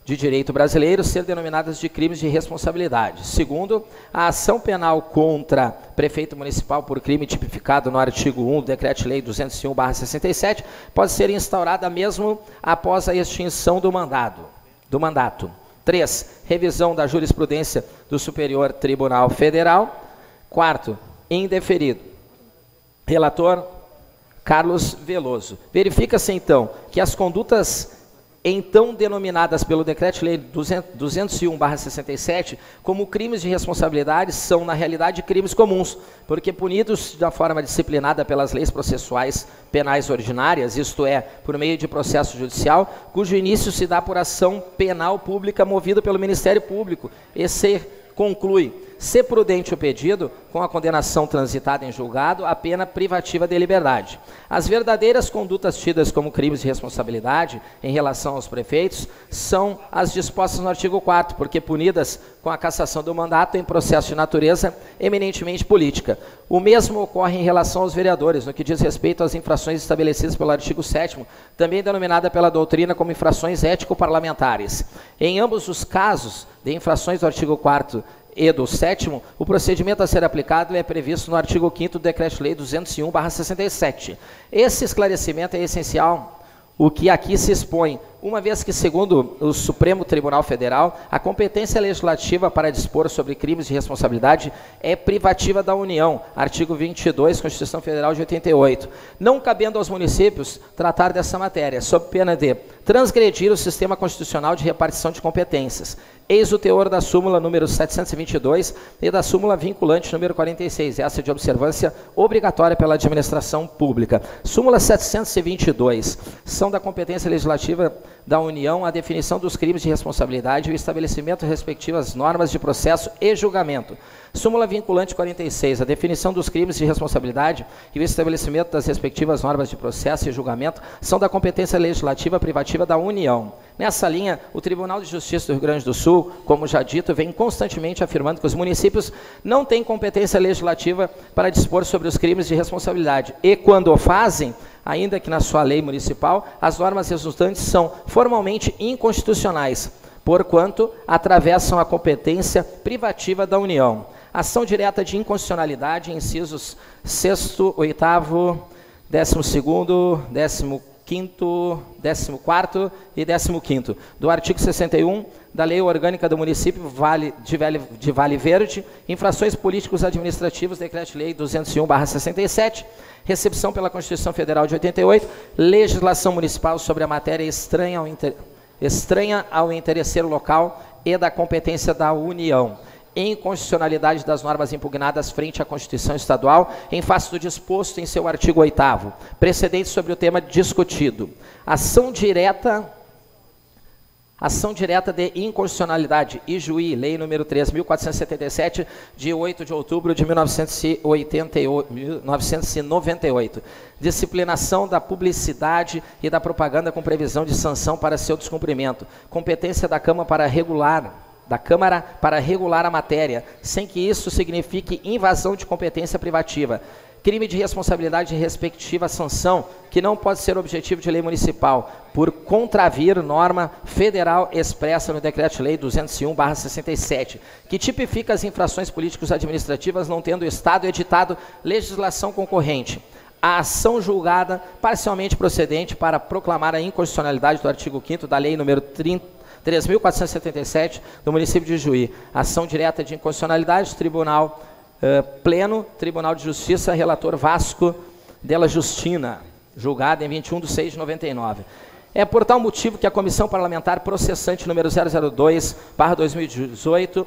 de direito brasileiro ser denominadas de crimes de responsabilidade. Segundo, a ação penal contra prefeito municipal por crime tipificado no artigo 1 do Decreto-Lei 201/67 pode ser instaurada mesmo após a extinção do mandado, do mandato. 3. Revisão da jurisprudência do Superior Tribunal Federal. Quarto, indeferido. Relator Carlos Veloso. Verifica-se então que as condutas então denominadas pelo Decreto-Lei 201/67 como crimes de responsabilidade são na realidade crimes comuns, porque punidos da forma disciplinada pelas leis processuais penais ordinárias, isto é, por meio de processo judicial, cujo início se dá por ação penal pública movida pelo Ministério Público e se conclui ser prudente o pedido, com a condenação transitada em julgado, a pena privativa de liberdade. As verdadeiras condutas tidas como crimes de responsabilidade em relação aos prefeitos são as dispostas no artigo 4 porque punidas com a cassação do mandato em processo de natureza eminentemente política. O mesmo ocorre em relação aos vereadores, no que diz respeito às infrações estabelecidas pelo artigo 7 também denominada pela doutrina como infrações ético-parlamentares. Em ambos os casos de infrações do artigo 4 e do sétimo, o procedimento a ser aplicado é previsto no artigo 5 do Decreto-Lei 201/67. Esse esclarecimento é essencial, o que aqui se expõe uma vez que, segundo o Supremo Tribunal Federal, a competência legislativa para dispor sobre crimes de responsabilidade é privativa da União, artigo 22, Constituição Federal de 88, não cabendo aos municípios tratar dessa matéria, sob pena de transgredir o sistema constitucional de repartição de competências. Eis o teor da súmula número 722 e da súmula vinculante número 46, essa de observância obrigatória pela administração pública. Súmula 722 são da competência legislativa da União a definição dos crimes de responsabilidade e o estabelecimento de respectivas normas de processo e julgamento. Súmula vinculante 46, a definição dos crimes de responsabilidade e o estabelecimento das respectivas normas de processo e julgamento são da competência legislativa privativa da União. Nessa linha, o Tribunal de Justiça do Rio Grande do Sul, como já dito, vem constantemente afirmando que os municípios não têm competência legislativa para dispor sobre os crimes de responsabilidade e, quando o fazem, ainda que na sua lei municipal, as normas resultantes são formalmente inconstitucionais, porquanto atravessam a competência privativa da União. Ação direta de inconstitucionalidade, incisos 6, 8, 12, 15, 14 e 15 do artigo 61 da Lei Orgânica do Município vale, de, vale, de Vale Verde, infrações políticos administrativos, Decreto-Lei 201/67, recepção pela Constituição Federal de 88, legislação municipal sobre a matéria estranha ao, inter, estranha ao interesseiro local e da competência da União inconstitucionalidade das normas impugnadas frente à Constituição Estadual, em face do disposto em seu artigo 8 precedente sobre o tema discutido. Ação direta Ação direta de inconstitucionalidade, IJUI, Lei número 3.477, de 8 de outubro de 1998. Disciplinação da publicidade e da propaganda com previsão de sanção para seu descumprimento. Competência da Câmara para regular da Câmara para regular a matéria, sem que isso signifique invasão de competência privativa crime de responsabilidade respectiva sanção, que não pode ser objetivo de lei municipal, por contravir norma federal expressa no Decreto-Lei 201/67, que tipifica as infrações políticos administrativas não tendo o Estado editado legislação concorrente. A ação julgada parcialmente procedente para proclamar a inconstitucionalidade do artigo 5 da Lei número 3.477 do município de Juí. Ação direta de inconstitucionalidade, Tribunal Pleno, Tribunal de Justiça, relator Vasco della Justina, julgada em 21 de 6 de 99. É por tal motivo que a Comissão Parlamentar Processante número 002, 2018,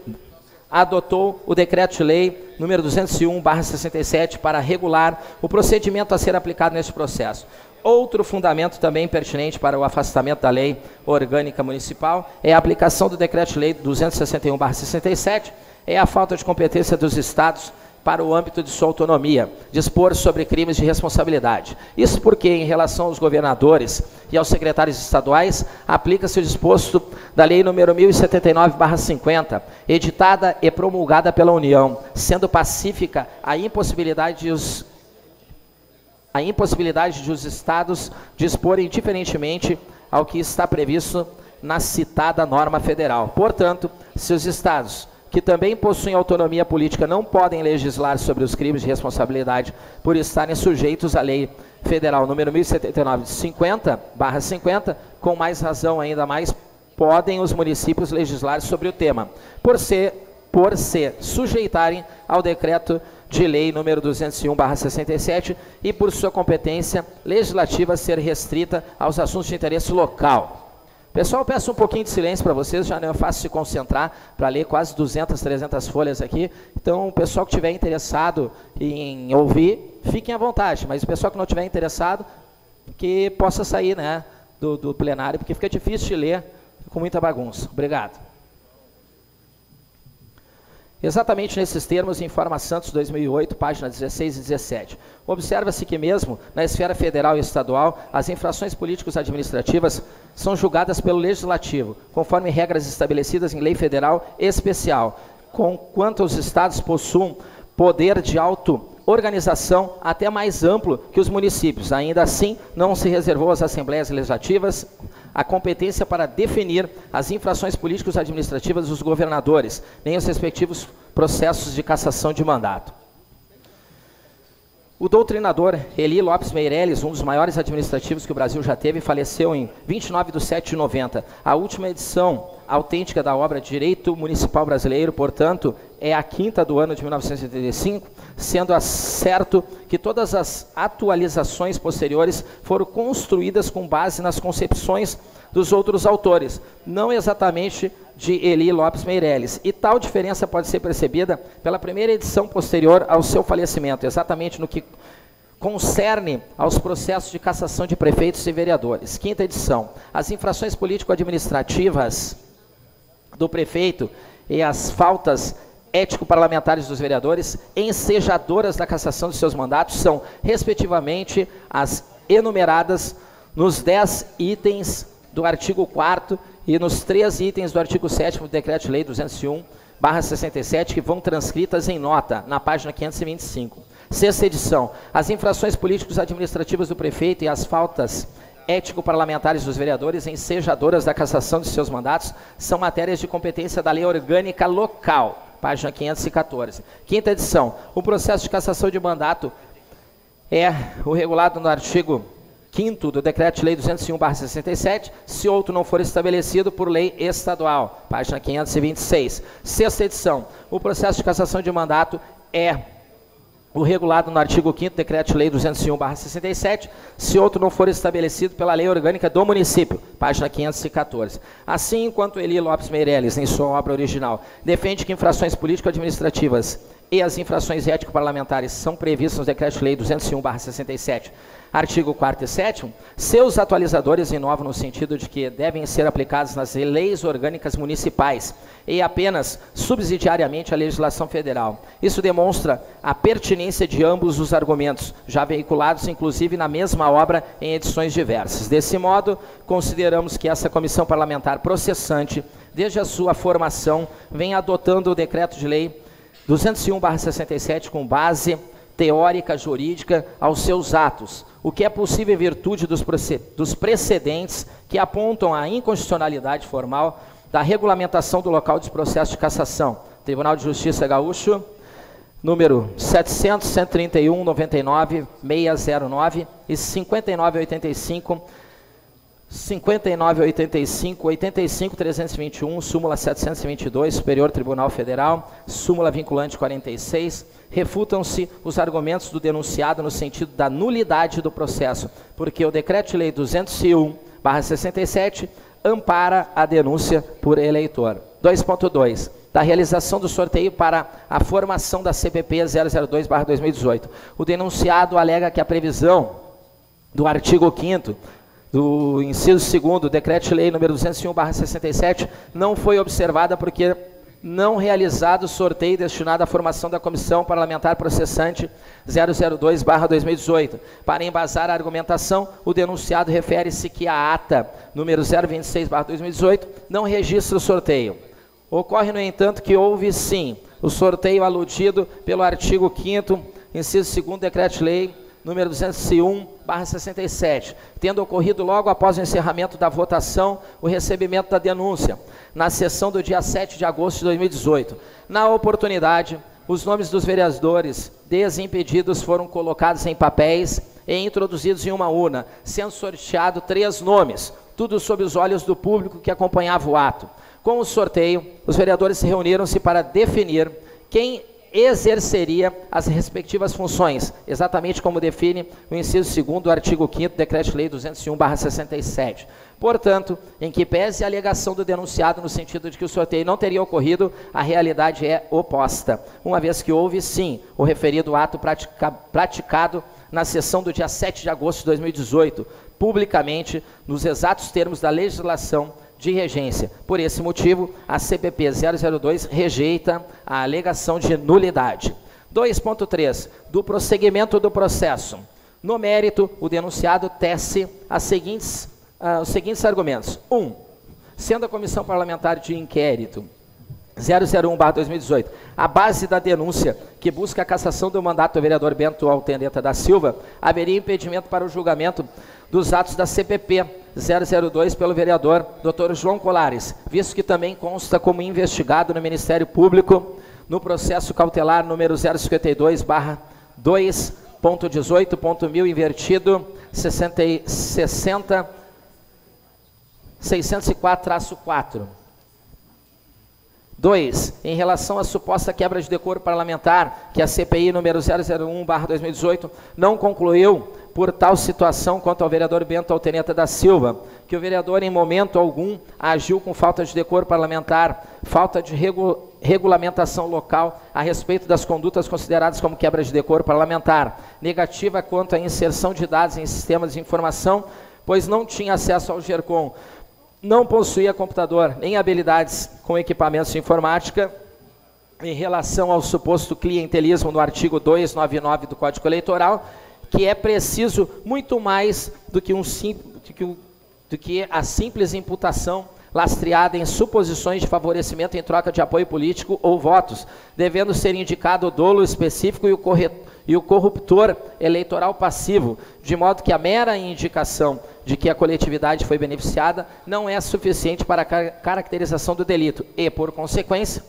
adotou o Decreto-Lei número 201, 67, para regular o procedimento a ser aplicado neste processo. Outro fundamento também pertinente para o afastamento da lei orgânica municipal é a aplicação do Decreto-Lei 261, 67, é a falta de competência dos estados para o âmbito de sua autonomia, dispor sobre crimes de responsabilidade. Isso porque, em relação aos governadores e aos secretários estaduais, aplica-se o disposto da Lei número 1079-50, editada e promulgada pela União, sendo pacífica a impossibilidade de os a impossibilidade de os estados disporem diferentemente ao que está previsto na citada norma federal. Portanto, se os estados que também possuem autonomia política não podem legislar sobre os crimes de responsabilidade por estarem sujeitos à lei federal número 1079 50, barra 50, com mais razão ainda mais podem os municípios legislar sobre o tema, por ser por se sujeitarem ao decreto de lei número 201/67 e por sua competência legislativa ser restrita aos assuntos de interesse local. Pessoal, peço um pouquinho de silêncio para vocês, já não é fácil se concentrar para ler quase 200, 300 folhas aqui. Então, o pessoal que estiver interessado em ouvir, fiquem à vontade, mas o pessoal que não estiver interessado, que possa sair né, do, do plenário, porque fica difícil de ler com muita bagunça. Obrigado. Exatamente nesses termos, informa Santos 2008, página 16 e 17. Observa-se que mesmo na esfera federal e estadual, as infrações políticos administrativas são julgadas pelo legislativo, conforme regras estabelecidas em lei federal especial, com quanto os estados possuem poder de auto-organização até mais amplo que os municípios. Ainda assim, não se reservou às assembleias legislativas a competência para definir as infrações políticos administrativas dos governadores, nem os respectivos processos de cassação de mandato. O doutrinador Eli Lopes Meirelles, um dos maiores administrativos que o Brasil já teve, faleceu em 29 de 7 de 90. A última edição autêntica da obra Direito Municipal Brasileiro, portanto, é a quinta do ano de 1975, sendo certo que todas as atualizações posteriores foram construídas com base nas concepções dos outros autores, não exatamente de Eli Lopes Meirelles. E tal diferença pode ser percebida pela primeira edição posterior ao seu falecimento, exatamente no que concerne aos processos de cassação de prefeitos e vereadores. Quinta edição. As infrações político-administrativas do prefeito e as faltas ético-parlamentares dos vereadores, ensejadoras da cassação de seus mandatos, são, respectivamente, as enumeradas nos dez itens do artigo 4 e nos três itens do artigo 7 do Decreto-Lei 201, barra 67, que vão transcritas em nota, na página 525. Sexta edição. As infrações políticos administrativas do prefeito e as faltas ético-parlamentares dos vereadores ensejadoras da cassação de seus mandatos são matérias de competência da lei orgânica local, página 514. Quinta edição. O processo de cassação de mandato é o regulado no artigo 5 do Decreto-Lei 201/67, se outro não for estabelecido por lei estadual, página 526. Sexta edição. O processo de cassação de mandato é o regulado no artigo 5 do Decreto-Lei 201/67, se outro não for estabelecido pela Lei Orgânica do Município, página 514. Assim, enquanto Eli Lopes Meirelles, em sua obra original, defende que infrações político-administrativas e as infrações ético-parlamentares são previstas no Decreto-Lei 201/67, artigo 4 e 7 seus atualizadores inovam no sentido de que devem ser aplicados nas leis orgânicas municipais e apenas subsidiariamente à legislação federal. Isso demonstra a pertinência de ambos os argumentos, já veiculados inclusive na mesma obra em edições diversas. Desse modo, consideramos que essa comissão parlamentar processante, desde a sua formação, vem adotando o decreto de lei 201/67 com base teórica jurídica aos seus atos, o que é possível em virtude dos precedentes que apontam a inconstitucionalidade formal da regulamentação do local de processo de cassação. Tribunal de Justiça Gaúcho, número 700, 131, 99, 609 e 5985 5985, 85, 321, súmula 722, Superior Tribunal Federal, súmula vinculante 46, refutam-se os argumentos do denunciado no sentido da nulidade do processo, porque o Decreto-Lei 201/67 ampara a denúncia por eleitor. 2.2 da realização do sorteio para a formação da CPP 002/2018. O denunciado alega que a previsão do artigo 5 do inciso 2 do decreto-lei número 201/67 não foi observada porque não realizado sorteio destinado à formação da comissão parlamentar processante 002/2018. Para embasar a argumentação, o denunciado refere-se que a ata número 026/2018 não registra o sorteio. Ocorre, no entanto, que houve sim o sorteio aludido pelo artigo 5 inciso 2 do decreto-lei número 201/67, tendo ocorrido logo após o encerramento da votação o recebimento da denúncia, na sessão do dia 7 de agosto de 2018. Na oportunidade, os nomes dos vereadores desimpedidos foram colocados em papéis e introduzidos em uma urna, sendo sorteado três nomes, tudo sob os olhos do público que acompanhava o ato. Com o sorteio, os vereadores se reuniram-se para definir quem exerceria as respectivas funções, exatamente como define o inciso 2 do artigo 5 do Decreto-Lei 201/67. Portanto, em que pese a alegação do denunciado no sentido de que o sorteio não teria ocorrido, a realidade é oposta, uma vez que houve sim o referido ato pratica praticado na sessão do dia 7 de agosto de 2018, publicamente, nos exatos termos da legislação de regência. Por esse motivo, a CPP 002 rejeita a alegação de nulidade. 2.3. Do prosseguimento do processo. No mérito, o denunciado tece seguintes, uh, os seguintes argumentos. 1. Um, sendo a comissão parlamentar de inquérito 001-2018. A base da denúncia que busca a cassação do mandato do vereador Bento Alteneta da Silva haveria impedimento para o julgamento dos atos da CPP 002 pelo vereador Dr. João Colares, visto que também consta como investigado no Ministério Público no processo cautelar número 052 2.18.1000 invertido 60, 60 604-4. 2. Em relação à suposta quebra de decoro parlamentar, que a CPI número 001/2018 não concluiu por tal situação quanto ao vereador Bento Alteneta da Silva, que o vereador em momento algum agiu com falta de decoro parlamentar, falta de regu regulamentação local a respeito das condutas consideradas como quebra de decoro parlamentar, negativa quanto à inserção de dados em sistemas de informação, pois não tinha acesso ao GERCOM, não possuía computador nem habilidades com equipamentos de informática, em relação ao suposto clientelismo no artigo 299 do Código Eleitoral, que é preciso muito mais do que, um do que, do que a simples imputação lastreada em suposições de favorecimento em troca de apoio político ou votos, devendo ser indicado o dolo específico e o, e o corruptor eleitoral passivo, de modo que a mera indicação de que a coletividade foi beneficiada não é suficiente para a caracterização do delito e, por consequência,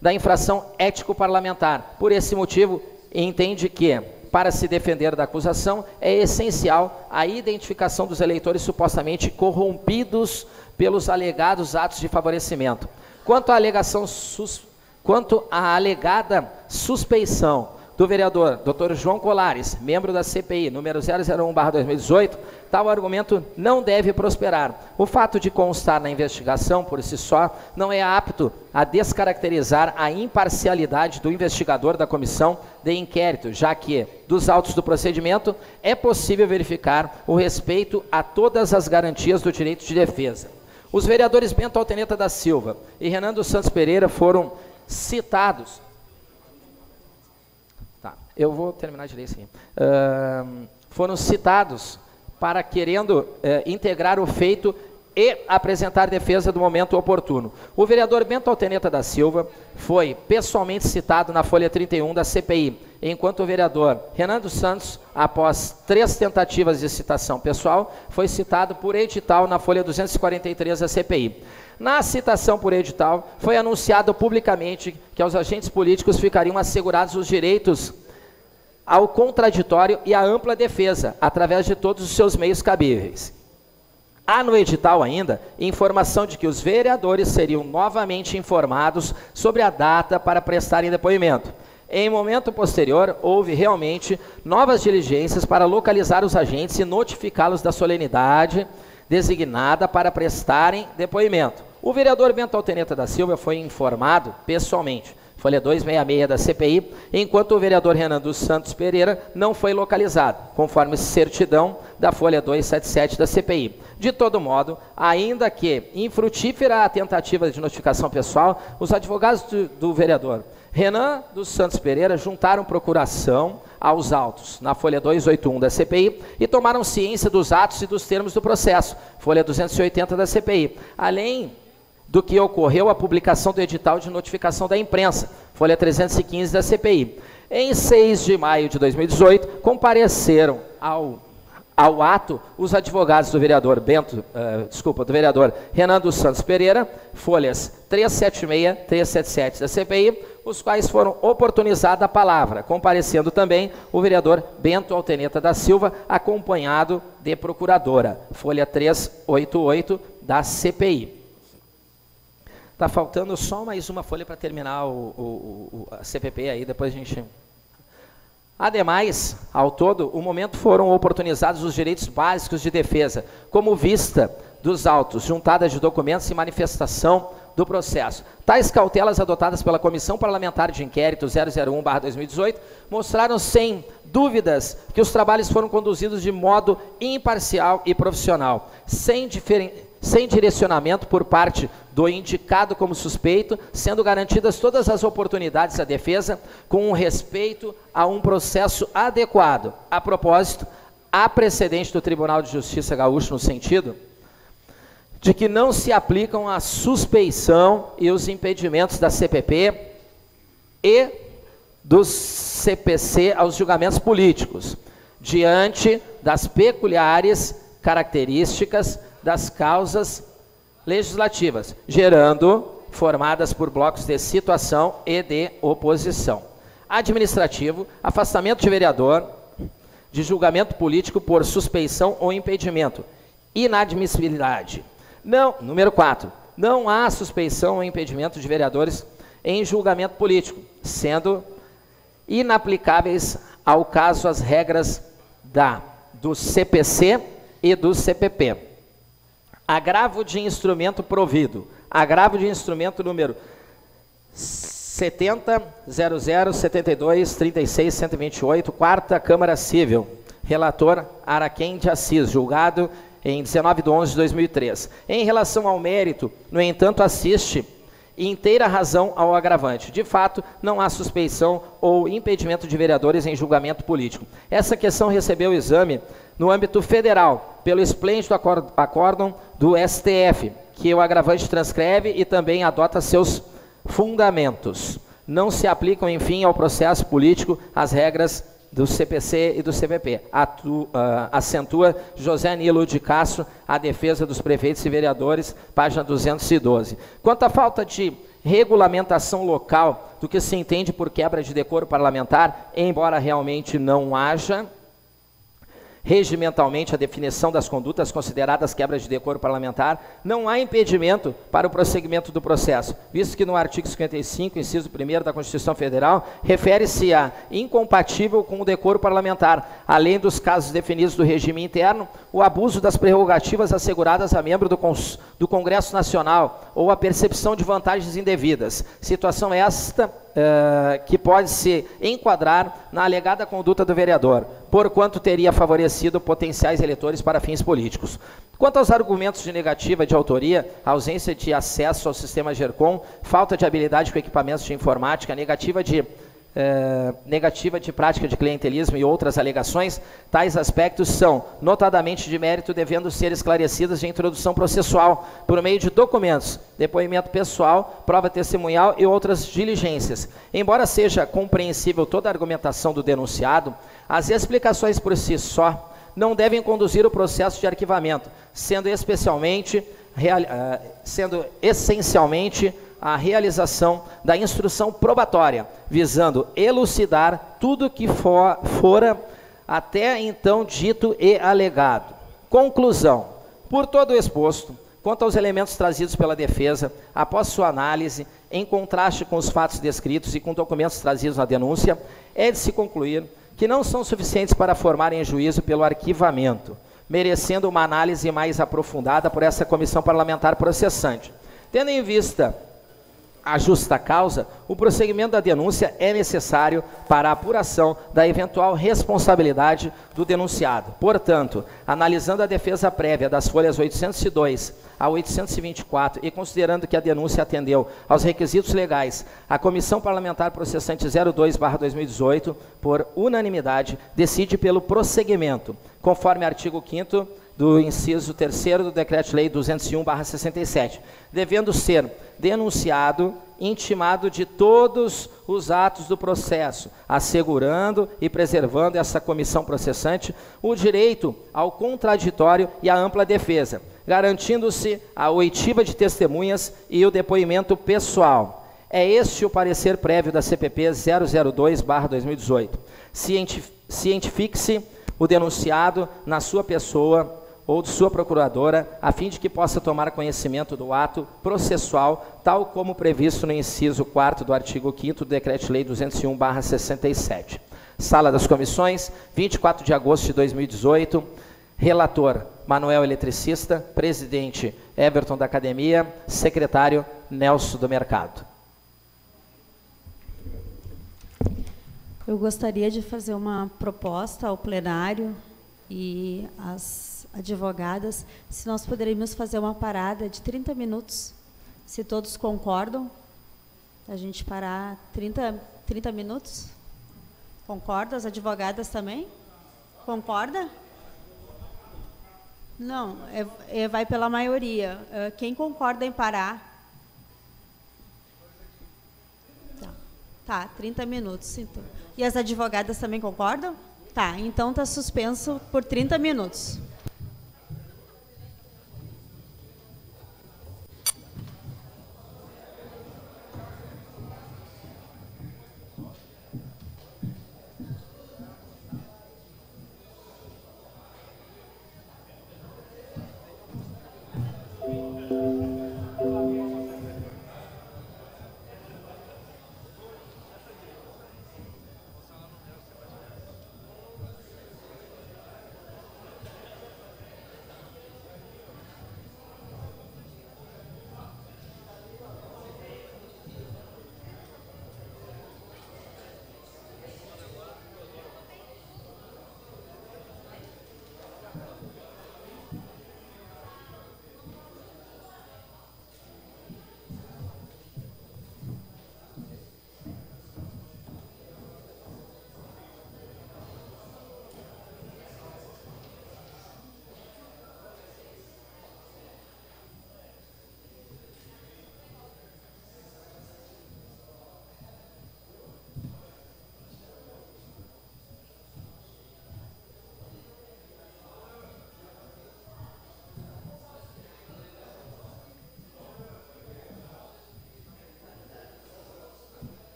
da infração ético-parlamentar. Por esse motivo, entende que para se defender da acusação, é essencial a identificação dos eleitores supostamente corrompidos pelos alegados atos de favorecimento. Quanto à alegação sus... quanto à alegada suspeição do vereador Dr. João Colares, membro da CPI, número 001/2018, tal argumento não deve prosperar. O fato de constar na investigação por si só não é apto a descaracterizar a imparcialidade do investigador da comissão de inquérito, já que dos autos do procedimento é possível verificar o respeito a todas as garantias do direito de defesa. Os vereadores Bento Alteneta da Silva e Renando Santos Pereira foram citados eu vou terminar de ler isso. Uh, foram citados para querendo uh, integrar o feito e apresentar defesa do momento oportuno. O vereador Bento Alteneta da Silva foi pessoalmente citado na folha 31 da CPI enquanto o vereador Renan dos Santos, após três tentativas de citação pessoal, foi citado por edital na folha 243 da CPI. Na citação por edital, foi anunciado publicamente que aos agentes políticos ficariam assegurados os direitos ao contraditório e à ampla defesa, através de todos os seus meios cabíveis. Há no edital ainda informação de que os vereadores seriam novamente informados sobre a data para prestarem depoimento. Em momento posterior, houve realmente novas diligências para localizar os agentes e notificá-los da solenidade designada para prestarem depoimento. O vereador Bento Alteneta da Silva foi informado pessoalmente, folha 266 da CPI, enquanto o vereador Renan dos Santos Pereira não foi localizado, conforme certidão da folha 277 da CPI. De todo modo, ainda que infrutífera a tentativa de notificação pessoal, os advogados do, do vereador Renan dos Santos Pereira juntaram procuração aos autos na folha 281 da CPI e tomaram ciência dos atos e dos termos do processo, folha 280 da CPI, além do que ocorreu a publicação do edital de notificação da imprensa, folha 315 da CPI. Em 6 de maio de 2018, compareceram ao ao ato os advogados do vereador Bento, uh, desculpa, do vereador Renan dos Santos Pereira, folhas 376, 377 da CPI, os quais foram oportunizada a palavra, comparecendo também o vereador Bento Alteneta da Silva, acompanhado de procuradora, folha 388 da CPI. Está faltando só mais uma folha para terminar o, o, o, a CPP aí, depois a gente Ademais, ao todo, o momento foram oportunizados os direitos básicos de defesa, como vista dos autos, juntada de documentos e manifestação do processo. Tais cautelas adotadas pela Comissão Parlamentar de Inquérito 001-2018 mostraram sem dúvidas que os trabalhos foram conduzidos de modo imparcial e profissional, sem diferença sem direcionamento por parte do indicado como suspeito, sendo garantidas todas as oportunidades à defesa com respeito a um processo adequado. A propósito, há precedente do Tribunal de Justiça Gaúcho no sentido de que não se aplicam a suspeição e os impedimentos da CPP e do CPC aos julgamentos políticos, diante das peculiares características das causas legislativas, gerando formadas por blocos de situação e de oposição. Administrativo, afastamento de vereador, de julgamento político por suspeição ou impedimento. Inadmissibilidade. Não, número 4. Não há suspeição ou impedimento de vereadores em julgamento político, sendo inaplicáveis ao caso as regras da do CPC e do CPP. Agravo de instrumento provido. Agravo de instrumento número 70 00 72 36 128, quarta Câmara Civil. Relator Araquém de Assis, julgado em 19 de 11 de 2003. Em relação ao mérito, no entanto, assiste inteira razão ao agravante. De fato, não há suspeição ou impedimento de vereadores em julgamento político. Essa questão recebeu exame no âmbito federal, pelo esplêndido acórdão do STF, que o agravante transcreve e também adota seus fundamentos. Não se aplicam, enfim, ao processo político as regras do CPC e do CPP. Atu, uh, acentua José Nilo de Castro a defesa dos prefeitos e vereadores, página 212. Quanto à falta de regulamentação local do que se entende por quebra de decoro parlamentar, embora realmente não haja, regimentalmente a definição das condutas consideradas quebras de decoro parlamentar, não há impedimento para o prosseguimento do processo, visto que no artigo 55, inciso 1 da Constituição Federal, refere-se a incompatível com o decoro parlamentar, além dos casos definidos do regime interno, o abuso das prerrogativas asseguradas a membro do, Cons do Congresso Nacional ou a percepção de vantagens indevidas. Situação esta Uh, que pode se enquadrar na alegada conduta do vereador, porquanto teria favorecido potenciais eleitores para fins políticos. Quanto aos argumentos de negativa de autoria, ausência de acesso ao sistema GERCOM, falta de habilidade com equipamentos de informática, negativa de eh, negativa de prática de clientelismo e outras alegações, tais aspectos são, notadamente de mérito, devendo ser esclarecidas de introdução processual, por meio de documentos, depoimento pessoal, prova testemunhal e outras diligências. Embora seja compreensível toda a argumentação do denunciado, as explicações por si só não devem conduzir o processo de arquivamento, sendo especialmente, real, uh, sendo essencialmente a realização da instrução probatória, visando elucidar tudo que for, fora até então dito e alegado. Conclusão: por todo o exposto, quanto aos elementos trazidos pela defesa, após sua análise, em contraste com os fatos descritos e com documentos trazidos na denúncia, é de se concluir que não são suficientes para formarem juízo pelo arquivamento, merecendo uma análise mais aprofundada por essa comissão parlamentar processante. Tendo em vista a justa causa, o prosseguimento da denúncia é necessário para a apuração da eventual responsabilidade do denunciado. Portanto, analisando a defesa prévia das folhas 802 a 824 e considerando que a denúncia atendeu aos requisitos legais, a Comissão Parlamentar Processante 02/2018, por unanimidade, decide pelo prosseguimento, conforme artigo 5 do inciso 3 do Decreto-Lei 201/67, devendo ser denunciado, intimado de todos os atos do processo, assegurando e preservando essa comissão processante o direito ao contraditório e à ampla defesa, garantindo-se a oitiva de testemunhas e o depoimento pessoal. É este o parecer prévio da CPP 002/2018. Cientifique-se o denunciado na sua pessoa ou de sua procuradora, a fim de que possa tomar conhecimento do ato processual, tal como previsto no inciso 4 do artigo 5 do Decreto-Lei 201/67. Sala das Comissões, 24 de agosto de 2018. Relator Manuel Eletricista, presidente Everton da Academia, secretário Nelson do Mercado. Eu gostaria de fazer uma proposta ao plenário e às advogadas, se nós poderíamos fazer uma parada de 30 minutos, se todos concordam, a gente parar 30, 30 minutos? Concorda? As advogadas também? Concorda? Não, é, é, vai pela maioria. É, quem concorda em parar? Tá, tá 30 minutos. Então. E as advogadas também concordam? Tá, então está suspenso por 30 minutos.